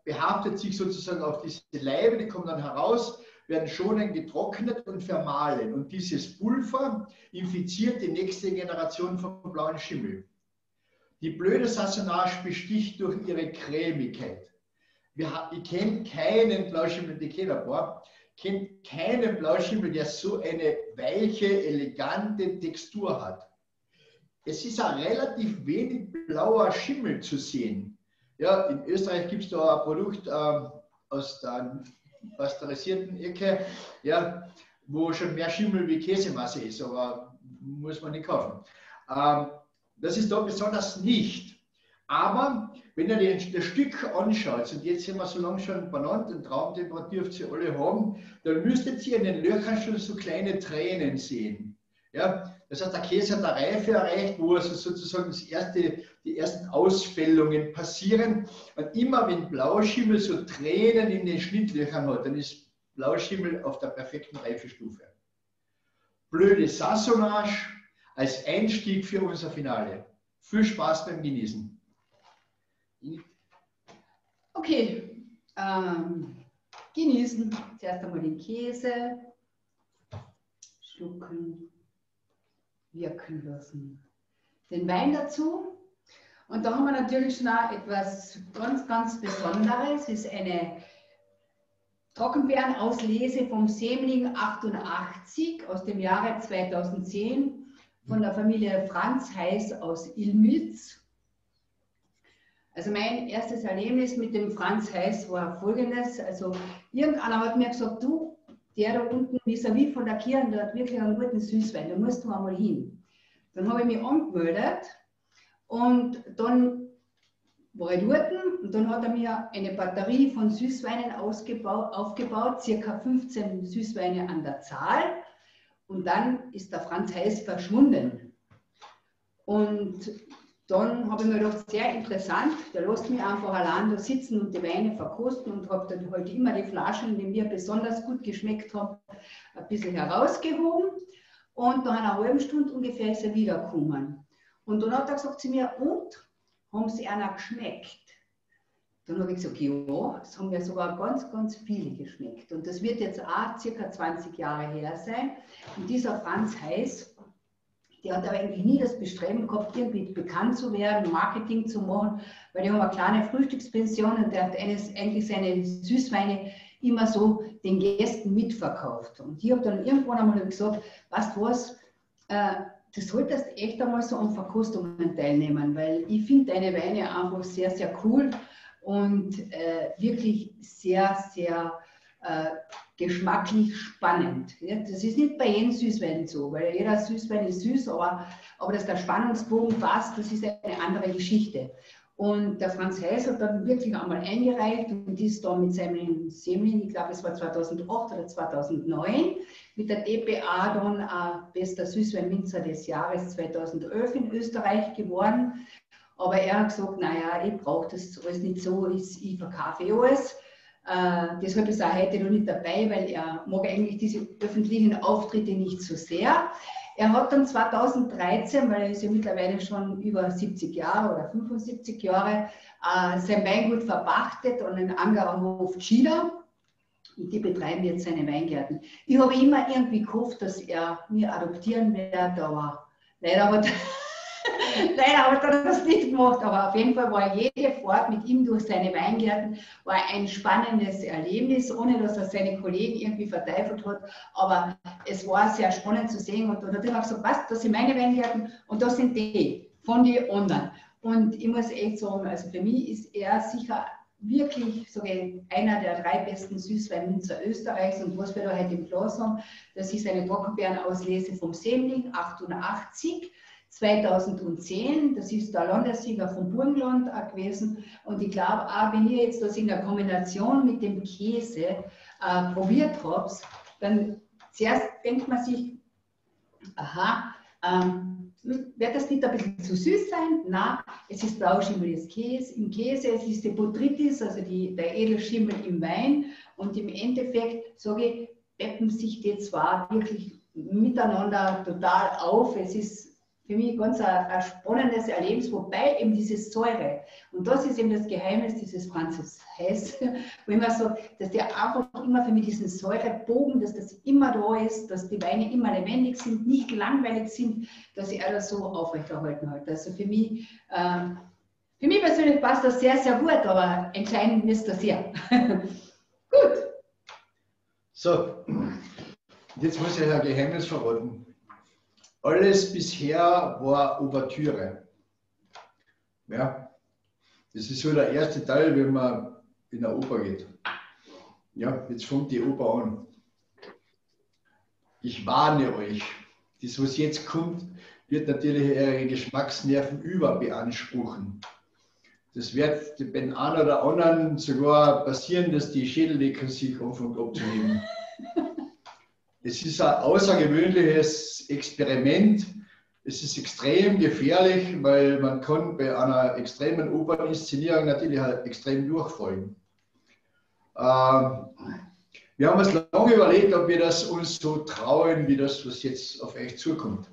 Behaftet sich sozusagen auf diese Leibe, die kommen dann heraus, werden schonend getrocknet und vermahlen. Und dieses Pulver infiziert die nächste Generation von blauen Schimmel. Die blöde Sassonage besticht durch ihre Cremigkeit. Wir, ich kenne keinen Blauschimmel, die kenne kennt keinen Blauschimmel, der so eine weiche, elegante Textur hat. Es ist ein relativ wenig blauer Schimmel zu sehen. Ja, in Österreich gibt es da ein Produkt ähm, aus der pasteurisierten Ecke, ja, wo schon mehr Schimmel wie Käsemasse ist, aber muss man nicht kaufen. Ähm, das ist da besonders nicht. Aber wenn ihr das Stück anschaut, und jetzt sind wir so lange schon benannt, und Traumtemperatur dürft ihr alle haben, dann müsstet ihr in den Löchern schon so kleine Tränen sehen. Ja, das heißt, der Käse hat eine Reife erreicht, wo also sozusagen das erste, die ersten Ausfällungen passieren. Und immer wenn Blauschimmel so Tränen in den Schnittlöchern hat, dann ist Blauschimmel auf der perfekten Reifestufe. Blöde Sassonage, als Einstieg für unser Finale. Viel Spaß beim Genießen. Okay, ähm, genießen. Zuerst einmal den Käse, schlucken, wirken lassen. Den Wein dazu. Und da haben wir natürlich schon auch etwas ganz, ganz Besonderes. Es ist eine Trockenbeerenauslese vom Sämling 88 aus dem Jahre 2010 von der Familie Franz Heiß aus Ilmütz. Also mein erstes Erlebnis mit dem Franz Heiß war folgendes. Also irgendeiner hat mir gesagt, du, der da unten vis-à-vis von der Kirche, der hat wirklich einen guten Süßwein, da musst du einmal hin. Dann habe ich mich angemeldet und dann war ich dort und dann hat er mir eine Batterie von Süßweinen aufgebaut, circa 15 Süßweine an der Zahl. Und dann ist der Franz Heiß verschwunden. Und dann habe ich mir gedacht, sehr interessant, der lässt mich einfach allein da sitzen und die Weine verkosten und habe dann halt immer die Flaschen, die mir besonders gut geschmeckt haben, ein bisschen herausgehoben. Und nach einer halben Stunde ungefähr ist er wiedergekommen. Und dann hat er gesagt zu mir, und, haben Sie einer geschmeckt? Dann habe ich gesagt, ja, es haben mir sogar ganz, ganz viele geschmeckt. Und das wird jetzt auch circa 20 Jahre her sein. Und dieser Franz Heiß, der hat aber eigentlich nie das Bestreben gehabt, irgendwie bekannt zu werden, Marketing zu machen, weil die haben eine kleine Frühstückspension und der hat eines, eigentlich seine Süßweine immer so den Gästen mitverkauft. Und ich habe dann irgendwann einmal gesagt, weißt du was, äh, du solltest echt einmal so an Verkostungen teilnehmen, weil ich finde deine Weine einfach sehr, sehr cool und äh, wirklich sehr, sehr äh, geschmacklich spannend. Das ist nicht bei jedem Süßwein so, weil jeder Süßwein ist süß, aber, aber dass der Spannungsbogen passt, das ist eine andere Geschichte. Und der Franz Heiß hat dann wirklich einmal eingereicht und ist dann mit seinem Semlin, ich glaube es war 2008 oder 2009, mit der DPA dann äh, bester Süßweinwinzer des Jahres 2011 in Österreich geworden. Aber er hat gesagt, naja, ich brauche das alles nicht so, ich, ich verkaufe eh alles. Äh, deshalb ist er heute noch nicht dabei, weil er mag eigentlich diese öffentlichen Auftritte nicht so sehr. Er hat dann 2013, weil er ist ja mittlerweile schon über 70 Jahre oder 75 Jahre, äh, sein Weingut verpachtet an den Angerer Hof China. Und die betreiben jetzt seine Weingärten. Ich habe immer irgendwie gehofft, dass er mir adoptieren wird, aber leider hat Leider hat er das nicht gemacht, aber auf jeden Fall war jede Fahrt mit ihm durch seine Weingärten war ein spannendes Erlebnis, ohne dass er seine Kollegen irgendwie verteifelt hat. Aber es war sehr spannend zu sehen und hat er immer gesagt, was, das sind meine Weingärten und das sind die von den anderen. Und ich muss echt sagen, also für mich ist er sicher wirklich sogar einer der drei besten Süßweinwinzer Österreichs. Und was wir da heute im Glas haben, das ist eine Trockenbeerenauslese vom Semling 88. 2010, das ist der Landessieger vom Burgenland auch gewesen. Und ich glaube auch, wenn ihr jetzt das in der Kombination mit dem Käse äh, probiert habt, dann zuerst denkt man sich, aha, äh, Ähm, wird das nicht ein bisschen zu süß sein? Nein, es ist blauschimmeliges Käse im Käse, es ist die Botrytis, also die, der Edelschimmel im Wein. Und im Endeffekt, sage ich, peppen sich die zwei wirklich miteinander total auf. Es ist für mich ganz ein, ein spannendes Erlebnis, wobei eben diese Säure, und das ist eben das Geheimnis dieses Franzis Heiß, wo immer so, dass der einfach immer für mich diesen Säurebogen, dass das immer da ist, dass die Weine immer lebendig sind, nicht langweilig sind, dass ich das so aufrechterhalten halte. Also für mich, äh, für mich persönlich passt das sehr, sehr gut, aber entscheidend ist das ja. gut. So, jetzt muss ich ein Geheimnis verraten. Alles bisher war Ouvertüre. Ja, das ist so der erste Teil, wenn man in der Oper geht. Ja, jetzt fängt die Oper an. Ich warne euch, das, was jetzt kommt, wird natürlich eure Geschmacksnerven überbeanspruchen. Das wird bei einem oder anderen sogar passieren, dass die Schädeldecken sich anfangen abzunehmen. Es ist ein außergewöhnliches Experiment. Es ist extrem gefährlich, weil man kann bei einer extremen Operninszenierung natürlich halt extrem durchfallen. Ähm, wir haben uns lange überlegt, ob wir das uns so trauen, wie das, was jetzt auf euch zukommt.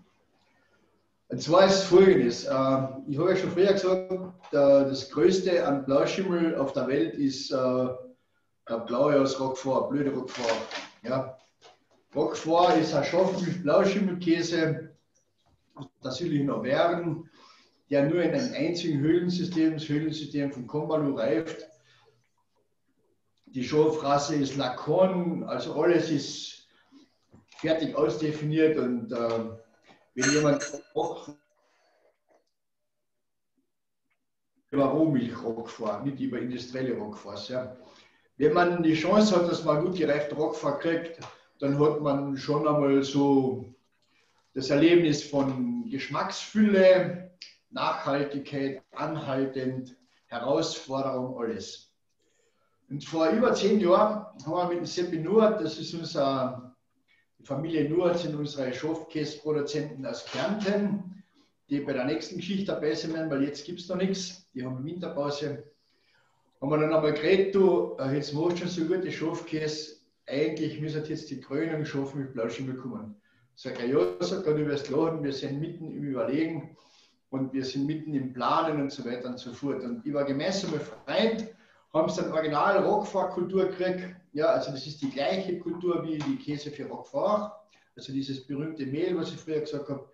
Und zwar ist folgendes. Ähm, ich habe ja schon früher gesagt, das Größte an Blauschimmel auf der Welt ist äh, der blaue aus Rockfort, blöde Rockfort. Ja. Roquefort ist ein Schafmilch Blauschimmelkäse aus der südlichen Auvergne, der nur in einem einzigen Höhlensystem, das Höhlensystem von Combalou, reift. Die Schafrasse ist Lacon, also alles ist fertig ausdefiniert und äh, wenn jemand über Rohmilch Roquefort, nicht über industrielle Roqueforts. Ja. Wenn man die Chance hat, dass man gut gereifte Roquefort kriegt, dann hat man schon einmal so das Erlebnis von Geschmacksfülle, Nachhaltigkeit, anhaltend, Herausforderung, alles. Und vor über zehn Jahren haben wir mit dem Seppi Nuert, das ist unser, die Familie Nuert sind unsere Schafkäseproduzenten aus Kärnten, die bei der nächsten Geschichte dabei sind, weil jetzt gibt es noch nichts, die haben Winterpause. Haben wir dann aber geredet, du, äh, jetzt machst du schon so gute Schafkäse, eigentlich müssen jetzt die Krönung schaffen mit Blauschimmel kommen. Sag ich, ja, sagt er, du wirst lachen, wir sind mitten im Überlegen und wir sind mitten im Planen und so weiter und so fort. Und über gemeinsame Freund haben sie dann original Rockfahr-Kultur gekriegt. Ja, also das ist die gleiche Kultur wie die Käse für Rockfahr. Also dieses berühmte Mehl, was ich früher gesagt habe.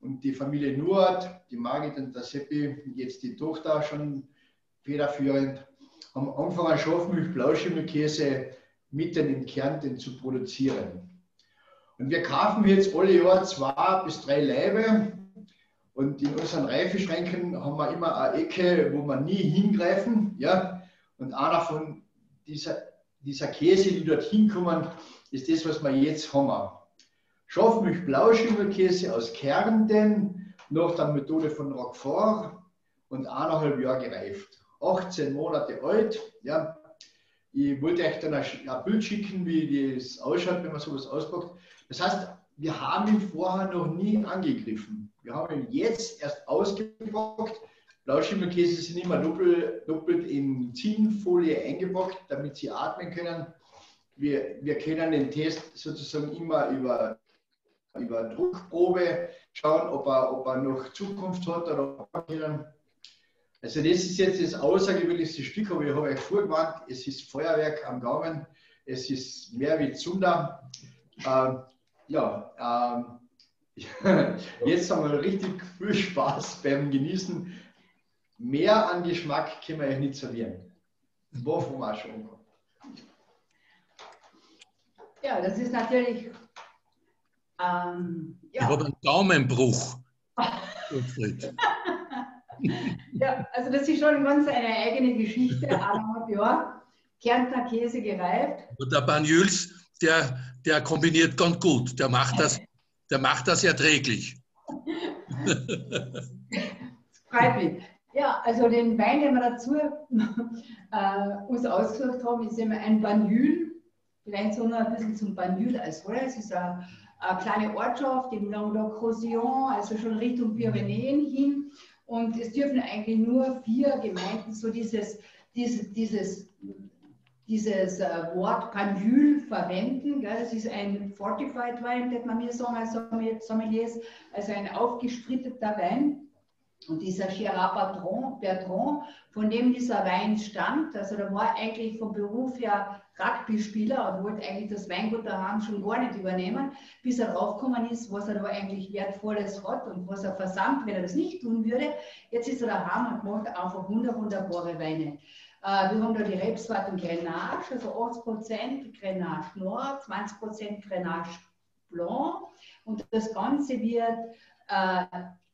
Und die Familie Nuart, die Margit und der Seppi, jetzt die Tochter schon federführend, haben angefangen, Schafmilch, Blauschimmelkäse mitten in Kärnten zu produzieren. Und wir kaufen jetzt alle Jahr zwei bis drei Leibe. Und in unseren Reifeschränken haben wir immer eine Ecke, wo wir nie hingreifen. Ja? Und einer von dieser, dieser Käse, die dort hinkommen, ist das, was wir jetzt haben. Schafmilch Blauschimmelkäse aus Kärnten, nach der Methode von Roquefort und eineinhalb Jahre gereift. 18 Monate alt, ja, ich wollte euch dann ein Bild schicken, wie das ausschaut, wenn man sowas auspackt. Das heißt, wir haben ihn vorher noch nie angegriffen. Wir haben ihn jetzt erst ausgepackt. Blauschimmelkäse sind immer doppelt, doppelt in Zinnfolie eingepackt, damit sie atmen können. Wir, wir können den Test sozusagen immer über, über Druckprobe schauen, ob er, ob er noch Zukunft hat oder ob er also das ist jetzt das außergewöhnlichste Stück, aber ich habe euch vorgewarnt, es ist Feuerwerk am Gaumen, es ist mehr wie Zunder. Ähm, ja, ähm, jetzt haben wir richtig viel Spaß beim Genießen. Mehr an Geschmack können wir euch nicht servieren. Wovon wir schon Ja, das ist natürlich. Ähm, ja. Ich habe einen Daumenbruch. ja, also das ist schon ganz eine eigene Geschichte, eineinhalb Jahre. Kärntner Käse gereift. Und der Banyuls, der, der kombiniert ganz gut. Der macht das, der macht das erträglich. Freut mich. Ja, also den Wein, den wir dazu äh, uns ausgesucht haben, ist immer ein Banyul. Vielleicht so noch ein bisschen zum Banyul als Rolle. Es ist ein, eine kleine Ortschaft im Languedoc-Roussillon, also schon Richtung Pyrenäen hin. Und es dürfen eigentlich nur vier Gemeinden so dieses, dieses, dieses, dieses äh, Wort Panjul verwenden. Gell? Das ist ein Fortified Wein, das man mir als Sommeliers, also ein aufgespritteter Wein. Und dieser Gérard Bertrand, von dem dieser Wein stammt, also da war eigentlich vom Beruf her Rugby-Spieler und wollte eigentlich das Weingut daheim schon gar nicht übernehmen, bis er draufgekommen ist, was er da eigentlich Wertvolles hat und was er versandt, wenn er das nicht tun würde. Jetzt ist er daheim und macht einfach wunderbare Weine. Äh, wir haben da die Rebsorten Grenache, also 80% Grenache Nord, 20% Grenache Blanc und das Ganze wird äh,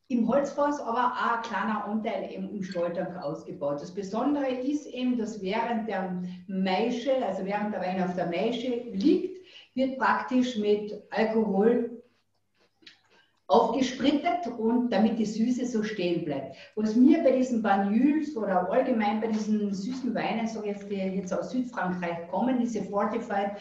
im Holzfass, aber auch ein kleiner Anteil eben im Stahltank ausgebaut. Das Besondere ist eben, dass während der Maische, also während der Wein auf der Maische liegt, wird praktisch mit Alkohol aufgesprittet und damit die Süße so stehen bleibt. Was mir bei diesen Banyuls oder allgemein bei diesen süßen Weinen, so jetzt, die jetzt aus Südfrankreich kommen, diese Fortified,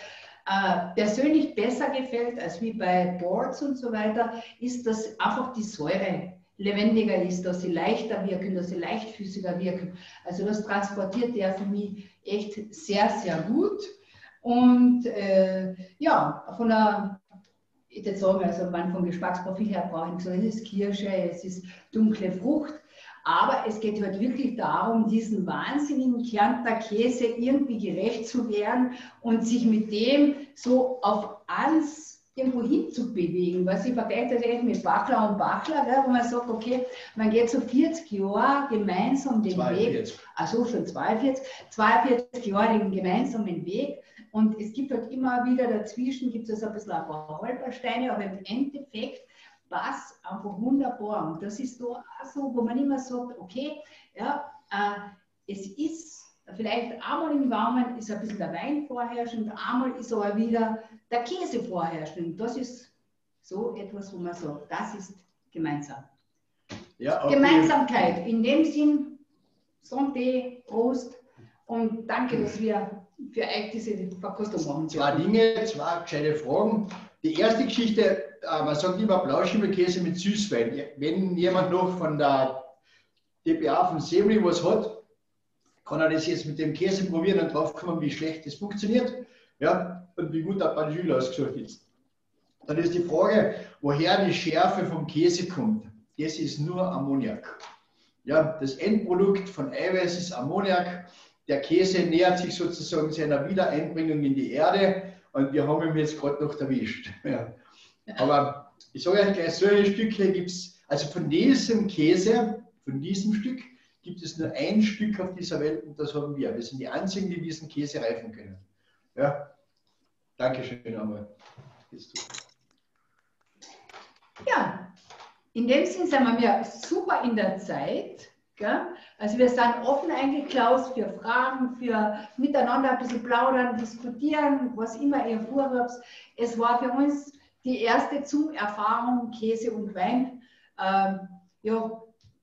äh, persönlich besser gefällt als wie bei Boards und so weiter, ist, dass einfach die Säure lebendiger ist, dass sie leichter wirken, dass sie leichtfüßiger wirken. Also das transportiert der für mich echt sehr, sehr gut. Und äh, ja, von der, ich sagen, also man Geschmacksprofil her brauche ich so, es ist Kirsche, es ist dunkle Frucht. Aber es geht halt wirklich darum, diesen wahnsinnigen Kärntner Käse irgendwie gerecht zu werden und sich mit dem so auf alles irgendwo hinzubewegen. Was ich vergleiche das mit Bachler und Bachler, gell, wo man sagt, okay, man geht so 40 Jahre gemeinsam den 42. Weg, also schon 42, 42 Jahre den gemeinsamen Weg. Und es gibt halt immer wieder dazwischen, gibt es ein bisschen ein paar Holpersteine, aber im Endeffekt passt einfach wunderbar. Und das ist so, so wo man immer sagt, okay, ja, äh, es ist Vielleicht einmal im Gaumen ist ein bisschen der Wein vorherrschend, einmal ist aber wieder der Käse vorherrschend. Das ist so etwas, wo man sagt, das ist gemeinsam. Ja. Gemeinsamkeit. In dem Sinn, Santé, Prost und danke, dass wir für euch diese Verkostung machen. Zwei Dinge, zwei gescheite Fragen. Die erste Geschichte, man sagt immer Blauschimmelkäse mit Süßwein. Wenn jemand noch von der DPA von Semri was hat, kann er das jetzt mit dem Käse probieren und draufkommen, wie schlecht das funktioniert ja, und wie gut der Banjul ausgesucht ist. Dann ist die Frage, woher die Schärfe vom Käse kommt. Das ist nur Ammoniak. Ja, das Endprodukt von Eiweiß ist Ammoniak. Der Käse nähert sich sozusagen seiner Wiedereinbringung in die Erde und wir haben ihn jetzt gerade noch erwischt. Ja. Aber ich sage euch gleich, solche Stücke gibt es, also von diesem Käse, von diesem Stück, gibt es nur ein Stück auf dieser Welt und das haben wir. Wir sind die Einzigen, die diesen Käse reifen können. Ja, danke schön einmal. Ja, in dem Sinn sind wir super in der Zeit. Gell? Also wir sind offen eigentlich, Klaus, für Fragen, für miteinander ein bisschen plaudern, diskutieren, was immer ihr vorhabt. Es war für uns die erste Zoom-Erfahrung Käse und Wein. Ähm, ja,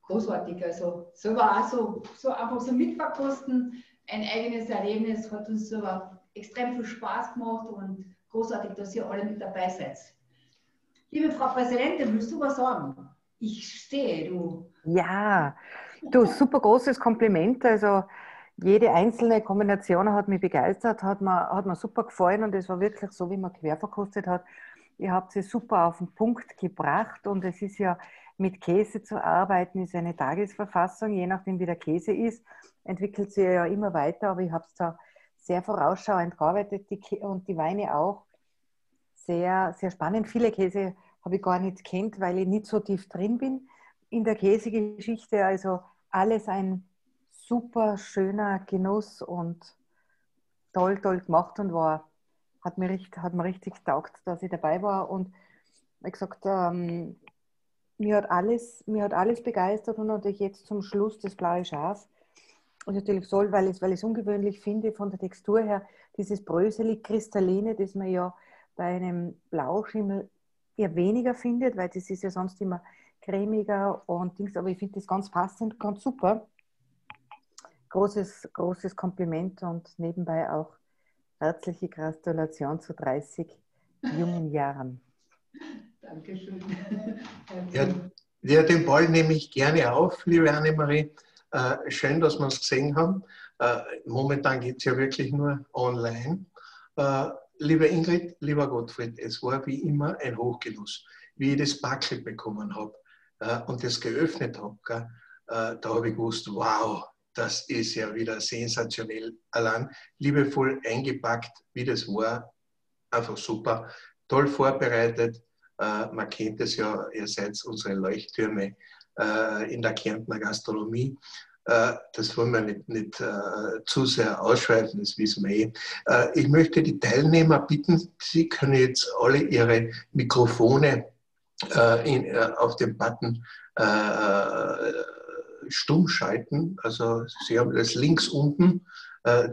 großartig. Also selber auch so, so einfach so mitverkosten, ein eigenes Erlebnis, hat uns selber extrem viel Spaß gemacht und großartig, dass ihr alle mit dabei seid. Liebe Frau Präsidentin, willst du was sagen? Ich stehe, du. Ja, du, super großes Kompliment. Also jede einzelne Kombination hat mich begeistert, hat mir, hat mir super gefallen und es war wirklich so, wie man quer verkostet hat. Ihr habt sie super auf den Punkt gebracht und es ist ja mit Käse zu arbeiten, ist eine Tagesverfassung, je nachdem wie der Käse ist, entwickelt sich ja immer weiter, aber ich habe es da sehr vorausschauend gearbeitet die und die Weine auch. Sehr, sehr spannend. Viele Käse habe ich gar nicht kennt, weil ich nicht so tief drin bin in der Käsegeschichte. Also alles ein super schöner Genuss und toll, toll gemacht und war, hat mir, richtig, hat mir richtig taugt, dass ich dabei war. Und wie gesagt, ähm, mir hat alles, mir hat alles begeistert und natürlich jetzt zum Schluss das blaue Schaf. Und natürlich soll, weil ich es weil ungewöhnlich finde von der Textur her, dieses bröselig kristalline, das man ja bei einem Blauschimmel eher weniger findet, weil das ist ja sonst immer cremiger und Dings, aber ich finde das ganz passend, ganz super. Großes, großes Kompliment und nebenbei auch herzliche Gratulation zu 30 jungen Jahren. Dankeschön. Ja, ja, den Ball nehme ich gerne auf, liebe Annemarie. Äh, schön, dass wir es gesehen haben. Äh, momentan geht es ja wirklich nur online. Äh, liebe Ingrid, lieber Gottfried, es war wie immer ein Hochgenuss. Wie ich das Backel bekommen habe äh, und das geöffnet habe, äh, da habe ich gewusst, wow, das ist ja wieder sensationell. Allein liebevoll eingepackt, wie das war, einfach super. Toll vorbereitet. Äh, man kennt es ja, ihr seid unsere Leuchttürme äh, in der Kärntner Gastronomie. Äh, das wollen wir nicht, nicht äh, zu sehr ausschweifen, das wissen wir eh. Äh, ich möchte die Teilnehmer bitten, Sie können jetzt alle Ihre Mikrofone in, auf dem Button stumm schalten. Also Sie haben das links unten,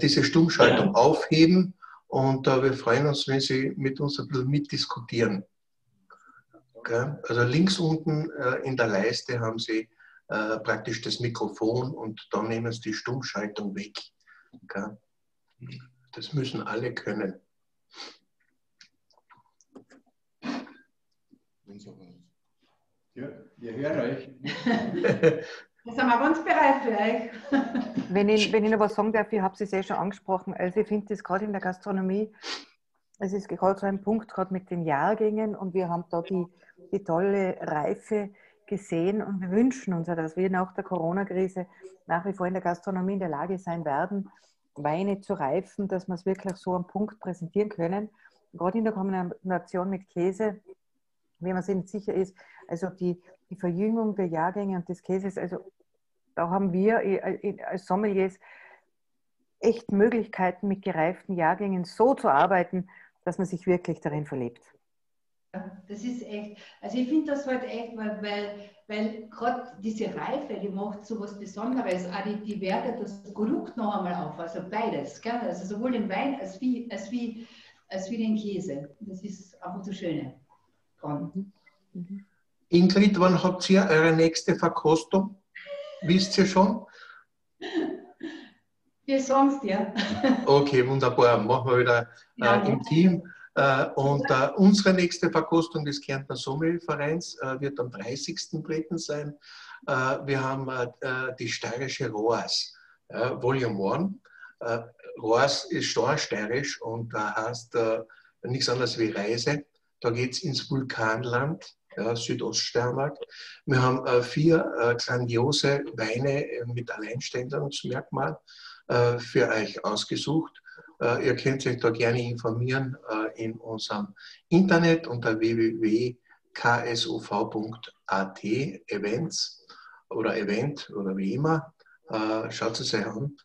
diese Stummschaltung ja. aufheben und wir freuen uns, wenn Sie mit uns ein bisschen mitdiskutieren. Okay? Also links unten in der Leiste haben Sie äh, praktisch das Mikrofon und dann nehmen sie die Stummschaltung weg. Okay? Das müssen alle können. Ja, wir hören euch. Da sind wir ganz bereit euch. Wenn ich, wenn ich noch was sagen darf, ich habe es eh schon angesprochen. Also ich finde das gerade in der Gastronomie, es ist gerade so ein Punkt, gerade mit den Jahrgängen und wir haben da die, die tolle Reife gesehen und wir wünschen uns, dass wir nach der Corona-Krise nach wie vor in der Gastronomie in der Lage sein werden, Weine zu reifen, dass wir es wirklich so am Punkt präsentieren können. Gerade in der Kombination mit Käse, wenn man sich nicht sicher ist, also die, die Verjüngung der Jahrgänge und des Käses, also da haben wir als Sommeliers echt Möglichkeiten, mit gereiften Jahrgängen so zu arbeiten, dass man sich wirklich darin verlebt. Das ist echt, also ich finde das halt echt, weil, weil, weil gerade diese Reife, die macht so was Besonderes, auch die, die wertet das Produkt noch einmal auf, also beides, gell? also sowohl den Wein als wie, als, wie, als wie den Käse. Das ist einfach so Schöne dran. Mhm. Ingrid, wann habt ihr eure nächste Verkostung? Wisst ihr schon? Wir sagen es dir. Okay, wunderbar. Machen wir wieder äh, im Team. Äh, und äh, unsere nächste Verkostung des Kärntner Sommelvereins äh, wird am 30.03. sein. wir haben die steirische Roas, Volume 1. Roas ist steirisch und heißt nichts anderes wie Reise. Da geht es ins Vulkanland, ja, Südoststeiermark. Wir haben äh, vier äh, grandiose Weine mit Alleinstellungsmerkmal äh, für euch ausgesucht. Äh, ihr könnt euch da gerne informieren äh, in unserem Internet unter www.ksov.at Events oder Event oder wie immer. Äh, schaut es euch an.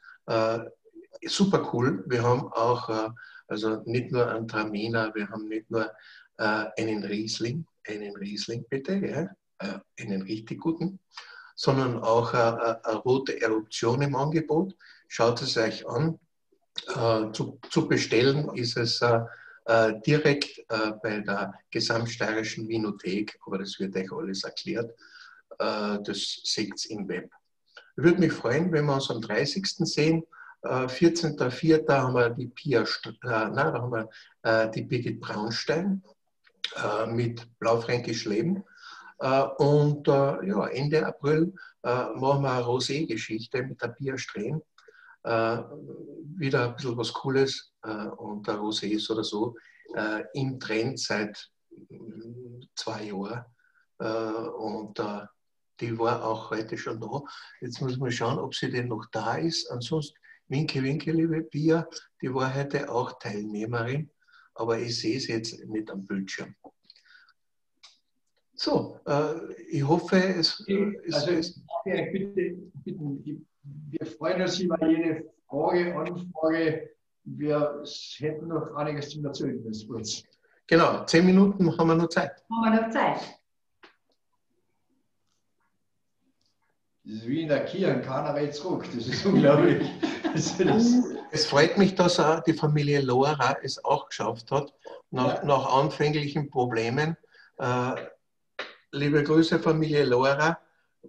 Super cool. Wir haben auch also nicht nur einen Traminer, wir haben nicht nur einen Riesling, einen Riesling bitte, ja, einen richtig guten, sondern auch eine rote Eruption im Angebot. Schaut es euch an. Äh, zu, zu, bestellen ist es äh, äh, direkt äh, bei der Gesamtsteirischen Winothek, aber das wird euch alles erklärt. Äh, das seht ihr im Web. Ich würde mich freuen, wenn wir uns am 30. sehen. 14.04. haben wir die Pia, nein, da haben wir die Birgit Braunstein mit Blaufränkisch Leben. Und ja, Ende April machen wir eine Rosé-Geschichte mit der Pia Strehn äh, wieder ein bisschen was Cooles äh, und der Rosé ist oder so äh, im Trend seit mm, zwei Jahren äh, und äh, die war auch heute schon da. Jetzt muss man schauen, ob sie denn noch da ist. Ansonsten, Winke, Winke, liebe Pia, die war heute auch Teilnehmerin, aber ich sehe sie jetzt nicht am Bildschirm. So, äh, ich hoffe, es, ist. also, es bitte, bitte, wir freuen uns über jede Frage, Anfrage. Wir hätten noch einiges zu erzählen. Das kurz. Genau, zehn Minuten haben wir noch Zeit. Haben wir noch Zeit. Das ist wie in der Kirche, keiner redet zurück. Das ist unglaublich. es freut mich, dass auch die Familie Lora es auch geschafft hat, nach, ja. nach anfänglichen Problemen. Äh, liebe Grüße, Familie Lora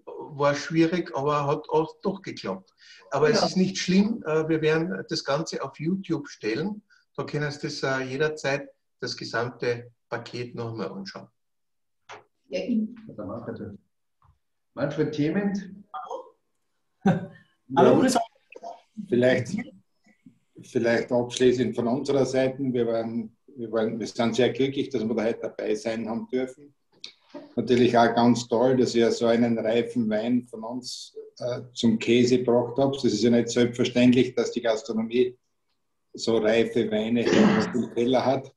war schwierig, aber hat auch doch geklappt. Aber ja. es ist nicht schlimm. Äh, wir werden das Ganze auf YouTube stellen. Da können Sie das äh, jederzeit das gesamte Paket nochmal anschauen. Ja, Manfred. Manfred Thement. Hallo, grüß Vielleicht, vielleicht abschließend von unserer Seite. Wir, waren, wir, waren, wir sind sehr glücklich, dass wir da heute dabei sein haben dürfen. Natürlich auch ganz toll, dass ihr so einen reifen Wein von uns äh, zum Käse gebracht habt. Es ist ja nicht selbstverständlich, dass die Gastronomie so reife Weine im Keller hat.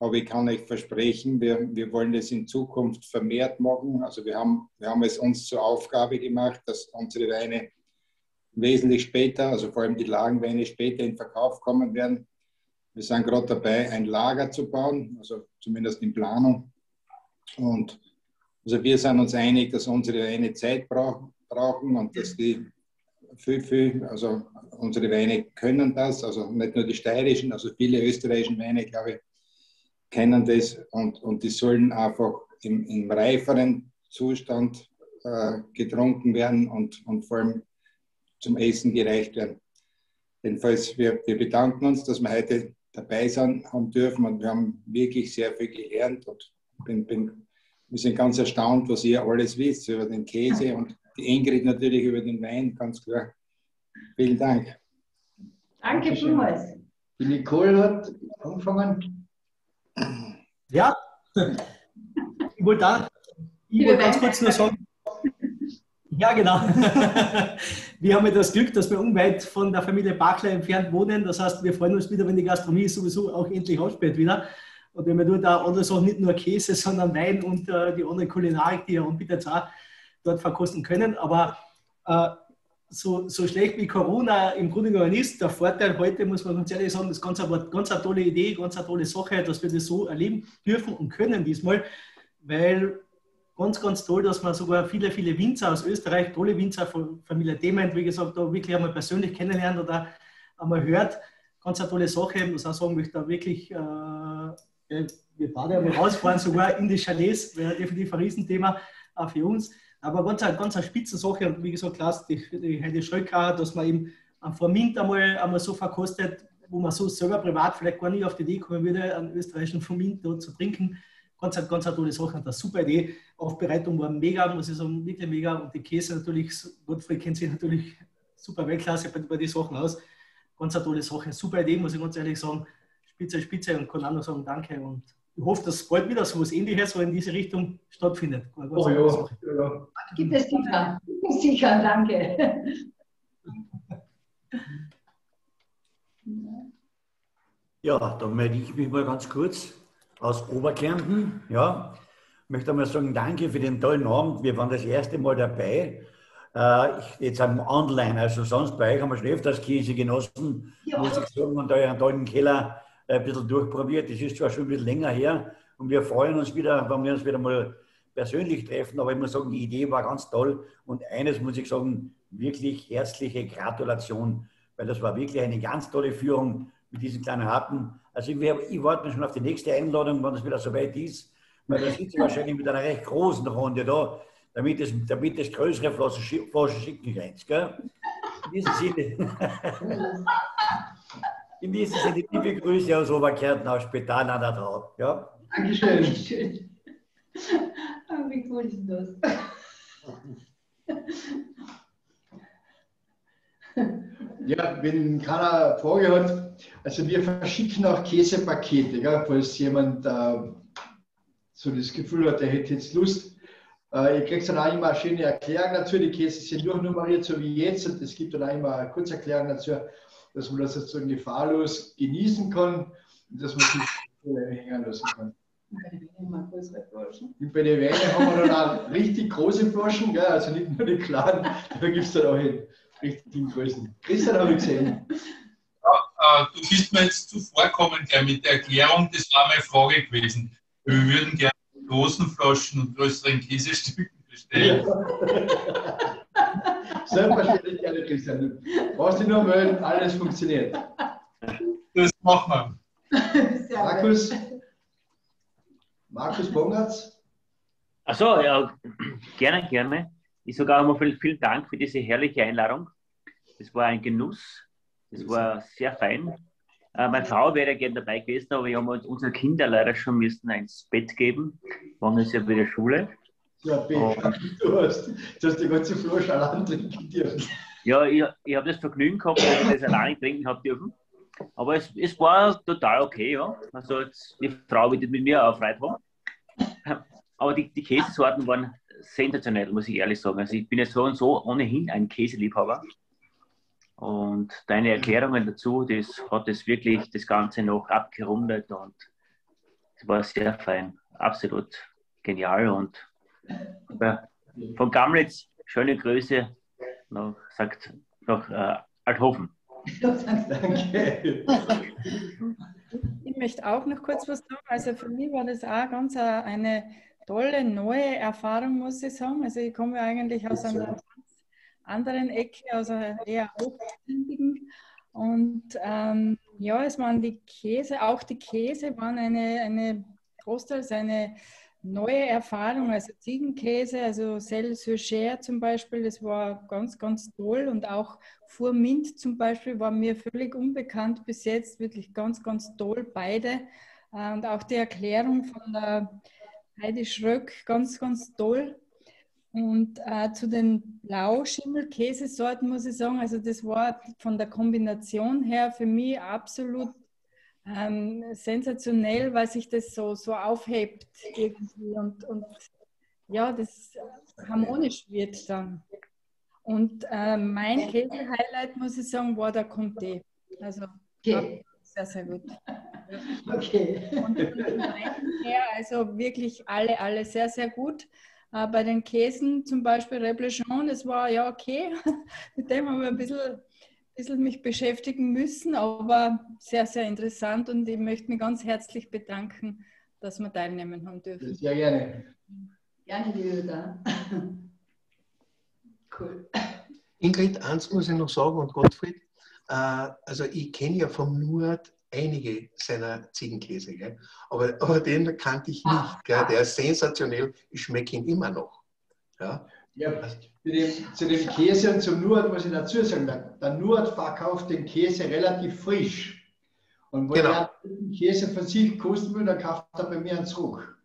Aber ich kann euch versprechen, wir, wir wollen das in Zukunft vermehrt machen. Also wir haben, wir haben es uns zur Aufgabe gemacht, dass unsere Weine wesentlich später, also vor allem die Lagenweine später in Verkauf kommen werden. Wir sind gerade dabei, ein Lager zu bauen, also zumindest in Planung. Und also wir sind uns einig, dass unsere Weine Zeit brauchen, brauchen und dass die viel, viel, also unsere Weine können das, also nicht nur die steirischen, also viele österreichischen Weine, glaube ich, kennen das und, und die sollen einfach im, im reiferen Zustand äh, getrunken werden und, und vor allem zum Essen gereicht werden. Jedenfalls, wir, wir bedanken uns, dass wir heute dabei sein haben dürfen und wir haben wirklich sehr viel gelernt und bin, bin, wir sind ganz erstaunt, was ihr alles wisst über den Käse und die Ingrid natürlich über den Wein, ganz klar. Vielen Dank. Danke vielmals. Die Nicole hat angefangen. Ja, ich wollte da, ich wollte ganz kurz nur sagen, ja, genau. wir haben ja das Glück, dass wir unweit von der Familie Bachler entfernt wohnen. Das heißt, wir freuen uns wieder, wenn die Gastronomie sowieso auch endlich aussperrt wieder. Und wenn wir dort auch andere Sachen, nicht nur Käse, sondern Wein und äh, die andere Kulinarik, die ihr anbietet, auch dort verkosten können. Aber äh, so, so schlecht wie Corona im Grunde genommen ist, der Vorteil heute, muss man ganz ehrlich sagen, das ist ganz, eine, ganz eine tolle Idee, ganz eine tolle Sache, dass wir das so erleben dürfen und können diesmal, weil ganz, ganz toll, dass man sogar viele, viele Winzer aus Österreich, tolle Winzer von Familie Dement, wie gesagt, da wirklich einmal persönlich kennenlernt oder einmal hört. Ganz eine tolle Sache. Muss auch sagen, ich da wirklich, äh, wir beide einmal rausfahren, sogar in die Chalets, wäre definitiv ein Riesenthema auch für uns. Aber ganz, eine, ganz eine Spitzensache und wie gesagt, Klaus, die, die Heidi Schröcker, dass man eben am Formint einmal, einmal so verkostet, wo man so selber privat vielleicht gar nicht auf die Idee kommen würde, einen österreichischen Formint dort zu trinken ganz, ganz eine tolle Sache und eine super Idee. Aufbereitung war mega, muss ich sagen, wirklich mega. Und die Käse natürlich, Gottfried kennt sich natürlich super Weltklasse bei, bei den Sachen aus. Ganz eine tolle Sache, super Idee, muss ich ganz ehrlich sagen. Spitze, Spitze und kann auch noch sagen, danke. Und ich hoffe, dass bald wieder so was Ähnliches so in diese Richtung stattfindet. Oh ja, ja. Gibt es sicher. Sicher, danke. Ja, dann melde ich mich mal ganz kurz aus Oberkärnten. Ja, ich möchte einmal sagen, danke für den tollen Abend. Wir waren das erste Mal dabei. Äh, jetzt am Online, also sonst bei euch haben wir schon öfters Käse genossen, ja. muss ich sagen, und euren tollen Keller ein bisschen durchprobiert. Das ist zwar schon ein bisschen länger her und wir freuen uns wieder, wenn wir uns wieder mal persönlich treffen, aber ich muss sagen, die Idee war ganz toll und eines muss ich sagen, wirklich herzliche Gratulation, weil das war wirklich eine ganz tolle Führung mit diesen kleinen Harten. Also ich, ich warte schon auf die nächste Einladung, wenn es wieder soweit ist, weil da sitze ich wahrscheinlich mit einer recht großen Runde da, damit es, damit es größere Flaschen, schicken. Gell? In diesem Sinne. In diesem Sinne, liebe Grüße aus Oberkärnten, aus Spital an der Traut. Ja? Dankeschön. Dankeschön. Oh, wie cool ist das? Ja, wenn keiner Frage hat, also wir verschicken auch Käsepakete, gell, falls jemand äh, so das Gefühl hat, er hätte jetzt Lust. Äh, ihr kriegt dann auch immer eine schöne Erklärung dazu. Die Käse sind durchnummeriert, so wie jetzt. Und es gibt dann auch immer eine Kurzerklärung dazu, dass man das sozusagen gefahrlos genießen kann und dass man sich hängen lassen kann. Und bei den Weinen haben wir dann auch richtig große Flaschen, gell? also nicht nur die kleinen, da gibt es dann auch hin richtigen Größen. Christian habe ich gesehen. Ja, äh, du bist mir jetzt zuvorkommen gleich mit der Erklärung, das war meine Frage gewesen. Wir würden gerne großen Flaschen und größeren Käsestücken bestellen. Ja. Selbstverständlich gerne, Christian. Du brauchst dich nur melden, alles funktioniert. Das machen wir. Markus, Markus Bongatz. Achso, ja, gerne, gerne. Ich sage auch einmal vielen, vielen Dank für diese herrliche Einladung. Es war ein Genuss. Es war sehr fein. Äh, meine Frau wäre gerne dabei gewesen, aber wir haben uns unsere Kinder leider schon müssen ins Bett geben. Morgen ist ja wieder Schule. Ja, Pech, du hast, du hast die ganze Flasche allein trinken dürfen. Ja, ich, ich habe das Vergnügen gehabt, dass ich das allein trinken habe dürfen. Aber es, es war total okay, ja. Also die Frau wird mit mir auch Freude haben. Aber die, die Käsesorten waren sensationell, muss ich ehrlich sagen. Also ich bin ja so und so ohnehin ein Käseliebhaber. Und deine Erklärungen dazu, das hat es wirklich das Ganze noch abgerundet und es war sehr fein. Absolut genial. Und von Gamlitz, schöne Grüße noch, sagt noch äh, Althofen. Danke. Ich möchte auch noch kurz was sagen. Also für mich war das auch ganz eine tolle neue Erfahrung, muss ich sagen. Also ich komme eigentlich aus einer ganz anderen Ecke, aus einer eher hochständigen. Und ähm, ja, es waren die Käse, auch die Käse waren eine, eine großteils eine neue Erfahrung, also Ziegenkäse, also Celle sur zum Beispiel, das war ganz, ganz toll und auch Furmint zum Beispiel war mir völlig unbekannt bis jetzt, wirklich ganz, ganz toll, beide. Äh, und auch die Erklärung von der Heidi Schröck, ganz, ganz toll. Und äh, zu den Blauschimmelkäsesorten muss ich sagen, also das war von der Kombination her für mich absolut ähm, sensationell, weil sich das so, so aufhebt irgendwie und, und ja, das harmonisch wird dann. Und äh, mein Käse-Highlight, muss ich sagen, war der Comté. Also okay. sehr, sehr gut. Okay. Und her, also wirklich alle, alle sehr, sehr gut. Äh, bei den Käsen zum Beispiel Reblochon, das war ja okay. Mit dem haben wir ein bisschen bisschen mich beschäftigen müssen, aber sehr, sehr interessant und ich möchte mich ganz herzlich bedanken, dass wir teilnehmen haben dürfen. Sehr gerne. Gerne, liebe da. Cool. Ingrid, eins muss ich noch sagen und Gottfried, äh, also ich kenne ja vom Nord einige seiner Ziegenkäse, gell? Aber, aber den kannte ich nicht. Gell? Der ist sensationell, ich schmecke ihn immer noch. Ja? Ja, zu dem, zu dem Käse und zum Nord muss ich dazu sagen, der, der Nord verkauft den Käse relativ frisch. Und wenn genau. er den Käse von sich kosten will, dann kauft er bei mir einen zurück.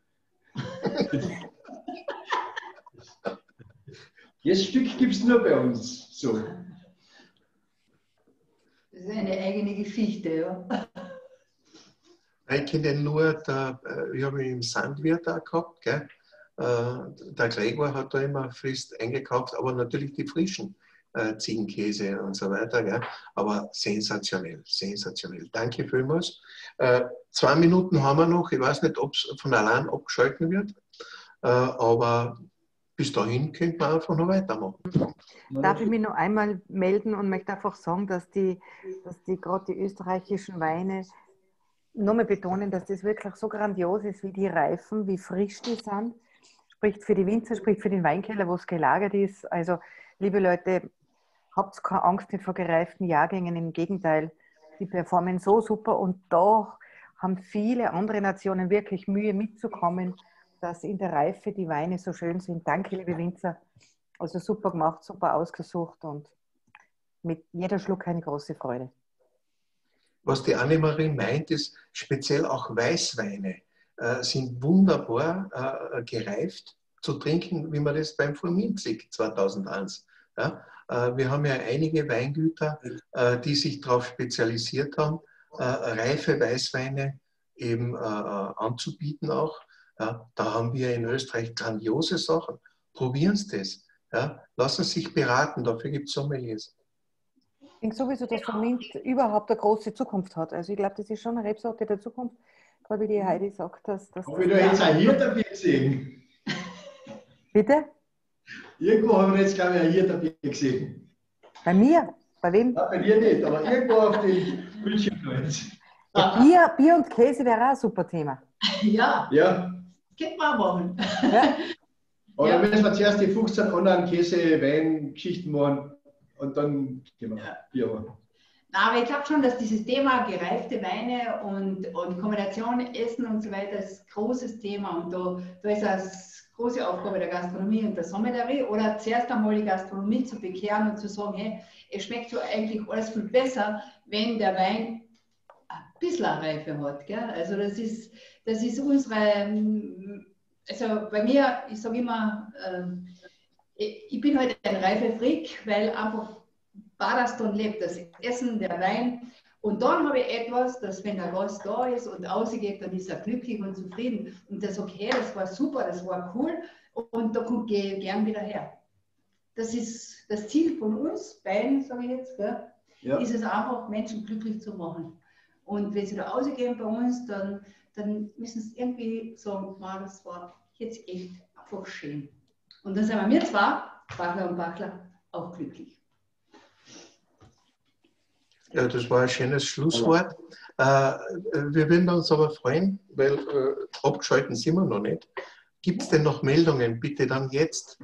das Stück gibt es nur bei uns. So. Das ist eine eigene Geschichte, ja. Ich kenne den nur, äh, ich habe ihn im Sandwirt da gehabt, gell? Äh, der Gregor hat da immer frisch eingekauft, aber natürlich die frischen äh, Ziegenkäse und so weiter. Gell? Aber sensationell, sensationell. Danke vielmals. Äh, zwei Minuten haben wir noch. Ich weiß nicht, ob es von allein abgeschalten wird, aber bis dahin könnte man einfach noch weitermachen. Darf ich mich noch einmal melden und möchte einfach sagen, dass die, dass die gerade die österreichischen Weine nochmal betonen, dass das wirklich so grandios ist, wie die reifen, wie frisch die sind spricht für die Winzer, spricht für den Weinkeller, wo es gelagert ist. Also, liebe Leute, habt keine Angst vor gereiften Jahrgängen. Im Gegenteil, die performen so super und doch haben viele andere Nationen wirklich Mühe mitzukommen, dass in der Reife die Weine so schön sind. Danke, liebe Winzer. Also super gemacht, super ausgesucht und mit jeder Schluck eine große Freude. Was die Annemarie meint, ist speziell auch Weißweine äh, sind wunderbar äh, gereift zu trinken, wie man das beim sieht 2001. Ja? Äh, wir haben ja einige Weingüter, äh, die sich darauf spezialisiert haben, äh, reife Weißweine eben anzubieten auch. Ja? Da haben wir in Österreich grandiose Sachen. Probieren Sie das. Ja? Lassen Sie sich beraten, dafür gibt es Sommeliers. Ich denke sowieso, dass Fulmin überhaupt eine große Zukunft hat. Also ich glaube, das ist schon eine Rebsorte der Zukunft wie die Heidi sagt, dass das. Habe ich da jetzt ein Hirterbier gesehen? Bitte? Irgendwo haben wir jetzt, glaube ich, ein Hirterbier gesehen. Bei mir? Bei wem? Ja, bei dir nicht, aber irgendwo auf den Bildschirmkreuz. Ja, Bier, Bier und Käse wäre auch ein super Thema. Ja. Ja. Könnte man auch machen. Ja. Oder ja. müssen wir zuerst die 15 anderen Käse, Wein, Geschichten machen und dann gehen wir ja. Bier machen. Na, aber ich glaube schon, dass dieses Thema gereifte Weine und, und Kombination Essen und so weiter ist ein großes Thema. Und da, da ist es große Aufgabe der Gastronomie und der Sommelerie oder zuerst einmal die Gastronomie zu bekehren und zu sagen, hey, es schmeckt so eigentlich alles viel besser, wenn der Wein bisschen Reife hat. Gell? Also das ist, das ist unsere, also bei mir, ich sage immer, ähm, ich bin halt ein Reifefreak, weil einfach Badaston lebt, das Essen, der Wein. Und dann habe ich etwas, dass wenn der Gast da ist und ausgeht, dann ist er glücklich und zufrieden. Und das okay, das war super, das war cool. Und da gehe ich gern wieder her. Das ist das Ziel von uns beiden, sage ich jetzt, gell? Ja. ist es einfach, Menschen glücklich zu machen. Und wenn sie da rausgehen bei uns, dann, dann müssen sie irgendwie sagen, das war jetzt echt einfach schön. Und dann sind wir zwar, Bachler und Bachler, auch glücklich. Ja, das war ein schönes Schlusswort. Äh, wir würden uns aber freuen, weil äh, abgeschalten sind wir noch nicht. Gibt es denn noch Meldungen? Bitte dann jetzt.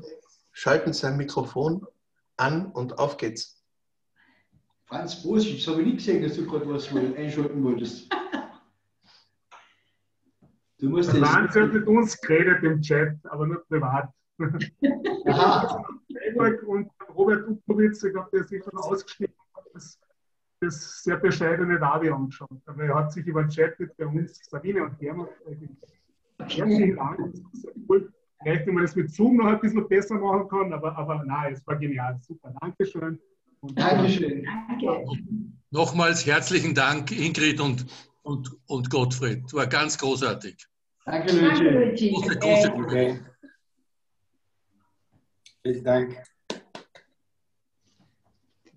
Schalten Sie ein Mikrofon an und auf geht's. Franz Bosic, das habe ich nicht gesehen, dass du gerade was einschalten wolltest. Du musst Der Franz hat mit uns geredet im Chat, aber nur privat. Aha. und Robert Ukowitz, ich glaube, der ist sicher ausgeschnitten das, das sehr bescheidene Navi angeschaut. Aber er hat sich über den Chat mit bei uns, Sabine und Gerhard, herzlichen Dank. Vielleicht, wenn man das mit Zoom noch ein bisschen besser machen kann, aber, aber nein, es war genial. Super, Dankeschön. Und Dankeschön. Danke. Nochmals herzlichen Dank, Ingrid und, und, und Gottfried. War ganz großartig. Danke, Luigi. Große, große okay. Vielen Dank.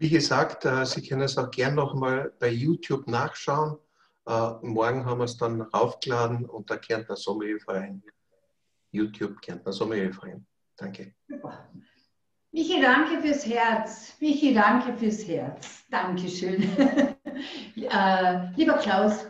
Wie gesagt, äh, Sie können es auch gerne nochmal bei YouTube nachschauen. Äh, morgen haben wir es dann raufgeladen und da Kärntner Sommerverein. YouTube Kärntner Sommerverein. Danke. Michi, danke fürs Herz. Michi, danke fürs Herz. Dankeschön. äh, lieber Klaus,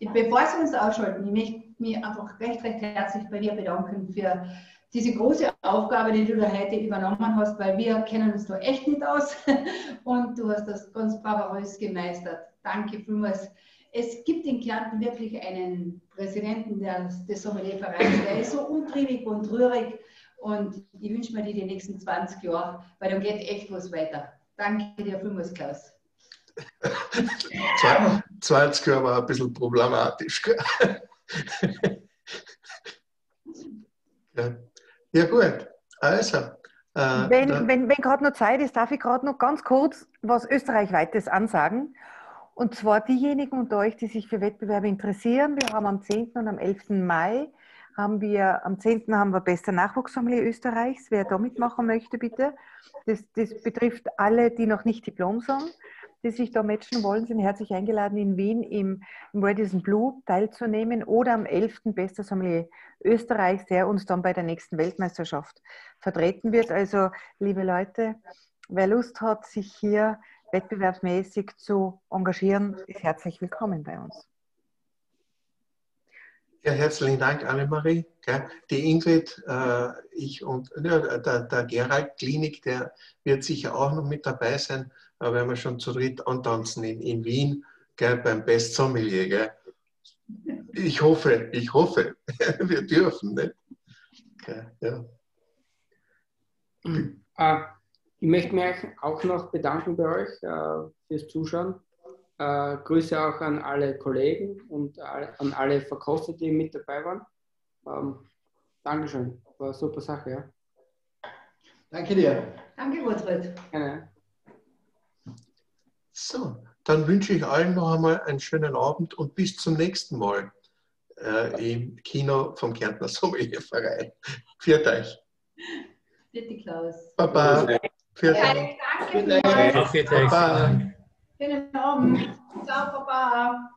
bevor Sie uns ausschalten, ich möchte mich einfach recht, recht herzlich bei dir bedanken für diese große Aufgabe, die du da heute übernommen hast, weil wir kennen uns da echt nicht aus und du hast das ganz bravourös gemeistert. Danke vielmals. Es gibt in Kärnten wirklich einen Präsidenten des, des Sommeliervereins, der ist so umtriebig und rührig und ich wünsche mir die die nächsten 20 Jahre, weil dann geht echt was weiter. Danke dir vielmals, Klaus. 20 Jahre war ein bisschen problematisch. ja. Ja, gut. Also. Äh, wenn wenn, wenn gerade noch Zeit ist, darf ich gerade noch ganz kurz was Österreichweites ansagen. Und zwar diejenigen unter euch, die sich für Wettbewerbe interessieren. Wir haben am 10. und am 11. Mai haben wir, am 10. haben wir bester Nachwuchsfamilie Österreichs. Wer da mitmachen möchte, bitte. Das, das betrifft alle, die noch nicht Diplom sind die sich da matchen wollen, sind herzlich eingeladen, in Wien im, im Blue teilzunehmen oder am 11. Bester Sommelier Österreichs, der uns dann bei der nächsten Weltmeisterschaft vertreten wird. Also, liebe Leute, wer Lust hat, sich hier wettbewerbsmäßig zu engagieren, ist herzlich willkommen bei uns. Ja, herzlichen Dank, Annemarie. Die Ingrid, äh, ich und ja, der, der Gerald Klinik, der wird sicher auch noch mit dabei sein. Werden wir schon zu dritt antanzen in, in Wien beim Best Sommelier. Ich hoffe, ich hoffe, wir dürfen. Okay, ja. Äh, ich möchte mich auch noch bedanken bei euch äh, fürs Zuschauen. Äh, Grüße auch an alle Kollegen und an alle Verkoster, die mit dabei waren. Ähm, Dankeschön, war eine super Sache. Ja. Danke dir. Danke, Gottfried. Gerne. So, dann wünsche ich allen noch einmal einen schönen Abend und bis zum nächsten Mal äh, im Kino vom Kärntner Sommelierverein. Viert euch. Bitte, Klaus. Baba. Viert euch. Danke. Baba. Schönen Abend. Ciao, Papa.